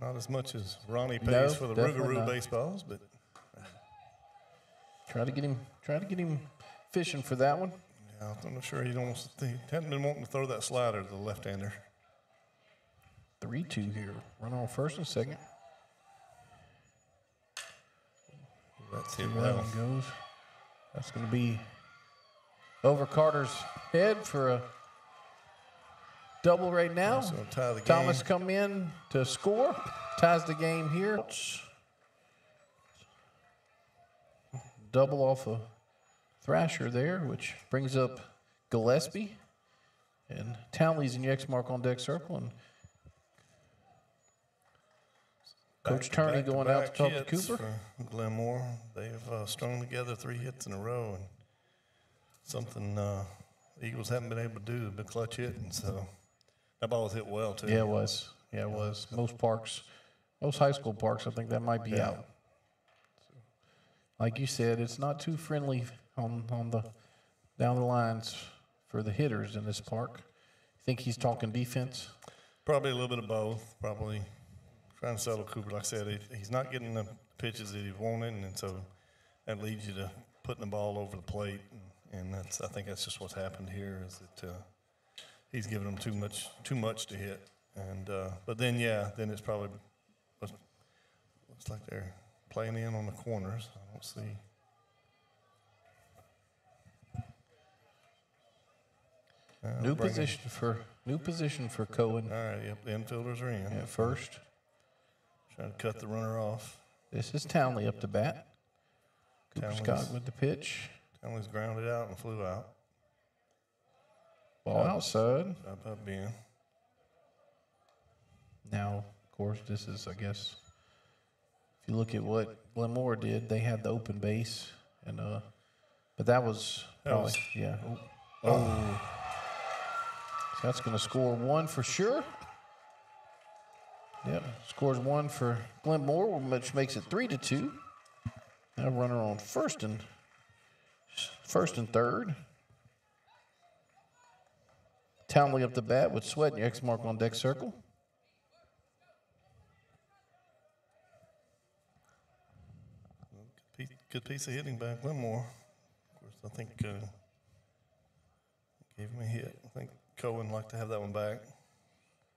Not as much as Ronnie pays No, for the definitely Rougarou not. baseballs, but Try to get him. Try to get him fishing for that one. yeah, I'm not sure he don't he hadn't been wanting to throw that slider to the left-hander. Three two here. Run on first and second. That's See where that one goes. That's going to be over Carter's head for a double right now. Tie the Thomas come in to score, ties the game here. Double off a Thrasher there, which brings up Gillespie. And Townley's in the X mark on deck circle. And Coach Turney Back-to-back going out to talk to Cooper. Glenmora. They've uh, strung together three hits in a row, and something uh, Eagles haven't been able to do. Been clutch hitting, so that ball was hit well too. Yeah, it was. Yeah, it was. Most parks, most high school parks, I think that might be Yeah. out. Like you said, it's not too friendly on on the down the lines for the hitters in this park. Think he's talking defense? Probably a little bit of both. Probably trying to settle Cooper. Like I said, he, he's not getting the pitches that he wanted, and so that leads you to putting the ball over the plate. And, that's I think that's just what's happened here is that uh, he's giving them too much too much to hit. And uh, but then yeah, then it's probably looks like they're playing in on the corners. I don't see. New bring 'em- position for new position for Cohen All right, yep, the infielders are in. at first. Trying to cut the runner off. This is Townley up to bat. Cooper Scott Townley's- with the pitch. Townley's grounded out and flew out. Ball outside. Up, up in. Now, of course, this is, I guess, if you look at what Glenmora did, they had the open base, and uh, but that was That probably was- yeah. Oh, that's going to score one for sure. Yep, scores one for Glenmora, which makes it three to two. Now runner on first and first and third. Townley up the bat with Sweat and your X mark on deck circle. Good piece of hitting by Glenmora. Of course, I think uh, gave him a hit. I think Cohen liked to have that one back.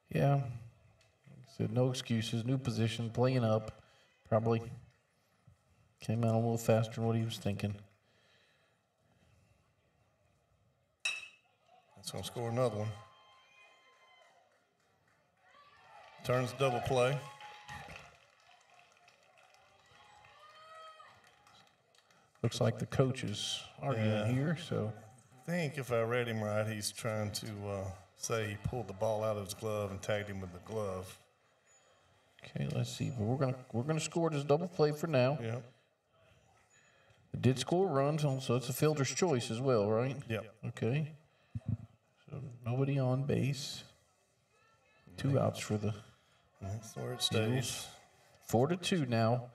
Yeah. Like I said, no excuses. New position, playing up. Probably came out a little faster than what he was thinking. That's going to score another one. Turns double play. Looks like the coaches are Yeah. here. So think if I read him right, he's trying to uh, say he pulled the ball out of his glove and tagged him with the glove. okay, let's see. But we're gonna we're gonna score this double play for now. Yeah. It did score runs, on, so it's a fielder's choice as well, right? Yep. Okay. So nobody on base. Two outs for the That's where it Eagles. stays. Four to two now.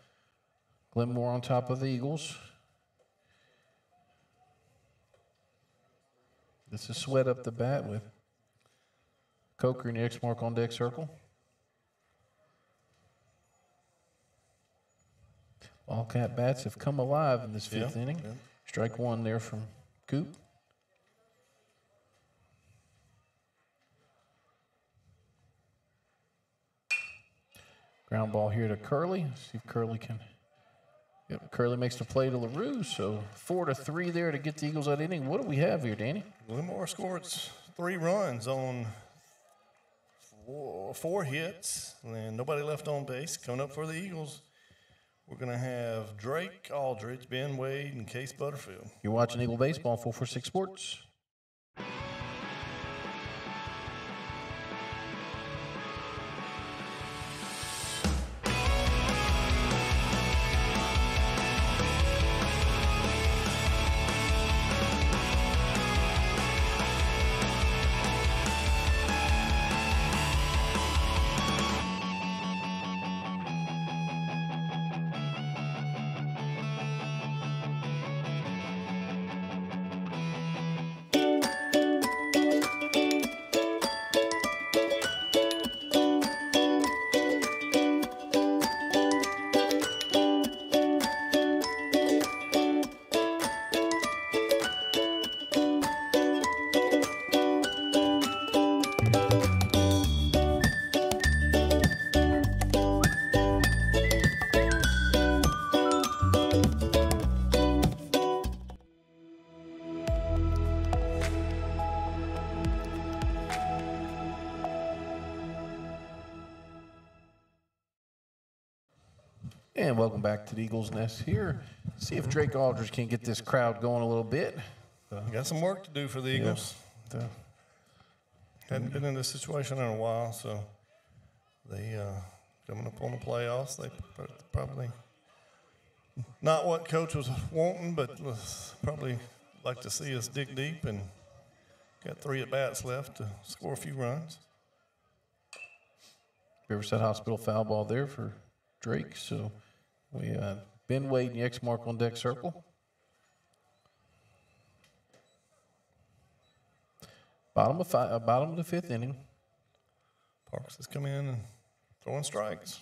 Glenmora on top of the Eagles. This is sweat up the bat with Coker and the X mark on deck circle. All cat bats have come alive in this fifth Yeah, inning. yeah. Strike one there from Coop. Ground ball here to Curley. See if Curley can. Yep, Curley makes the play to LaRue. So four to three there to get the Eagles that inning. What do we have here, Danny? Glenmora scores three runs on four, four hits, and nobody left on base. Coming up for the Eagles, we're going to have Drake Aldrich, Ben Wade, and Case Butterfield. You're watching Eagle Baseball 446 Sports. Back to the Eagles Nest here. See if Drake Aldrich can get this crowd going a little bit. Got some work to do for the Eagles. The- Hadn't been in this situation in a while, so they uh, coming up on the playoffs. They pr- probably not what coach was wanting, but probably like to see us dig deep and got three at bats left to score a few runs. Riverside Hospital foul ball there for Drake. So we uh, Ben Wade and the X mark on deck circle. Bottom of five, uh, bottom of the fifth inning. Parks has come in and throwing strikes.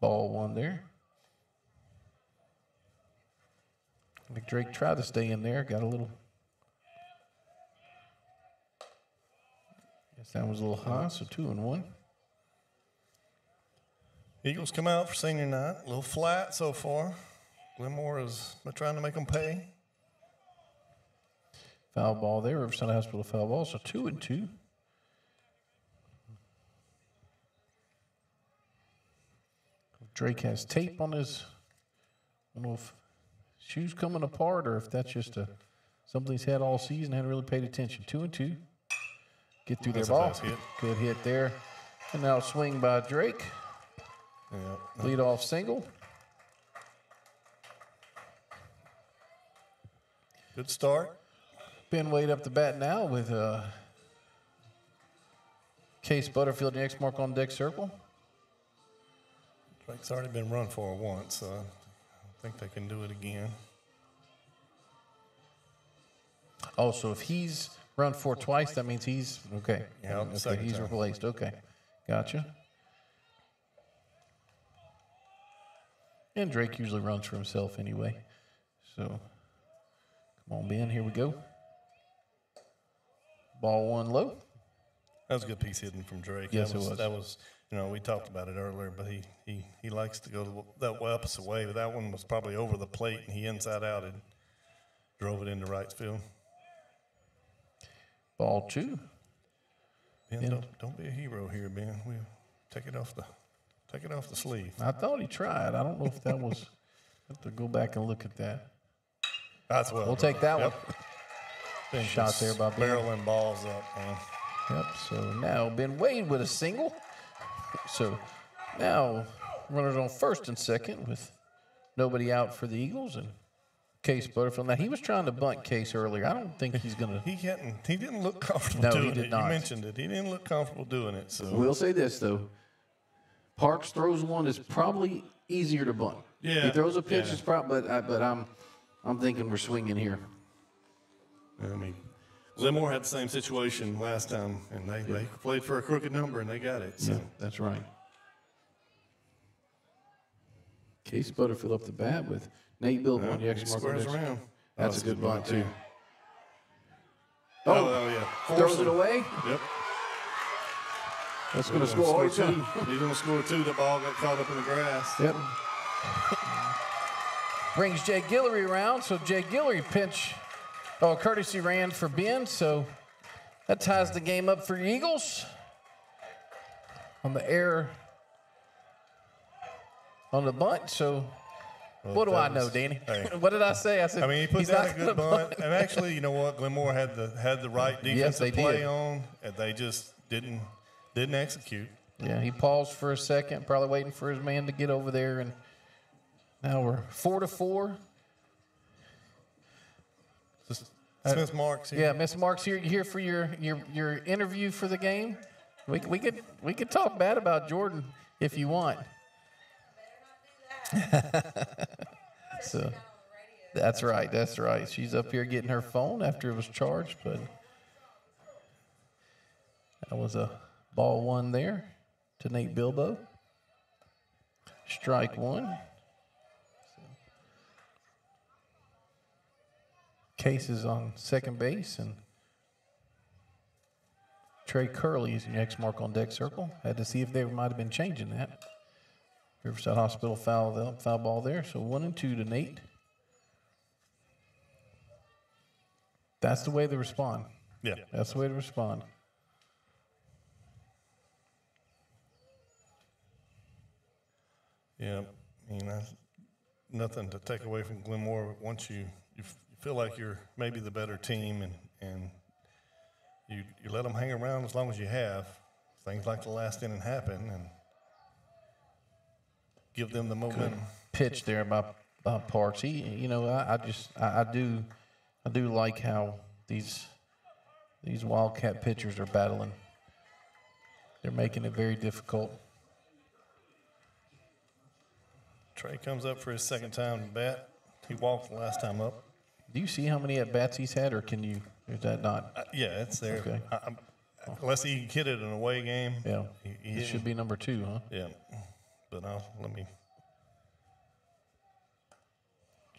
Ball one there. I think Drake tried to stay in there. Got a little. Guess that was a little high. So two and one. Eagles come out for senior night, a little flat so far. Glenmora is trying to make them pay. Foul ball there. Riverside Hospital foul ball. So two and two. Drake has tape on his. I don't know if shoes coming apart or if that's just a something he's had all season. Hadn't really paid attention. Two and two. Get through That's their ball. hit. Good hit there. And now swing by Drake. Yeah. Lead off single. Good start. Ben Wade up the bat now with uh, Case Butterfield X mark on deck circle. Drake's already been run for once, so I think they can do it again. Oh, so if he's run for twice, that means he's okay. Yeah, okay, he's time. replaced. Okay, gotcha. And Drake usually runs for himself anyway. So, come on, Ben. Here we go. Ball one low. That was a good piece hitting from Drake. Yes, that it was, was. That was, you know, we talked about it earlier, but he he, he likes to go that opposite way. But that one was probably over the plate, and he inside out and drove it into right field. Ball two. Ben, Ben. don't, don't be a hero here, Ben. We'll take it off the take it off the sleeve. I thought he tried. I don't know if that was. have to go back and look at that. That's well. We'll take that Yep. one. Ben Shot there by Ben. barreling balls up, man. Yep. So now Ben Wade with a single. So now runners on first and second with nobody out for the Eagles and Case Butterfield. Now he was trying to bunt Case earlier. I don't think he's gonna. He hadn't. He didn't look comfortable No, he did it. not. You mentioned it. He didn't look comfortable doing it. So We'll say this though. Parks throws one that's probably easier to bunt. Yeah, He throws a pitch yeah. is probably, but I, but I'm I'm thinking we're swinging here. I mean, Glenmora had the same situation last time, and they, they played for a crooked number and they got it. So Yeah, that's right. Case Butterfield up the bat with Nate Bill Yeah, on the he X squares around. That's Oh, a good bunt too. Oh, Oh, yeah. throws Force it away. Yep. That's going to He's score. He's two. going to score two. The ball got caught up in the grass. Yep. [laughs] brings Jay Guillory around. So Jay Guillory pinch, oh, courtesy ran for Ben. So that ties the game up for Eagles. On the air, on the bunt. So what do I know, Danny? hey. [laughs] what did I say? I said I mean, he put he's down not a good gonna bunt, and actually, you know what? Glenmora had the had the right [laughs] defensive Yes, they play did. on, and they just didn't didn't execute. Yeah, he paused for a second, probably waiting for his man to get over there, and now we're four to four. Miss Marks here. Yeah, Miss Marks here. Here for your your your interview for the game? We we could we could talk bad about Jordan if you want. [laughs] so that's right. That's right. She's up here getting her phone after it was charged, but that was a ball one there to Nate Bilbo. Strike one. Case is on second base, and Trey Curley is your next mark on deck circle. Had to see if they might have been changing that. Riverside Hospital foul, foul ball there. So one and two to Nate. That's the way they respond. Yeah. That's the way to respond. Yeah, I mean, that's nothing to take away from Glenmora. Once you, you you feel like you're maybe the better team and, and you, you let them hang around as long as you have, things like the last inning happen and give them the momentum. pitch there by, by Parks. He, you know, I, I just, I, I do, I do like how these, these Wildcat pitchers are battling. They're making it very difficult. Trey comes up for his second time to bat. He walked the last time up. Do you see how many at bats he's had, or can you? Is that not? Uh, yeah, it's there. Okay. I, I'm, unless he hit it in a away game. Yeah. He, he It should be number two, huh? Yeah, but I'll let me.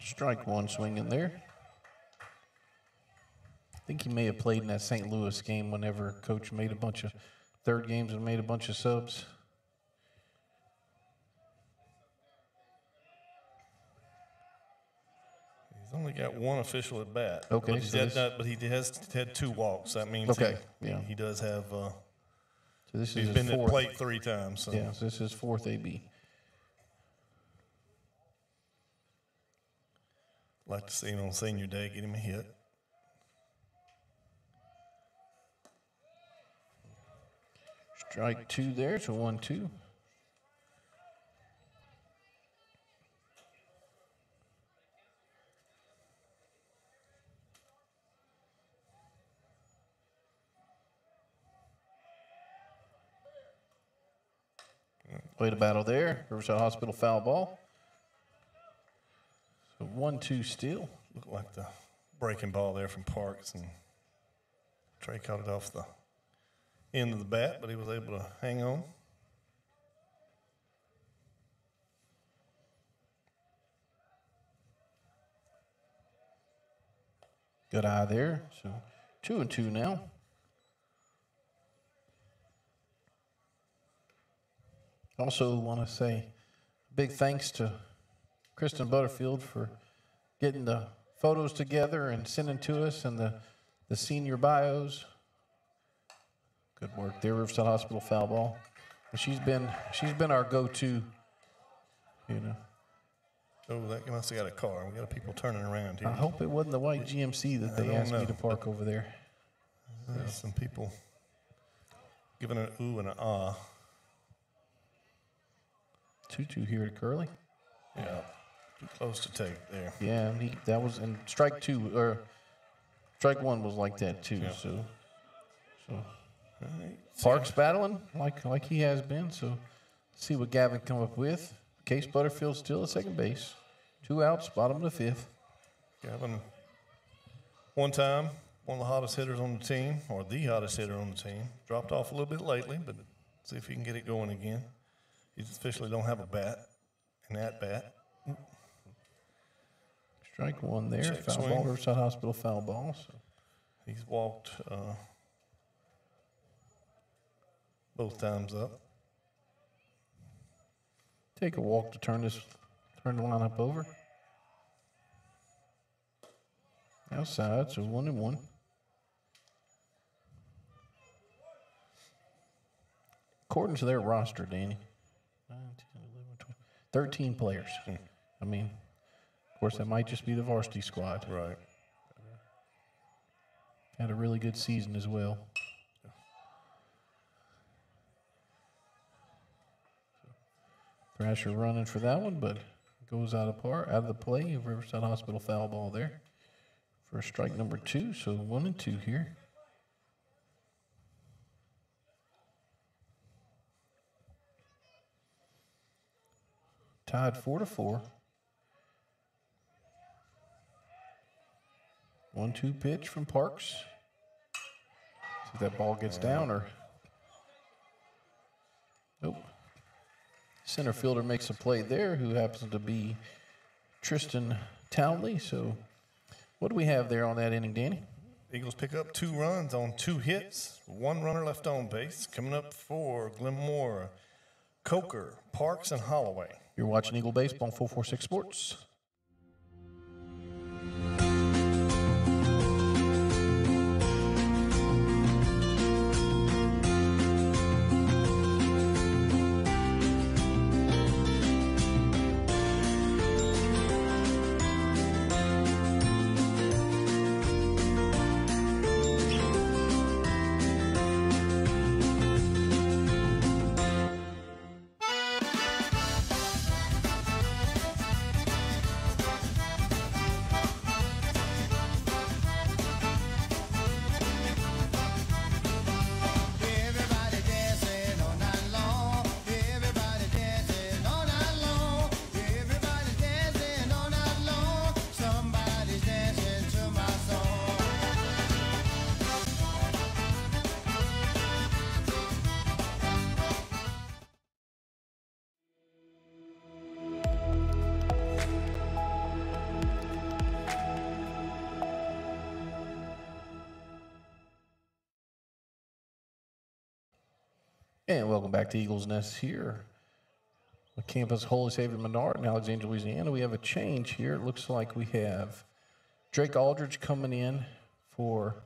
Strike one swinging there. I think he may have played in that St. Louis game whenever coach made a bunch of third games and made a bunch of subs. He's only got one official at bat. Okay, but, he's so had this- not- but he has had two walks. That means Okay, he, yeah. he does have. Uh, So this is he's his been fourth. at plate three times. So. Yeah, so this is fourth AB. Like to see him on senior day get him a hit. Strike two there, so one, two. Way a battle there. Riverside Hospital foul ball. So one, two still. Looked like the breaking ball there from Parks, and Trey caught it off the end of the bat, but he was able to hang on. Good eye there. So two and two now. Also, want to say big thanks to Kristen Butterfield for getting the photos together and sending to us and the, the senior bios. Good work there, Riverside Hospital foul ball. She's been she's been our go-to. You know, Oh, that must have got a car. We got people turning around here. I hope it wasn't the white GMC that they asked me to park over there. There's some people giving an ooh and an ah. Two two here at Curley. Yeah. Too close to take there. Yeah, he, that was and strike two or strike one was like that too. Yeah. So, so right. Parks battling like like he has been. So, see what Gavin come up with. Case Butterfield still at second base, two outs, bottom of the fifth. Gavin, one time, one of the hottest hitters on the team, or the hottest hitter on the team. Dropped off a little bit lately, but see if he can get it going again. He officially don't have a bat, an at bat. Strike one there. Check foul swing. ball, Riverside Hospital foul ball. So. He's walked uh, both times up. Take a walk to turn this, turn the lineup over. Outside, so one and one. According to their roster, Danny, 9, 10, 11, 12, 13 players. I mean, of course, that might just be the varsity squad. Right. Had a really good season as well. Thrasher running for that one, but goes out of par, out of the play. Of Riverside Hospital foul ball there for strike number two. So one and two here. Tied four to four. One two pitch from Parks. See if that ball gets down or. Nope. Center fielder makes a play there, who happens to be Tristan Townley. So, what do we have there on that inning, Danny? Eagles pick up two runs on two hits, one runner left on base. Coming up for Glenmora, Coker, Parks, and Holloway. You're watching Eagle Baseball on 446 Sports. And welcome back to Eagles Nest here. The campus Holy Savior Menard in Alexandria, Louisiana. We have a change here. It looks like we have Drake Aldrich coming in for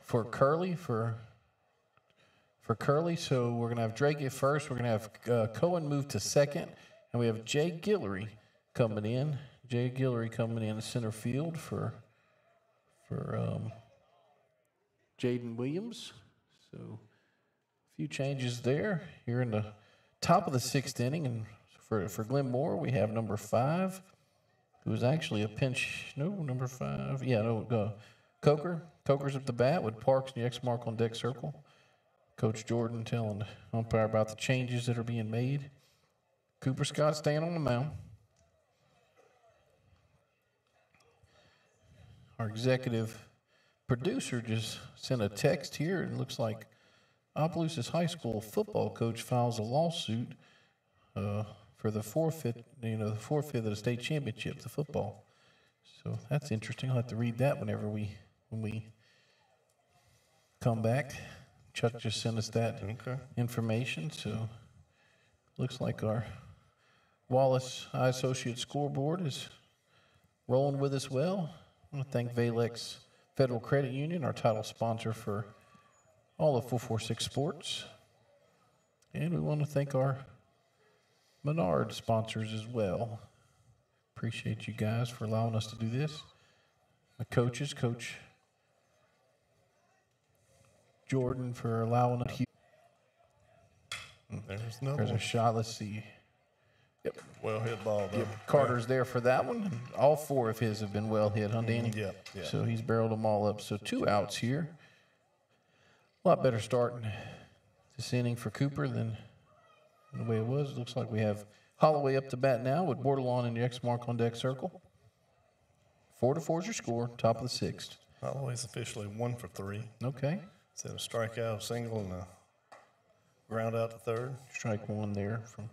for Curley for for Curley. So we're gonna have Drake at first. We're gonna have uh, Cohen move to second, and we have Jay Guillory coming in. Jay Guillory coming in center field for for um, Jaden Williams. So few changes there here in the top of the sixth inning, and for for Glenmora, we have number five, who is actually a pinch. No, number five. Yeah, no. Uh, Coker. Coker's at the bat with Parks and the X mark on deck circle. Coach Jordan telling umpire about the changes that are being made. Cooper Scott staying on the mound. Our executive producer just sent a text here, it looks like Opelousas High School football coach files a lawsuit uh, for the forfeit, you know, the forfeit of the state championship, the football. So that's interesting. I'll have to read that whenever we when we come back. Chuck just sent us that Okay. information. So looks like our Wallace Eye Associate scoreboard is rolling with us well. I want to thank Valex Federal Credit Union, our title sponsor for all of 446 Sports. And we want to thank our Menard sponsors as well. Appreciate you guys for allowing us to do this. My coaches, Coach Jordan for allowing us. There's another There's a one. shot. Let's see. Yep. Well hit ball, though. Yep. Carter's there for that one. All four of his have been well hit, huh, Danny? Mm, Yep, yep. So he's barreled them all up. So two outs here. A lot better start inning for Cooper than the way it was. It Looks like we have Holloway up to bat now with Bordelon in the X mark on deck circle. Four to four is your score, top of the sixth. Holloway's officially one for three. Okay. Instead of strikeout, a single, and a ground out to third. Strike one there from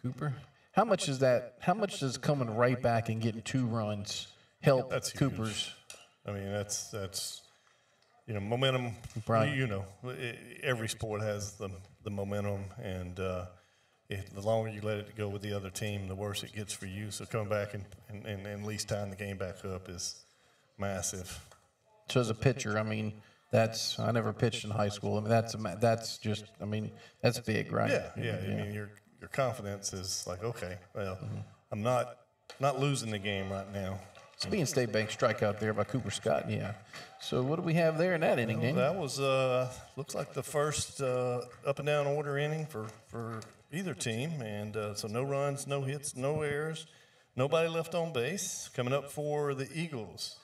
Cooper. How much is that? How much does coming right back and getting two runs help That's huge. Cooper's? I mean, that's that's you know momentum. Right. You, know, every sport has the the momentum, and uh, if, the longer you let it go with the other team, the worse it gets for you. So coming back and and, and, and at least tying the game back up is massive. So as a pitcher, I mean, that's I never pitched in high school. I mean, that's that's just I mean, that's big, right? Yeah, yeah. I mean, your your confidence is like, okay, well, I'm not not losing the game right now. Speaking State Bank strikeout there by Cooper Scott. Yeah. So what do we have there in that inning, Well, Danny? that was uh, looks like the first uh, up and down order inning for, for either team, and uh, so no runs, no hits, no errors, nobody left on base. Coming up for the Eagles,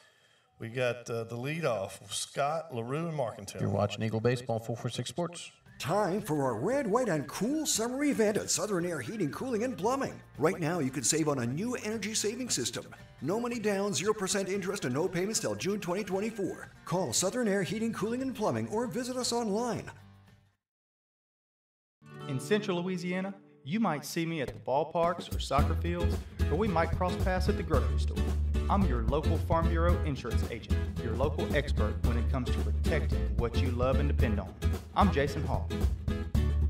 we got uh, the leadoff Scott LaRue and Marcantel. You're watching Eagle Baseball 446 Sports. Time for our red, white, and cool summer event at Southern Air Heating, Cooling, and Plumbing. Right now, you can save on a new energy saving system. No money down, 0% interest, and no payments till June 2024. Call Southern Air Heating, Cooling, and Plumbing or visit us online. In central Louisiana, you might see me at the ballparks or soccer fields, or we might cross paths at the grocery store. I'm your local Farm Bureau insurance agent, your local expert when it comes to protecting what you love and depend on. I'm Jason Hall.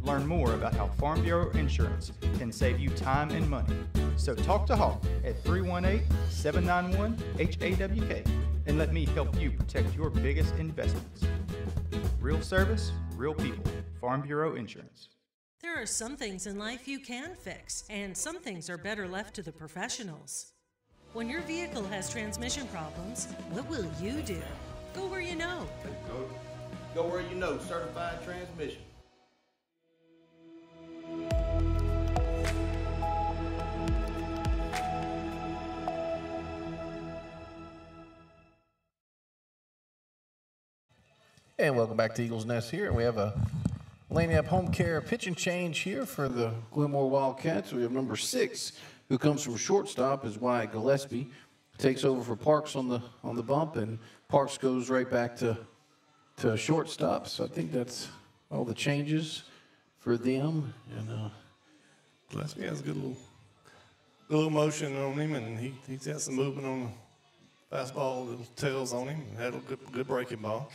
Learn more about how Farm Bureau insurance can save you time and money. So talk to Hawk at 318 791 HAWK and let me help you protect your biggest investments. Real service, real people. Farm Bureau Insurance. There are some things in life you can fix, and some things are better left to the professionals. When your vehicle has transmission problems, what will you do? Go where you know. Go, go where you know, certified transmission. And welcome back to Eagles Nest here. We have a Lagniappe Home Care pitching change here for the Glenmora Wildcats. We have number six, who comes from shortstop, is Wyatt Gillespie. Takes over for Parks on the on the bump, and Parks goes right back to to shortstop. So I think that's all the changes for them. And uh, Gillespie has a good little, little motion on him, and he, he's got some movement on the fastball, little tails on him, and had a good, good breaking ball.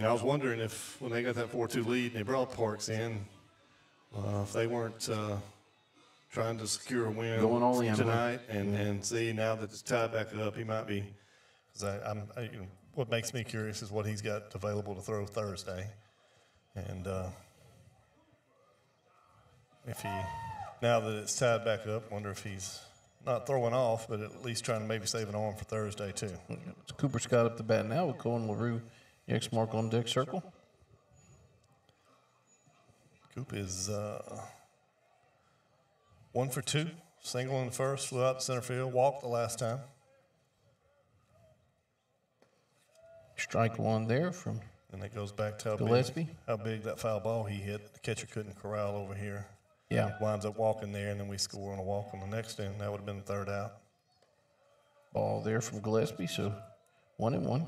You know, I was wondering if when they got that 4 2 lead and they brought Parks in, uh, if they weren't uh, trying to secure a win Going all in, tonight and, and see now that it's tied back up, he might be. Because I'm, I, you know, what makes me curious is what he's got available to throw Thursday. And, uh, if he now that it's tied back up, wonder if he's not throwing off, but at least trying to maybe save an arm for Thursday too. it's Cooper Scott up the bat now with Cohen LaRue, X mark on deck circle. Coop is uh, one for two, single in the first, flew out to center field, walked the last time. Strike one there from And it goes back to how Gillespie? big, how big that foul ball he hit. The catcher couldn't corral over here. Yeah. Winds up walking there, and then we score on a walk on the next end. That would have been the third out. ball there from Gillespie. So one and one.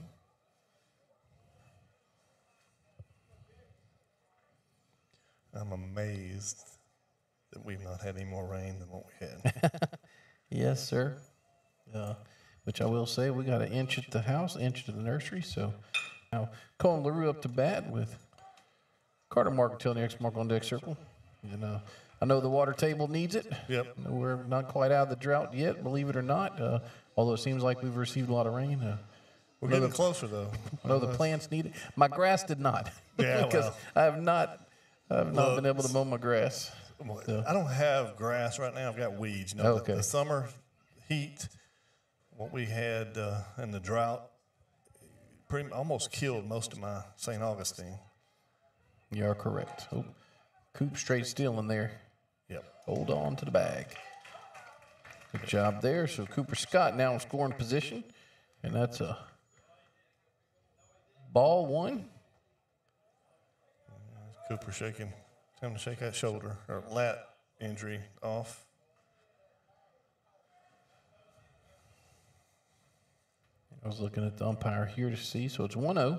I'm amazed that we've not had any more rain than what we had. [laughs] Yes, sir. Uh, which I will say, we got an inch at the house, inch at the nursery. So now Cohen LaRue up to bat with Carter Marcantel, the X mark on deck circle. And uh, I know the water table needs it. Yep. We're not quite out of the drought yet, believe it or not. Uh, although it seems like we've received a lot of rain. Uh, We're getting the- closer though. I know the plants need it. My grass did not. Yeah, [laughs] because well. I have not, I have not Well, been able to mow my grass. So- I don't have grass right now. I've got weeds. You know, the- Okay. the, summer heat, what we had uh, in the drought, pretty almost killed most of my St. Augustine. You are correct. Oh, Coop straight still in there. Yep. Hold on to the bag. Good job there. So Cooper Scott now in scoring position, and that's a ball one. Cooper shaking, time to shake that shoulder or lat injury off. I was looking at the umpire here to see, so it's 1 0.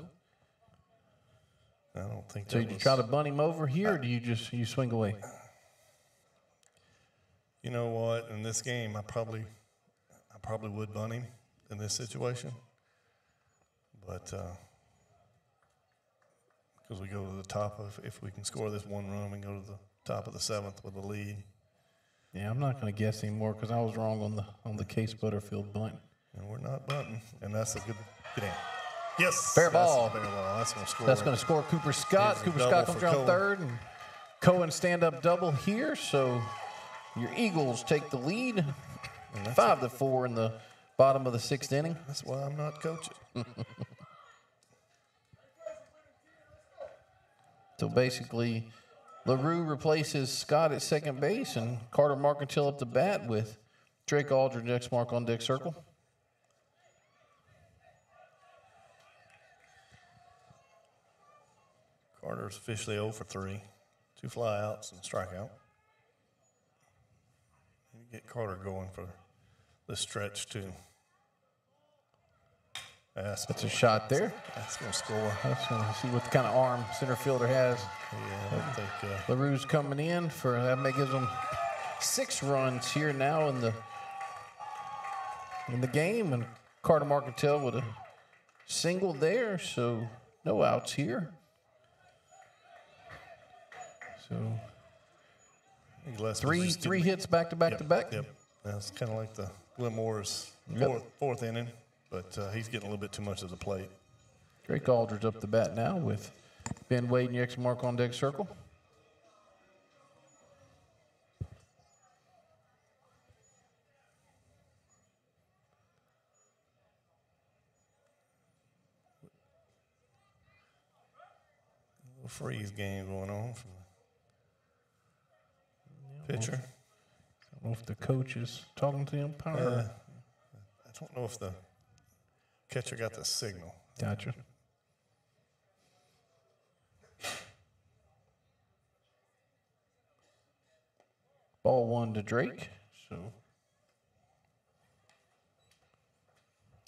I don't think So you try to bunt him over here, or do you just you swing away? You know what? In this game, I probably, I probably would bunt him in this situation, but uh, because we go to the top of, if we can score this one run, we go to the top of the seventh with a lead. Yeah, I'm not going to guess anymore because I was wrong on the on the Case Butterfield bunt. And we're not bunting, and that's a good, good aim. Yes, Fair that's ball. fair ball. That's going to score. That's going to score Cooper Scott. Cooper Scott comes around third, and Cohen stand up double here. So your Eagles take the lead, five to four in the bottom of the sixth inning. That's why I'm not coaching. [laughs] so basically, LaRue replaces Scott at second base, and Carter Marcantel up the bat with Drake Aldrich next mark on deck circle. Carter's officially 0 for 3. Two flyouts and strikeout. Get Carter going for the stretch, too. That's, That's a shot there. That's going to score. Let's uh, see what kind of arm center fielder has. Yeah, I think uh, LaRue's coming in for that may gives them six runs here now in the in the game, and Carter Marcantel with a single there, so no outs here. So three three hits back to back Yep, to back. Yep. That's kind of like the Glenmora's Yep. fourth, fourth inning, but uh, he's getting a little bit too much of the plate. Drake Aldrich up the bat now with Ben Wade and X mark on deck circle. freeze game going on from the pitcher. I don't know if the coach is talking to the umpire. Uh, I don't know if the catcher got the signal. Gotcha. Ball one to Drake. So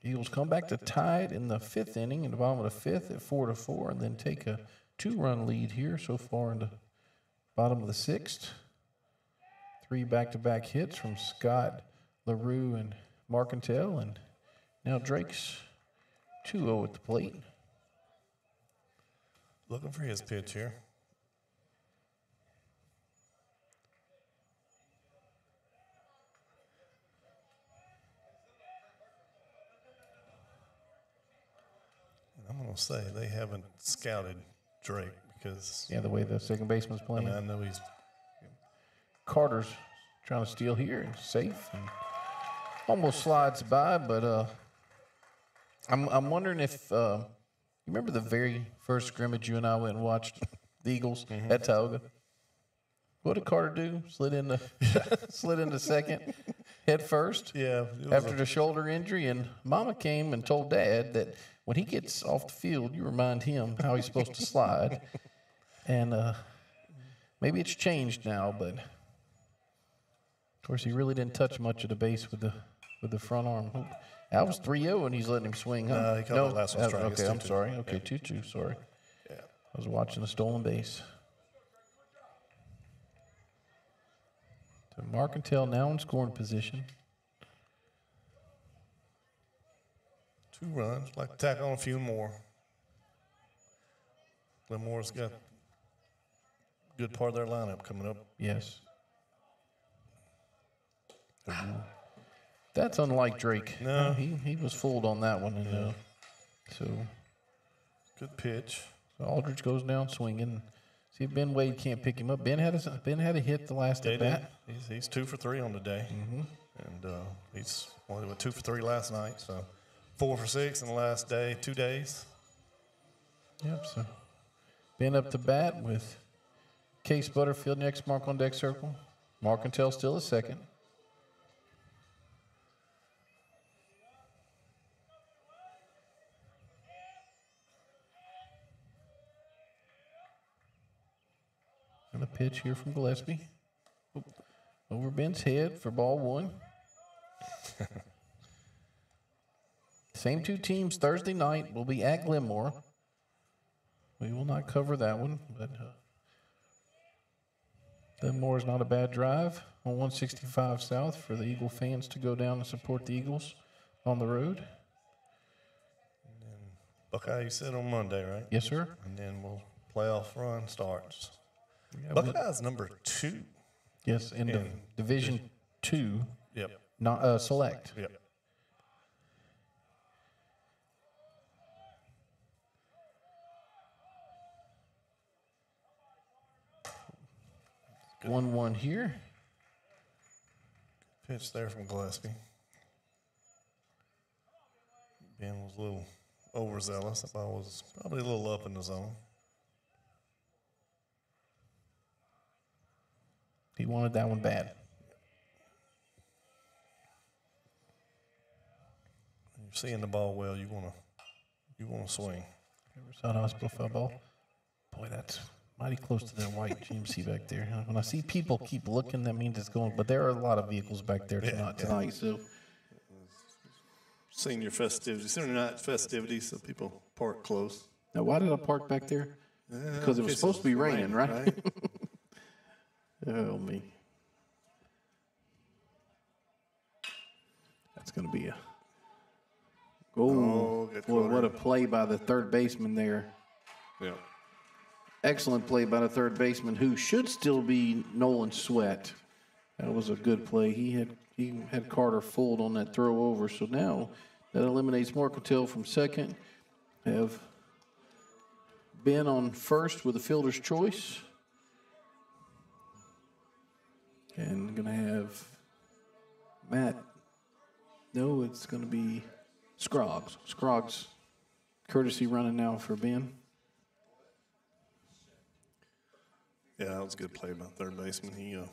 Eagles come back to tie it in the fifth inning, in the bottom of the fifth at four to four, and then take a two-run lead here so far in the bottom of the sixth. Three back-to-back hits from Scott, LaRue, and Marcantel, and now Drake's 2-0 at the plate. Looking for his pitch here. And I'm going to say they haven't scouted Drake because Yeah, the way the second baseman's I, playing. mean, I know he's Carter's trying to steal here and safe and almost slides by, but uh, I'm I'm wondering if uh, you remember the very first scrimmage you and I went and watched the Eagles at Tioga. What did Carter do? Slid into [laughs] slid into second, head first. Yeah, After a- the shoulder injury, and Mama came and told Dad that when he gets off the field, you remind him how he's supposed to slide. And uh, maybe it's changed now, but of course he really didn't touch much of the base with the with the front arm. That was 3-0 and he's letting him swing, huh? No, he called the last one strike. Okay, I'm sorry. Okay, 2-2, sorry. Yeah. I was watching a stolen base. So Marcantel now in scoring position. two runs. Like to tack on a few more. Glenmora's got a good part of their lineup coming up. Yes. That's unlike Drake. No. he he was fooled on that one, and uh, so Good pitch. Aldrich goes down swinging. See if Ben Wade can't pick him up. Ben had a Ben had a hit the last They at bat. He's, he's two for three on the day, Mm-hmm. and uh, he's well, he went two for three last night. So four for six in the last day, two days. Yep. So Ben up to bat with Case Butterfield next mark on deck circle. Marcantel still a second. Pitch here from Gillespie. Over Ben's head for ball one. [laughs] Same two teams Thursday night will be at Glenmora. We will not cover that one, but uh, Glenmora is not a bad drive on 165 South for the Eagle fans to go down and support the Eagles on the road. Buckeye, you said on Monday, right? Yes, sir. And then we'll playoff run starts. Yeah, Buckeyes number two. Yes, in, Div- Division Two. Yep. Not uh, select. Yep. One one here. Pitch there from Gillespie. Ben was a little overzealous. That ball was probably a little up in the zone. He wanted that one bad. You're seeing the ball well, you wanna you wanna swing. Ever saw Riverside Hospital football. Boy, that's mighty close to that white GMC back there. When I see people keep looking, that means it's going. But there are a lot of vehicles back there Yeah, tonight. yeah. Tonight, so Senior festivities, senior night festivities, so people park close. Now, why did I park back there? Yeah, Because it was supposed to be it's raining, raining, right? [laughs] oh me. That's going to be a. Oh, Oh, boy, what a play by the third baseman there. Yeah. Excellent play by the third baseman, who should still be Nolan Sweat. That was a good play. He had he had Carter fooled on that throw over, so now that eliminates Marcantel from second. Have Ben on first with a fielder's choice, and I'm gonna have Matt. No, it's gonna be Scroggs. Scroggs, courtesy running now for Ben. Yeah, that was a good play by third baseman. He uh,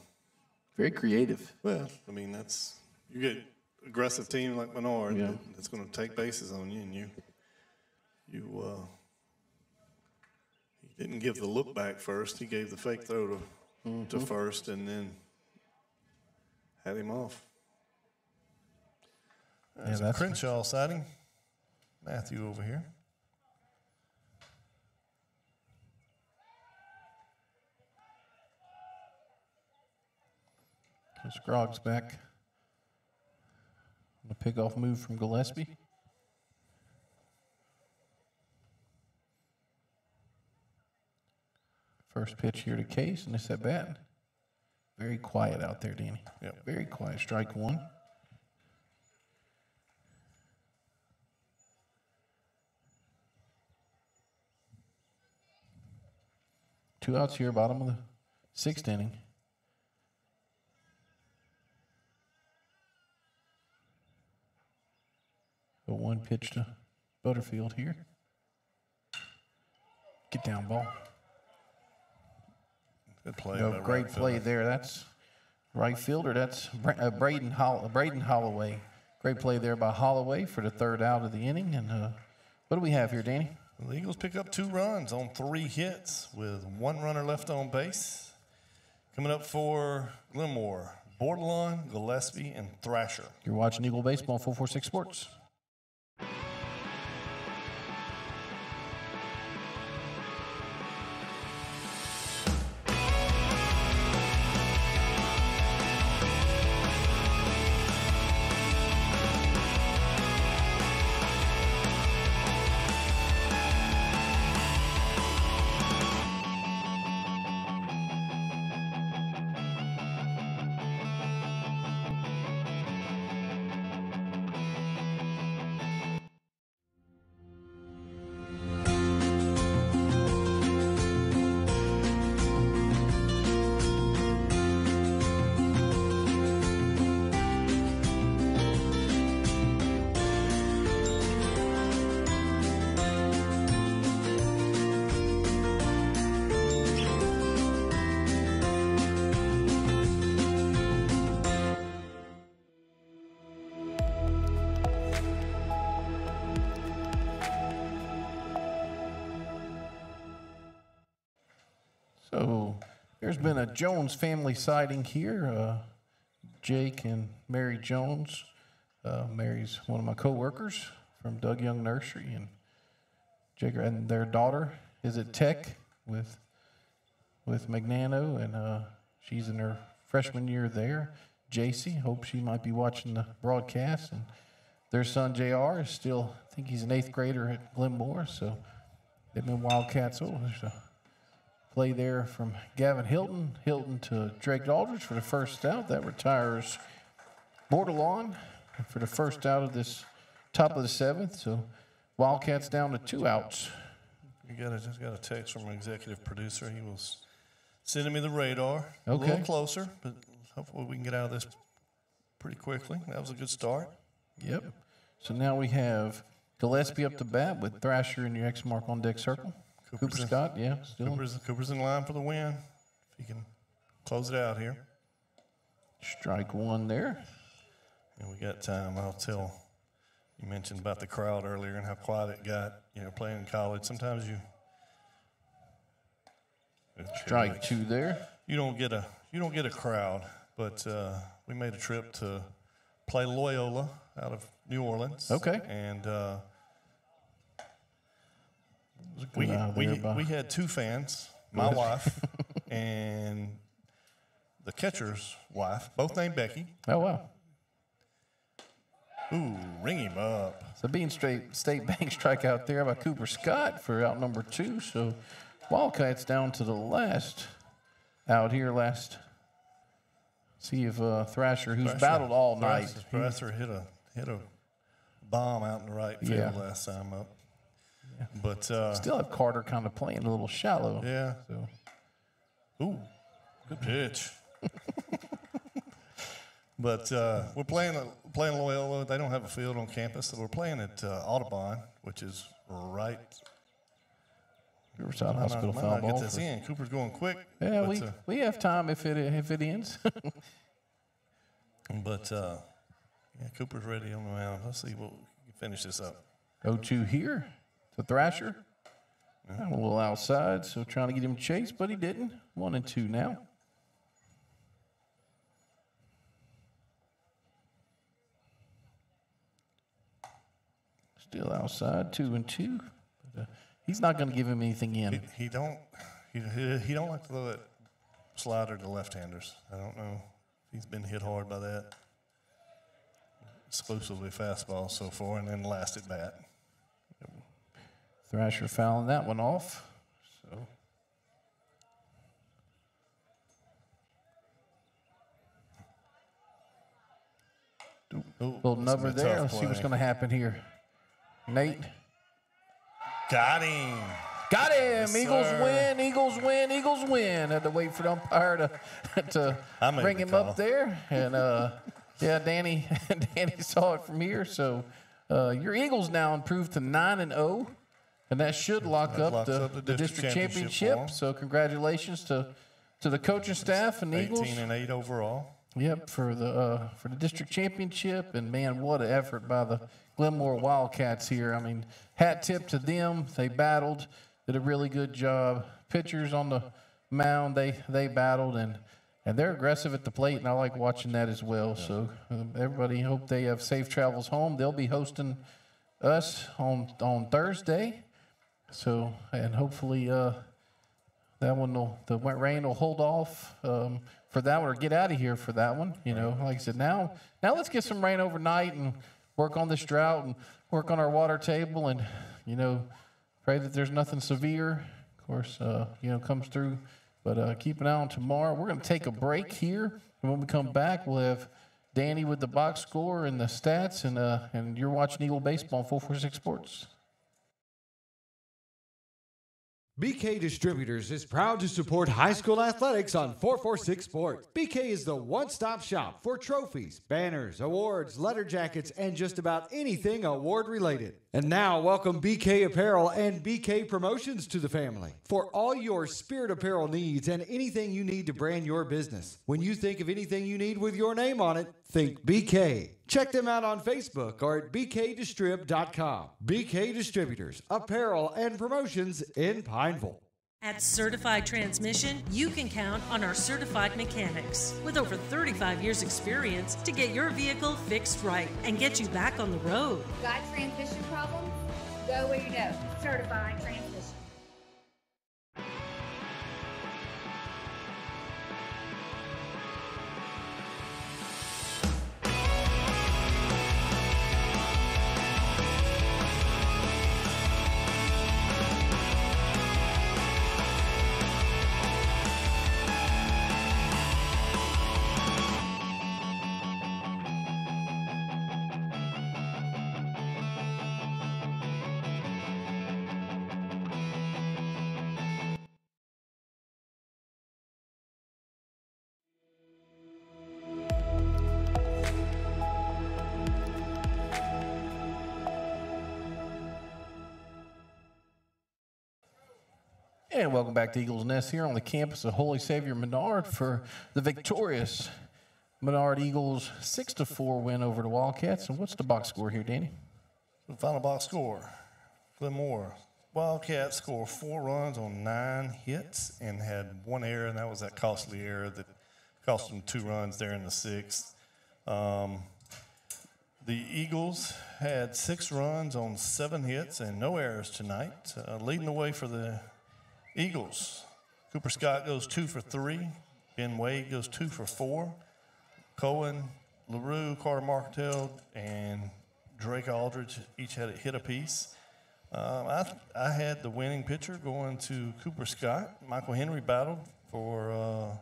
Very creative. Well, I mean, that's you get aggressive team like Menard Yeah. that's going to take bases on you, and you you uh, he didn't give the look back first. He gave the fake throw to to Mhm. first, and then had him off. Yeah, There's a that's- Crenshaw sighting. Matthew over here. so Scroggs back. On a pickoff move from Gillespie. First pitch here to Case, and it's at bat. Very quiet out there, Danny. Yep. Very quiet. Strike one. Two outs here, bottom of the sixth inning. The one pitch to Butterfield here. Get down ball. Good play. No, great right play there. That's right fielder. That's uh, Braden Holl- Braden Holloway. Great play there by Holloway for the third out of the inning. And uh, what do we have here, Danny? The Eagles pick up two runs on three hits with one runner left on base. Coming up for Glenmora, Bordelon, Gillespie, and Thrasher. You're watching Eagle Baseball 446 Sports. Jones family sighting here. Uh, Jake and Mary Jones. Uh, Mary's one of my coworkers from Doug Young Nursery, and Jake and their daughter is at Tech with with Magnano, and uh, she's in her freshman year there. JC, hope she might be watching the broadcast, and their son Jr. is still, I think he's an eighth grader at Glenmora, so they've been Wildcats. There's a play there from Gavin Hilton. Hilton to Drake Aldrich for the first out. That retires Bordelon for the first out of this top of the seventh. So Wildcats down to two outs. We got a, just got a text from an executive producer. He was sending me the radar. A little closer, but hopefully we can get out of this pretty quickly. That was a good start. Yep. So now we have Gillespie up to bat with Thrasher in your X mark on deck circle. Cooper Cooper's in- Scott, yeah, still. Cooper's, Cooper's in line for the win. If he can close it out here. Strike one there. And we got time. I'll tell. You mentioned about the crowd earlier and how quiet it got. You know, playing in college. Sometimes you Strike two there. You don't get a you don't get a crowd, but uh, we made a trip to play Loyola out of New Orleans. Okay. And uh, we we, there we had two fans, my [laughs] wife and the catcher's wife, both named Becky. Oh wow. Ooh, ring him up. So being straight state bank strike out there by Cooper Scott for out number two. So Wildcats down to the last out here. Last. See if uh, Thrasher, who's Thrasher- battled all Thrasher- night. Thrasher hit a hit a bomb out in the right field Yeah. last time up. But uh, Still have Carter kind of playing a little shallow. Yeah. So Ooh, good pitch. but uh, we're playing playing Loyola. They don't have a field on campus, so we're playing at uh, Audubon, which is right. Riverside Hospital might foul not get ball this for- in. Cooper's going quick. Yeah, but, we, uh, we have time if it if it ends. [laughs] but uh, yeah, Cooper's ready on the mound. Let's see what we can finish this up. 0-2 here to Thrasher. A little outside, so trying to get him chased, but he didn't. One and two now. Still outside, two and two. But, uh, he's not going to give him anything in. He, he don't he, he, don't like to throw that slider to left-handers. I don't know if he's been hit hard by that. Exclusively fastball so far, and then last at bat. Thrasher fouling that one off. So Ooh, little number gonna be a there. Let's see what's going to happen here. Nate. Got him. Got him. Yes, Eagles sir. win. Eagles win. Eagles win. Had to wait for the umpire to [laughs] to bring him call. up there, and uh, yeah, Danny [laughs] Danny saw it from here. So uh, your Eagles now improved to nine and zero, and that should lock That up the, up the district district championship championship. So congratulations to to the coaching staff and the Eagles. 18 and 8 overall. Yep, for the uh, for the district championship, and man, what an effort by the Glenmora Wildcats here. I mean, hat tip to them. They battled, did a really good job. Pitchers on the mound, they they battled, and and they're aggressive at the plate, and I like watching that as well. So um, everybody, hope they have safe travels home. They'll be hosting us on on Thursday. So and hopefully. Uh, that one will the wet rain will hold off um, for that one or get out of here for that one. You know, like I said, now now let's get some rain overnight and work on this drought and work on our water table and you know pray that there's nothing severe. Of course, uh, you know comes through, but uh, keep an eye on tomorrow. We're going to take a break here, and when we come back, we'll have. Danny with the box score and the stats, and uh, and you're watching Eagle Baseball on 446 Sports. BK Distributors is proud to support high school athletics on 446 Sports. BK is the one stop shop for trophies, banners, awards, letter jackets, and just about anything award related. And now, welcome BK Apparel and BK Promotions to the family for all your spirit apparel needs and anything you need to brand your business. When you think of anything you need with your name on it, think BK. Check them out on Facebook or at bkdistrib.com. BK Distributors, apparel and promotions in Pineville. At Certified Transmission, you can count on our certified mechanics with over 35 years' experience to get your vehicle fixed right and get you back on the road. Got transmission problems? Go where you know. Certified Transmission. And welcome back to Eagles Nest here on the campus of Holy Savior Menard for the victorious Menard Eagles 6 to 4 win over the Wildcats. And what's the box score here, Danny? The final box score Glenmora Wildcats score four runs on nine hits and had one error, and that was that costly error that cost them two runs there in the sixth. Um, the Eagles had six runs on seven hits and no errors tonight, uh, leading the way for the Eagles. Cooper Scott goes two for three. Ben Wade goes two for four. Cohen, LaRue, Carter Marcantel, and Drake Aldrich each had a hit apiece. Um, I, I had the winning pitcher going to Cooper Scott. Michael Henry battled for uh,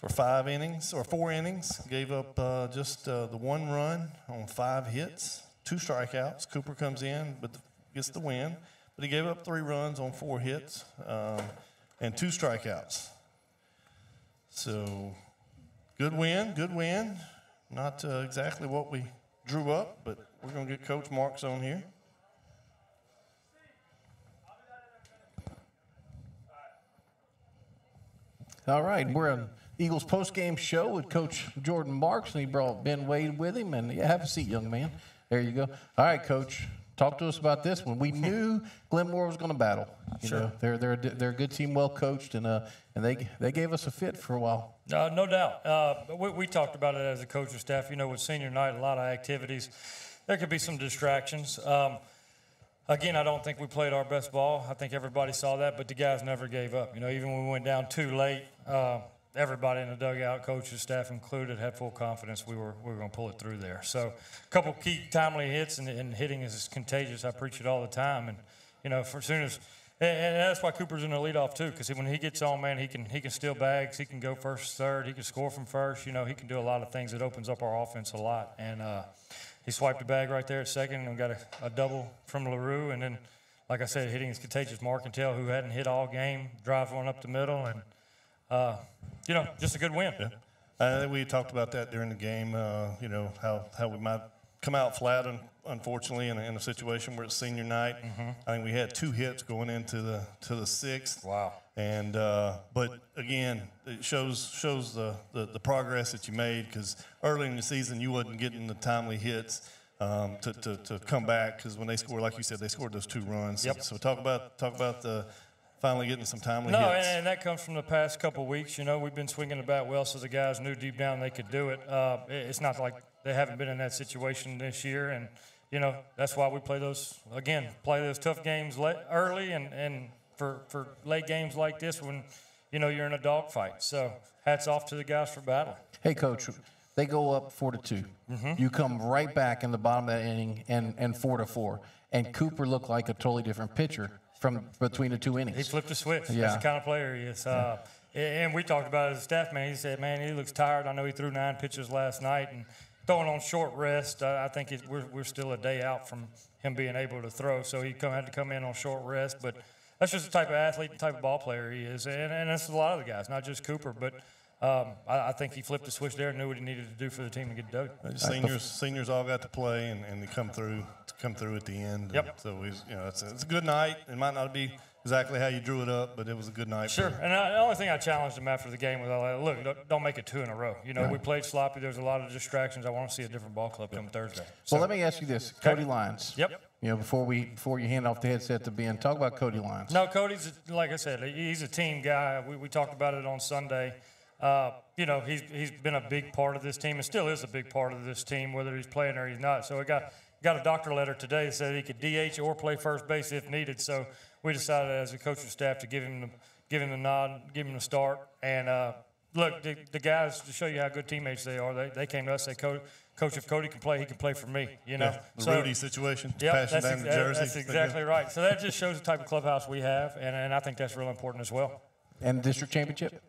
for five innings or four innings. Gave up uh, just uh, the one run on five hits, two strikeouts. Cooper comes in but gets the win, but he gave up three runs on four hits um, and two strikeouts. So good win, good win. Not uh, exactly what we drew up, but we're going to get Coach Marks on here. All right, we're on Eagles post game show with Coach Jordan Marks, and he brought Ben Wade with him. And yeah, have a seat, young man. There you go. All right, Coach, talk to us about this one. We knew Glenmora was going to battle. You Sure. know, they're they're they're a good team, well coached, and uh, and they they gave us a fit for a while. Uh, no doubt. Uh, we, we talked about it as a coaching staff. You know, with senior night, a lot of activities. There could be some distractions. Um, again, I don't think we played our best ball. I think everybody saw that, but the guys never gave up. You know, even when we went down too late, uh, everybody in the dugout, coaches, staff included, had full confidence we were we were going to pull it through there. So, a couple key timely hits, and, and hitting is contagious. I preach it all the time, and you know, for as soon as and, and that's why Cooper's in the leadoff too, because when he gets on, man, he can he can steal bags, he can go first, third, he can score from first. You know, he can do a lot of things that opens up our offense a lot. And uh, he swiped a bag right there at second and got a, a double from LaRue, and then, like I said, hitting is contagious. Marcantel, who hadn't hit all game, drives one up the middle, and uh, you know, just a good win. Yeah. I think we talked about that during the game. Uh, you know how, how we might come out flat, un- unfortunately, in a, in a situation where it's senior night. I think we had two hits going into the to the sixth. Wow. And uh, but again, it shows shows the, the, the progress that you made because early in the season you wasn't getting the timely hits. Um, to, to, to come back because when they scored, like you said, they scored those two runs. Yep. So talk about talk about the finally getting some timely No, hits. and, and that comes from the past couple weeks. You know, we've been swinging the bat well, so the guys knew deep down they could do it. Uh, it's not like they haven't been in that situation this year, and you know that's why we play those again, play those tough games late, early, and and for for late games like this when you know you're in a dogfight. So hats off to the guys for battling. Hey, Coach, they go up four to 2 Mhm. You come right back in the bottom of that inning and and four to four, and Cooper looked like a totally different pitcher from between the two innings. He flipped a switch. Yeah. That's the kind of player he is. Uh, and we talked about it as a staff man. He said, "Man, he looks tired. I know he threw nine pitches last night and throwing on short rest. I, I think it, we're we're still a day out from him being able to throw. So he come, had to come in on short rest. But that's just the type of athlete, the type of ball player he is. And, and that's a lot of the guys, not just Cooper, but." Um, I, I think he flipped the switch there and knew what he needed to do for the team to get dug. Uh, Seniors, seniors all got to play, and, and they come through, come through at the end. Yep. So we, you know, it's a, it's a good night. It might not be exactly how you drew it up, but it was a good night. Sure. And I, the only thing I challenged him after the game was, I like, look, don't- don't make it two in a row. You know, we played sloppy. There's a lot of distractions. I want to see a different ball club come Thursday. Well, let me ask you this, Cody Lyons. Yep. You know, before we before you hand off the headset to Ben, talk about Cody Lyons. No, Cody's like I said, he's a team guy. We, we talked about it on Sunday. Uh, you know, he's he's been a big part of this team and still is a big part of this team, whether he's playing or he's not. So we got got a doctor letter today that said he could DH or play first base if needed. So we decided as a coaching staff to give him the give him the nod, give him the start. And uh, look, the, the guys to show you how good teammates they are. They, they came to us and say, Coach, Coach, if Cody can play, he can play for me. You know, Yeah, the Rudy situation, Yep, passing that's, down ex- the jersey. that's exactly right. So that just shows the type of clubhouse we have, and, and I think that's real important as well. And the district championship.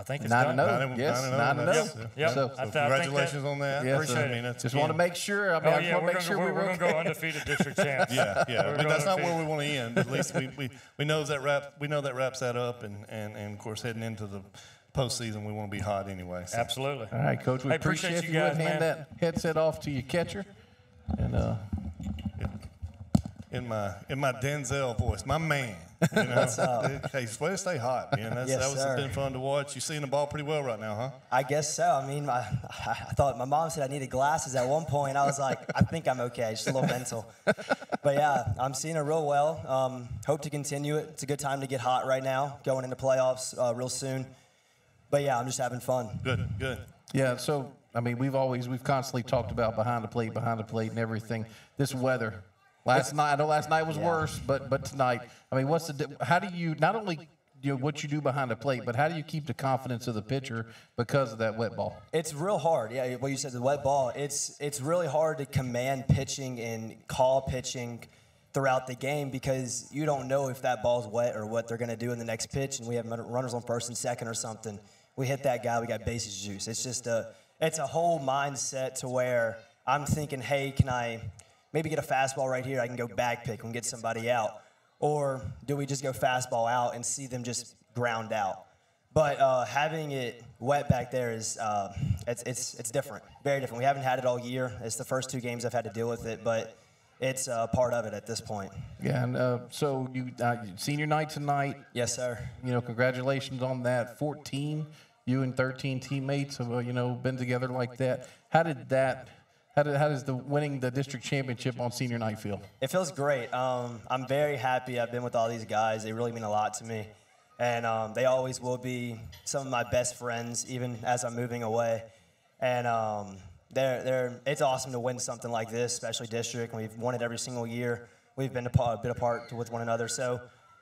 I think it's Nine done. and oh. Yes, nine and. Yep. Yep. So- I th- I congratulations on that. Yes, Appreciate sir. it. I mean, that's Just want to make sure. I mean, Oh, I just yeah, want to we're make gonna- sure we're- we were we're gonna go undefeated [laughs] district champs. Yeah, yeah. We're But going that's not where we want to end. At least we, we, we know that wrap we know that wraps that up, and, and, and of course heading into the postseason, we want to be hot anyway. so. Absolutely. All right, Coach. We Hey, appreciate, appreciate if you you would hand man. that headset off to your catcher. And uh, in my in my Denzel voice, my man. You know, What's up? Hey, way to stay hot, man. That's, Yes, that was sir. been fun to watch. You're seeing the ball pretty well right now, huh? I guess so. I mean, I, I thought my mom said I needed glasses at one point. I was like, I think I'm okay, just a little mental. But yeah, I'm seeing it real well. Um, hope to continue it. It's a good time to get hot right now, going into playoffs uh, real soon. But yeah, I'm just having fun. Good, good. yeah, so I mean, we've always we've constantly talked about behind the plate, behind the plate, and everything. This weather. Last night, I know last night was worse, but but tonight, I mean, what's the? How do you not only you know what you do behind the plate, but how do you keep the confidence of the pitcher because of that wet ball? It's real hard. Yeah, what you said, the wet ball. It's it's really hard to command pitching and call pitching throughout the game because you don't know if that ball's wet or what they're going to do in the next pitch. And we have runners on first and second or something. We hit that guy, we got bases juice. It's just a it's a whole mindset to where I'm thinking, hey, can I maybe get a fastball right here? I can go back pick and get somebody out. Or do we just go fastball out and see them just ground out? But uh, having it wet back there is uh, it's, it's it's different, very different. We haven't had it all year. It's the first two games I've had to deal with it, but it's uh, part of it at this point. Yeah, and uh, so you uh, senior night tonight. Yes, sir. You know, congratulations on that. 14, you and 13 teammates have uh, you know been together like that. How did that? How did how does the winning the district championship on senior night feel? It feels great. Um, I'm very happy. I've been with all these guys. They really mean a lot to me, and um, they always will be some of my best friends, even as I'm moving away. And um, they're, they're, it's awesome to win something like this, especially district. We've won it every single year. We've been a bit apart with one another. So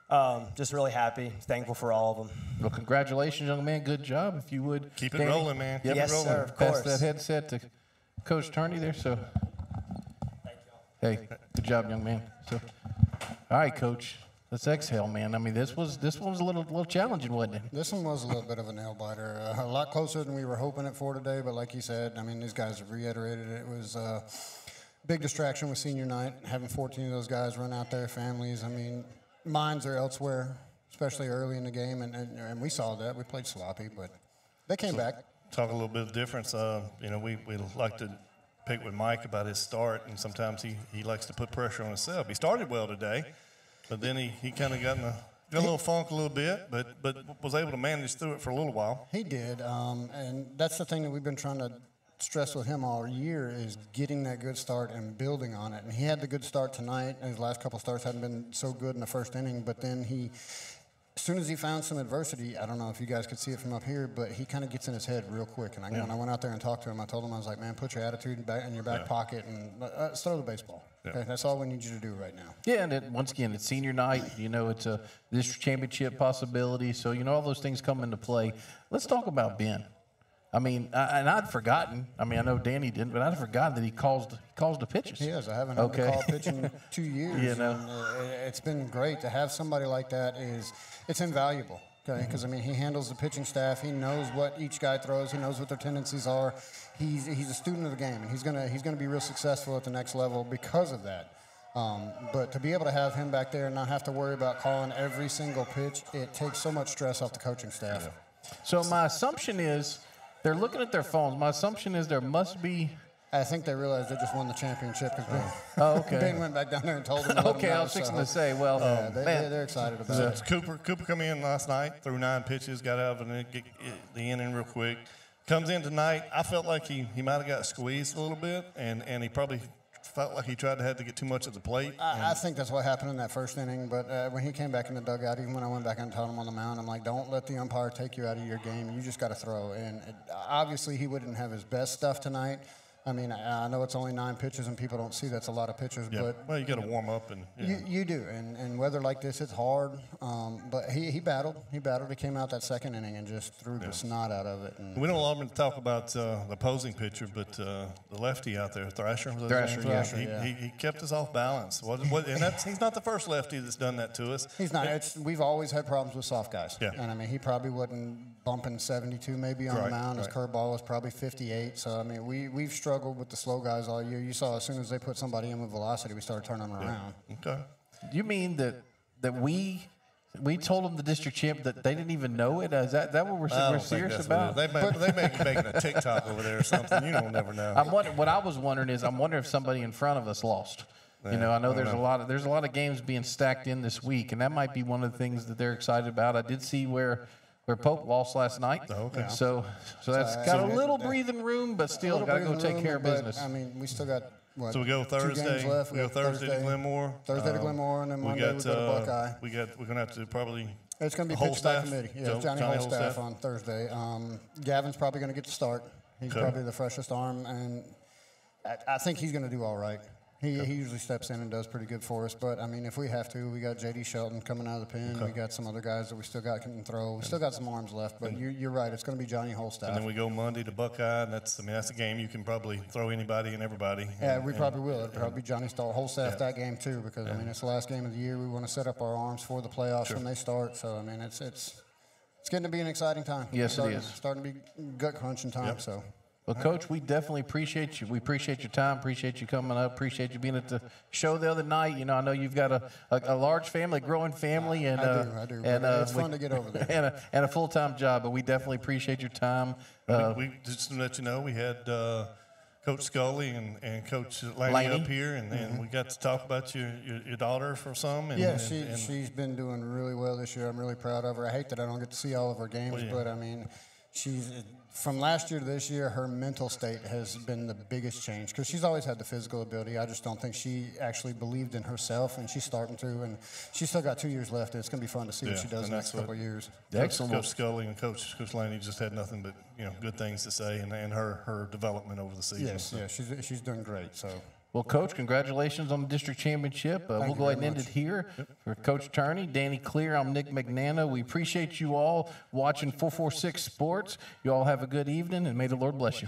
um, just really happy, thankful for all of them. Well, congratulations, young man. Good job. If you would Keep it Danny. rolling, man. Yep. Keep it Yes, rolling. sir, of Pass course. that headset to Coach Turney there. So, hey, good job, young man. So, all right, Coach. Let's exhale, man. I mean, this was this one was a little little challenging, wasn't it? This one was a little bit of a nail biter. Uh, a lot closer than we were hoping it for today, but like you said, I mean, these guys have reiterated it. It was a big distraction with senior night, having 14 of those guys run out there, families. I mean, minds are elsewhere, especially early in the game, and, and, and we saw that. We played sloppy, but they came back. Talk a little bit of difference. Uh, you know, we, we like to pick with Mike about his start, and sometimes he, he likes to put pressure on himself. He started well today, but then he, he kind of got in a, got a little funk a little bit, but, but was able to manage through it for a little while. He did, um, and that's the thing that we've been trying to stress with him all year is getting that good start and building on it. And he had the good start tonight. His last couple starts hadn't been so good in the first inning, but then he, as soon as he found some adversity, I don't know if you guys could see it from up here, but he kind of gets in his head real quick. And I, Yeah. when I went out there and talked to him, I told him I was like, "Man, put your attitude back in your back Yeah. pocket and uh, throw the baseball. Okay, that's all we need you to do right now." Yeah, and it, once again, it's senior night. You know, it's a district championship possibility. So you know, all those things come into play. Let's talk about Ben. I mean, I, and I'd forgotten. I mean, I know Danny didn't, but I'd forgotten that he caused he caused the pitches. He is. I haven't had Okay. to call pitch in two years. [laughs] You know. and, uh, it's been great to have somebody like that. Is it's invaluable. Okay, because I mean, he handles the pitching staff. He knows what each guy throws. He knows what their tendencies are. He's he's a student of the game, and he's gonna he's gonna be real successful at the next level because of that. Um, but to be able to have him back there and not have to worry about calling every single pitch, it takes so much stress off the coaching staff. So my assumption is they're looking at their phones. My assumption is there must be I think they realized they just won the championship because Ben, Oh, okay. [laughs] ben went back down there and told them. to Okay, them I was fixing so, to say, well, yeah, they, man. they, they're excited about So it. Cooper Cooper come in last night, threw nine pitches, got out of it, get, the inning real quick. Comes in tonight. I felt like he, he might have got squeezed a little bit, and, and he probably felt like he tried to have to get too much at the plate. I, I think that's what happened in that first inning. But uh, when he came back in the dugout, even when I went back and told him on the mound, I'm like, don't let the umpire take you out of your game. You just got to throw. And it, obviously, he wouldn't have his best stuff tonight. I mean, I, I know it's only nine pitches, and people don't see that's a lot of pitches. Yeah. But well, you got to warm up and yeah. You, you do, and, and weather like this, it's hard. Um, but he, he battled. He battled. He came out that second inning and just threw the snot out of it. And We don't often talk about uh, the opposing pitcher, but uh, the lefty out there, Thrasher. was that Thrasher, yeah. He, yeah. he, he kept us off balance. What, what, and that's, he's not the first lefty that's done that to us. He's not. It's, we've always had problems with soft guys. Yeah. And I mean, he probably wasn't bumping 72 maybe on Right, the mound. His right. curveball was probably 58. So I mean, we we've struggled with the slow guys all year. You saw as soon as they put somebody in with velocity, we started turning them around. Okay. You mean that that we we told them the district champ that they didn't even know it? Is that that what we're, we're serious about? what it is. They may, they may be making a TikTok over there or something. You don't never know. I'm wondering, what I was wondering is I'm wondering if somebody in front of us lost. Yeah, you know, I know I don't there's a lot of there's a lot of games being stacked in this week, and that might be one of the things that they're excited about. I did see where where Pope lost last night. okay. So so that's So, got uh, a little breathing room, but A still little got to go take room, care of business. I mean, we still got what? So we go two Thursday. games left. We go got Thursday, to Glenmora. Thursday to Um, Glenmora, and then Monday we we, go to uh, Buckeye. We got. We're gonna have to probably. It's going to be whole pitched by staff? committee. Yeah, Joe- Johnny, Johnny Holstaff Holstaff? on Thursday. Um, Gavin's probably going to get the start. He's Okay. probably the freshest arm, and I, I think he's going to do all right. He, he usually steps in and does pretty good for us. But I mean, if we have to, we got J.D. Shelton coming out of the pen. Okay. We got some other guys that we still got can throw. We still got some arms left. But you're, you're right. It's going to be Johnny Holstaff. And then we go Monday to Buckeye, and that's. I mean, that's a game you can probably throw anybody and everybody. Yeah, and- we and- probably will. It'll probably be Johnny Starr, whole staff Yeah. that game too, because I mean it's the last game of the year. We want to set up our arms for the playoffs Sure. when they start. So I mean it's it's it's getting to be an exciting time. Yes, it starting, is. Starting to be gut crunching time. Yep. So Well, Coach, we definitely appreciate you. We appreciate your time. Appreciate you coming up. Appreciate you being at the show the other night. You know, I know you've got a, a, a large family, growing family, and I uh, do, I do, And uh, it's fun to get over there. [laughs] and a, and a full time job. But we definitely appreciate your time. Uh, we, we just to let you know, we had uh, Coach Scully and, and Coach Laney, Laney. up here, and, and Mhm. we got to talk about your, your, your daughter for some. And, yeah, and, she and she's been doing really well this year. I'm really proud of her. I hate that I don't get to see all of her games, Well, yeah. but I mean, she's from last year to this year. Her mental state has been the biggest change because she's always had the physical ability. I just don't think she actually believed in herself, and she's starting to. And she's still got two years left. And it's going to be fun to see what she does in the next couple of years. Coach, Coach Scully and Coach Coach Laney just had nothing but you know good things to say, and, and her her development over the season. Yes, so. yeah, she's she's doing great. So. Well, Coach, congratulations on the district championship. Uh, we'll go ahead and end it here. For Coach Turney, Danny Clear, I'm Nick McNana. We appreciate you all watching 446 Sports. You all have a good evening, and may the Lord bless you.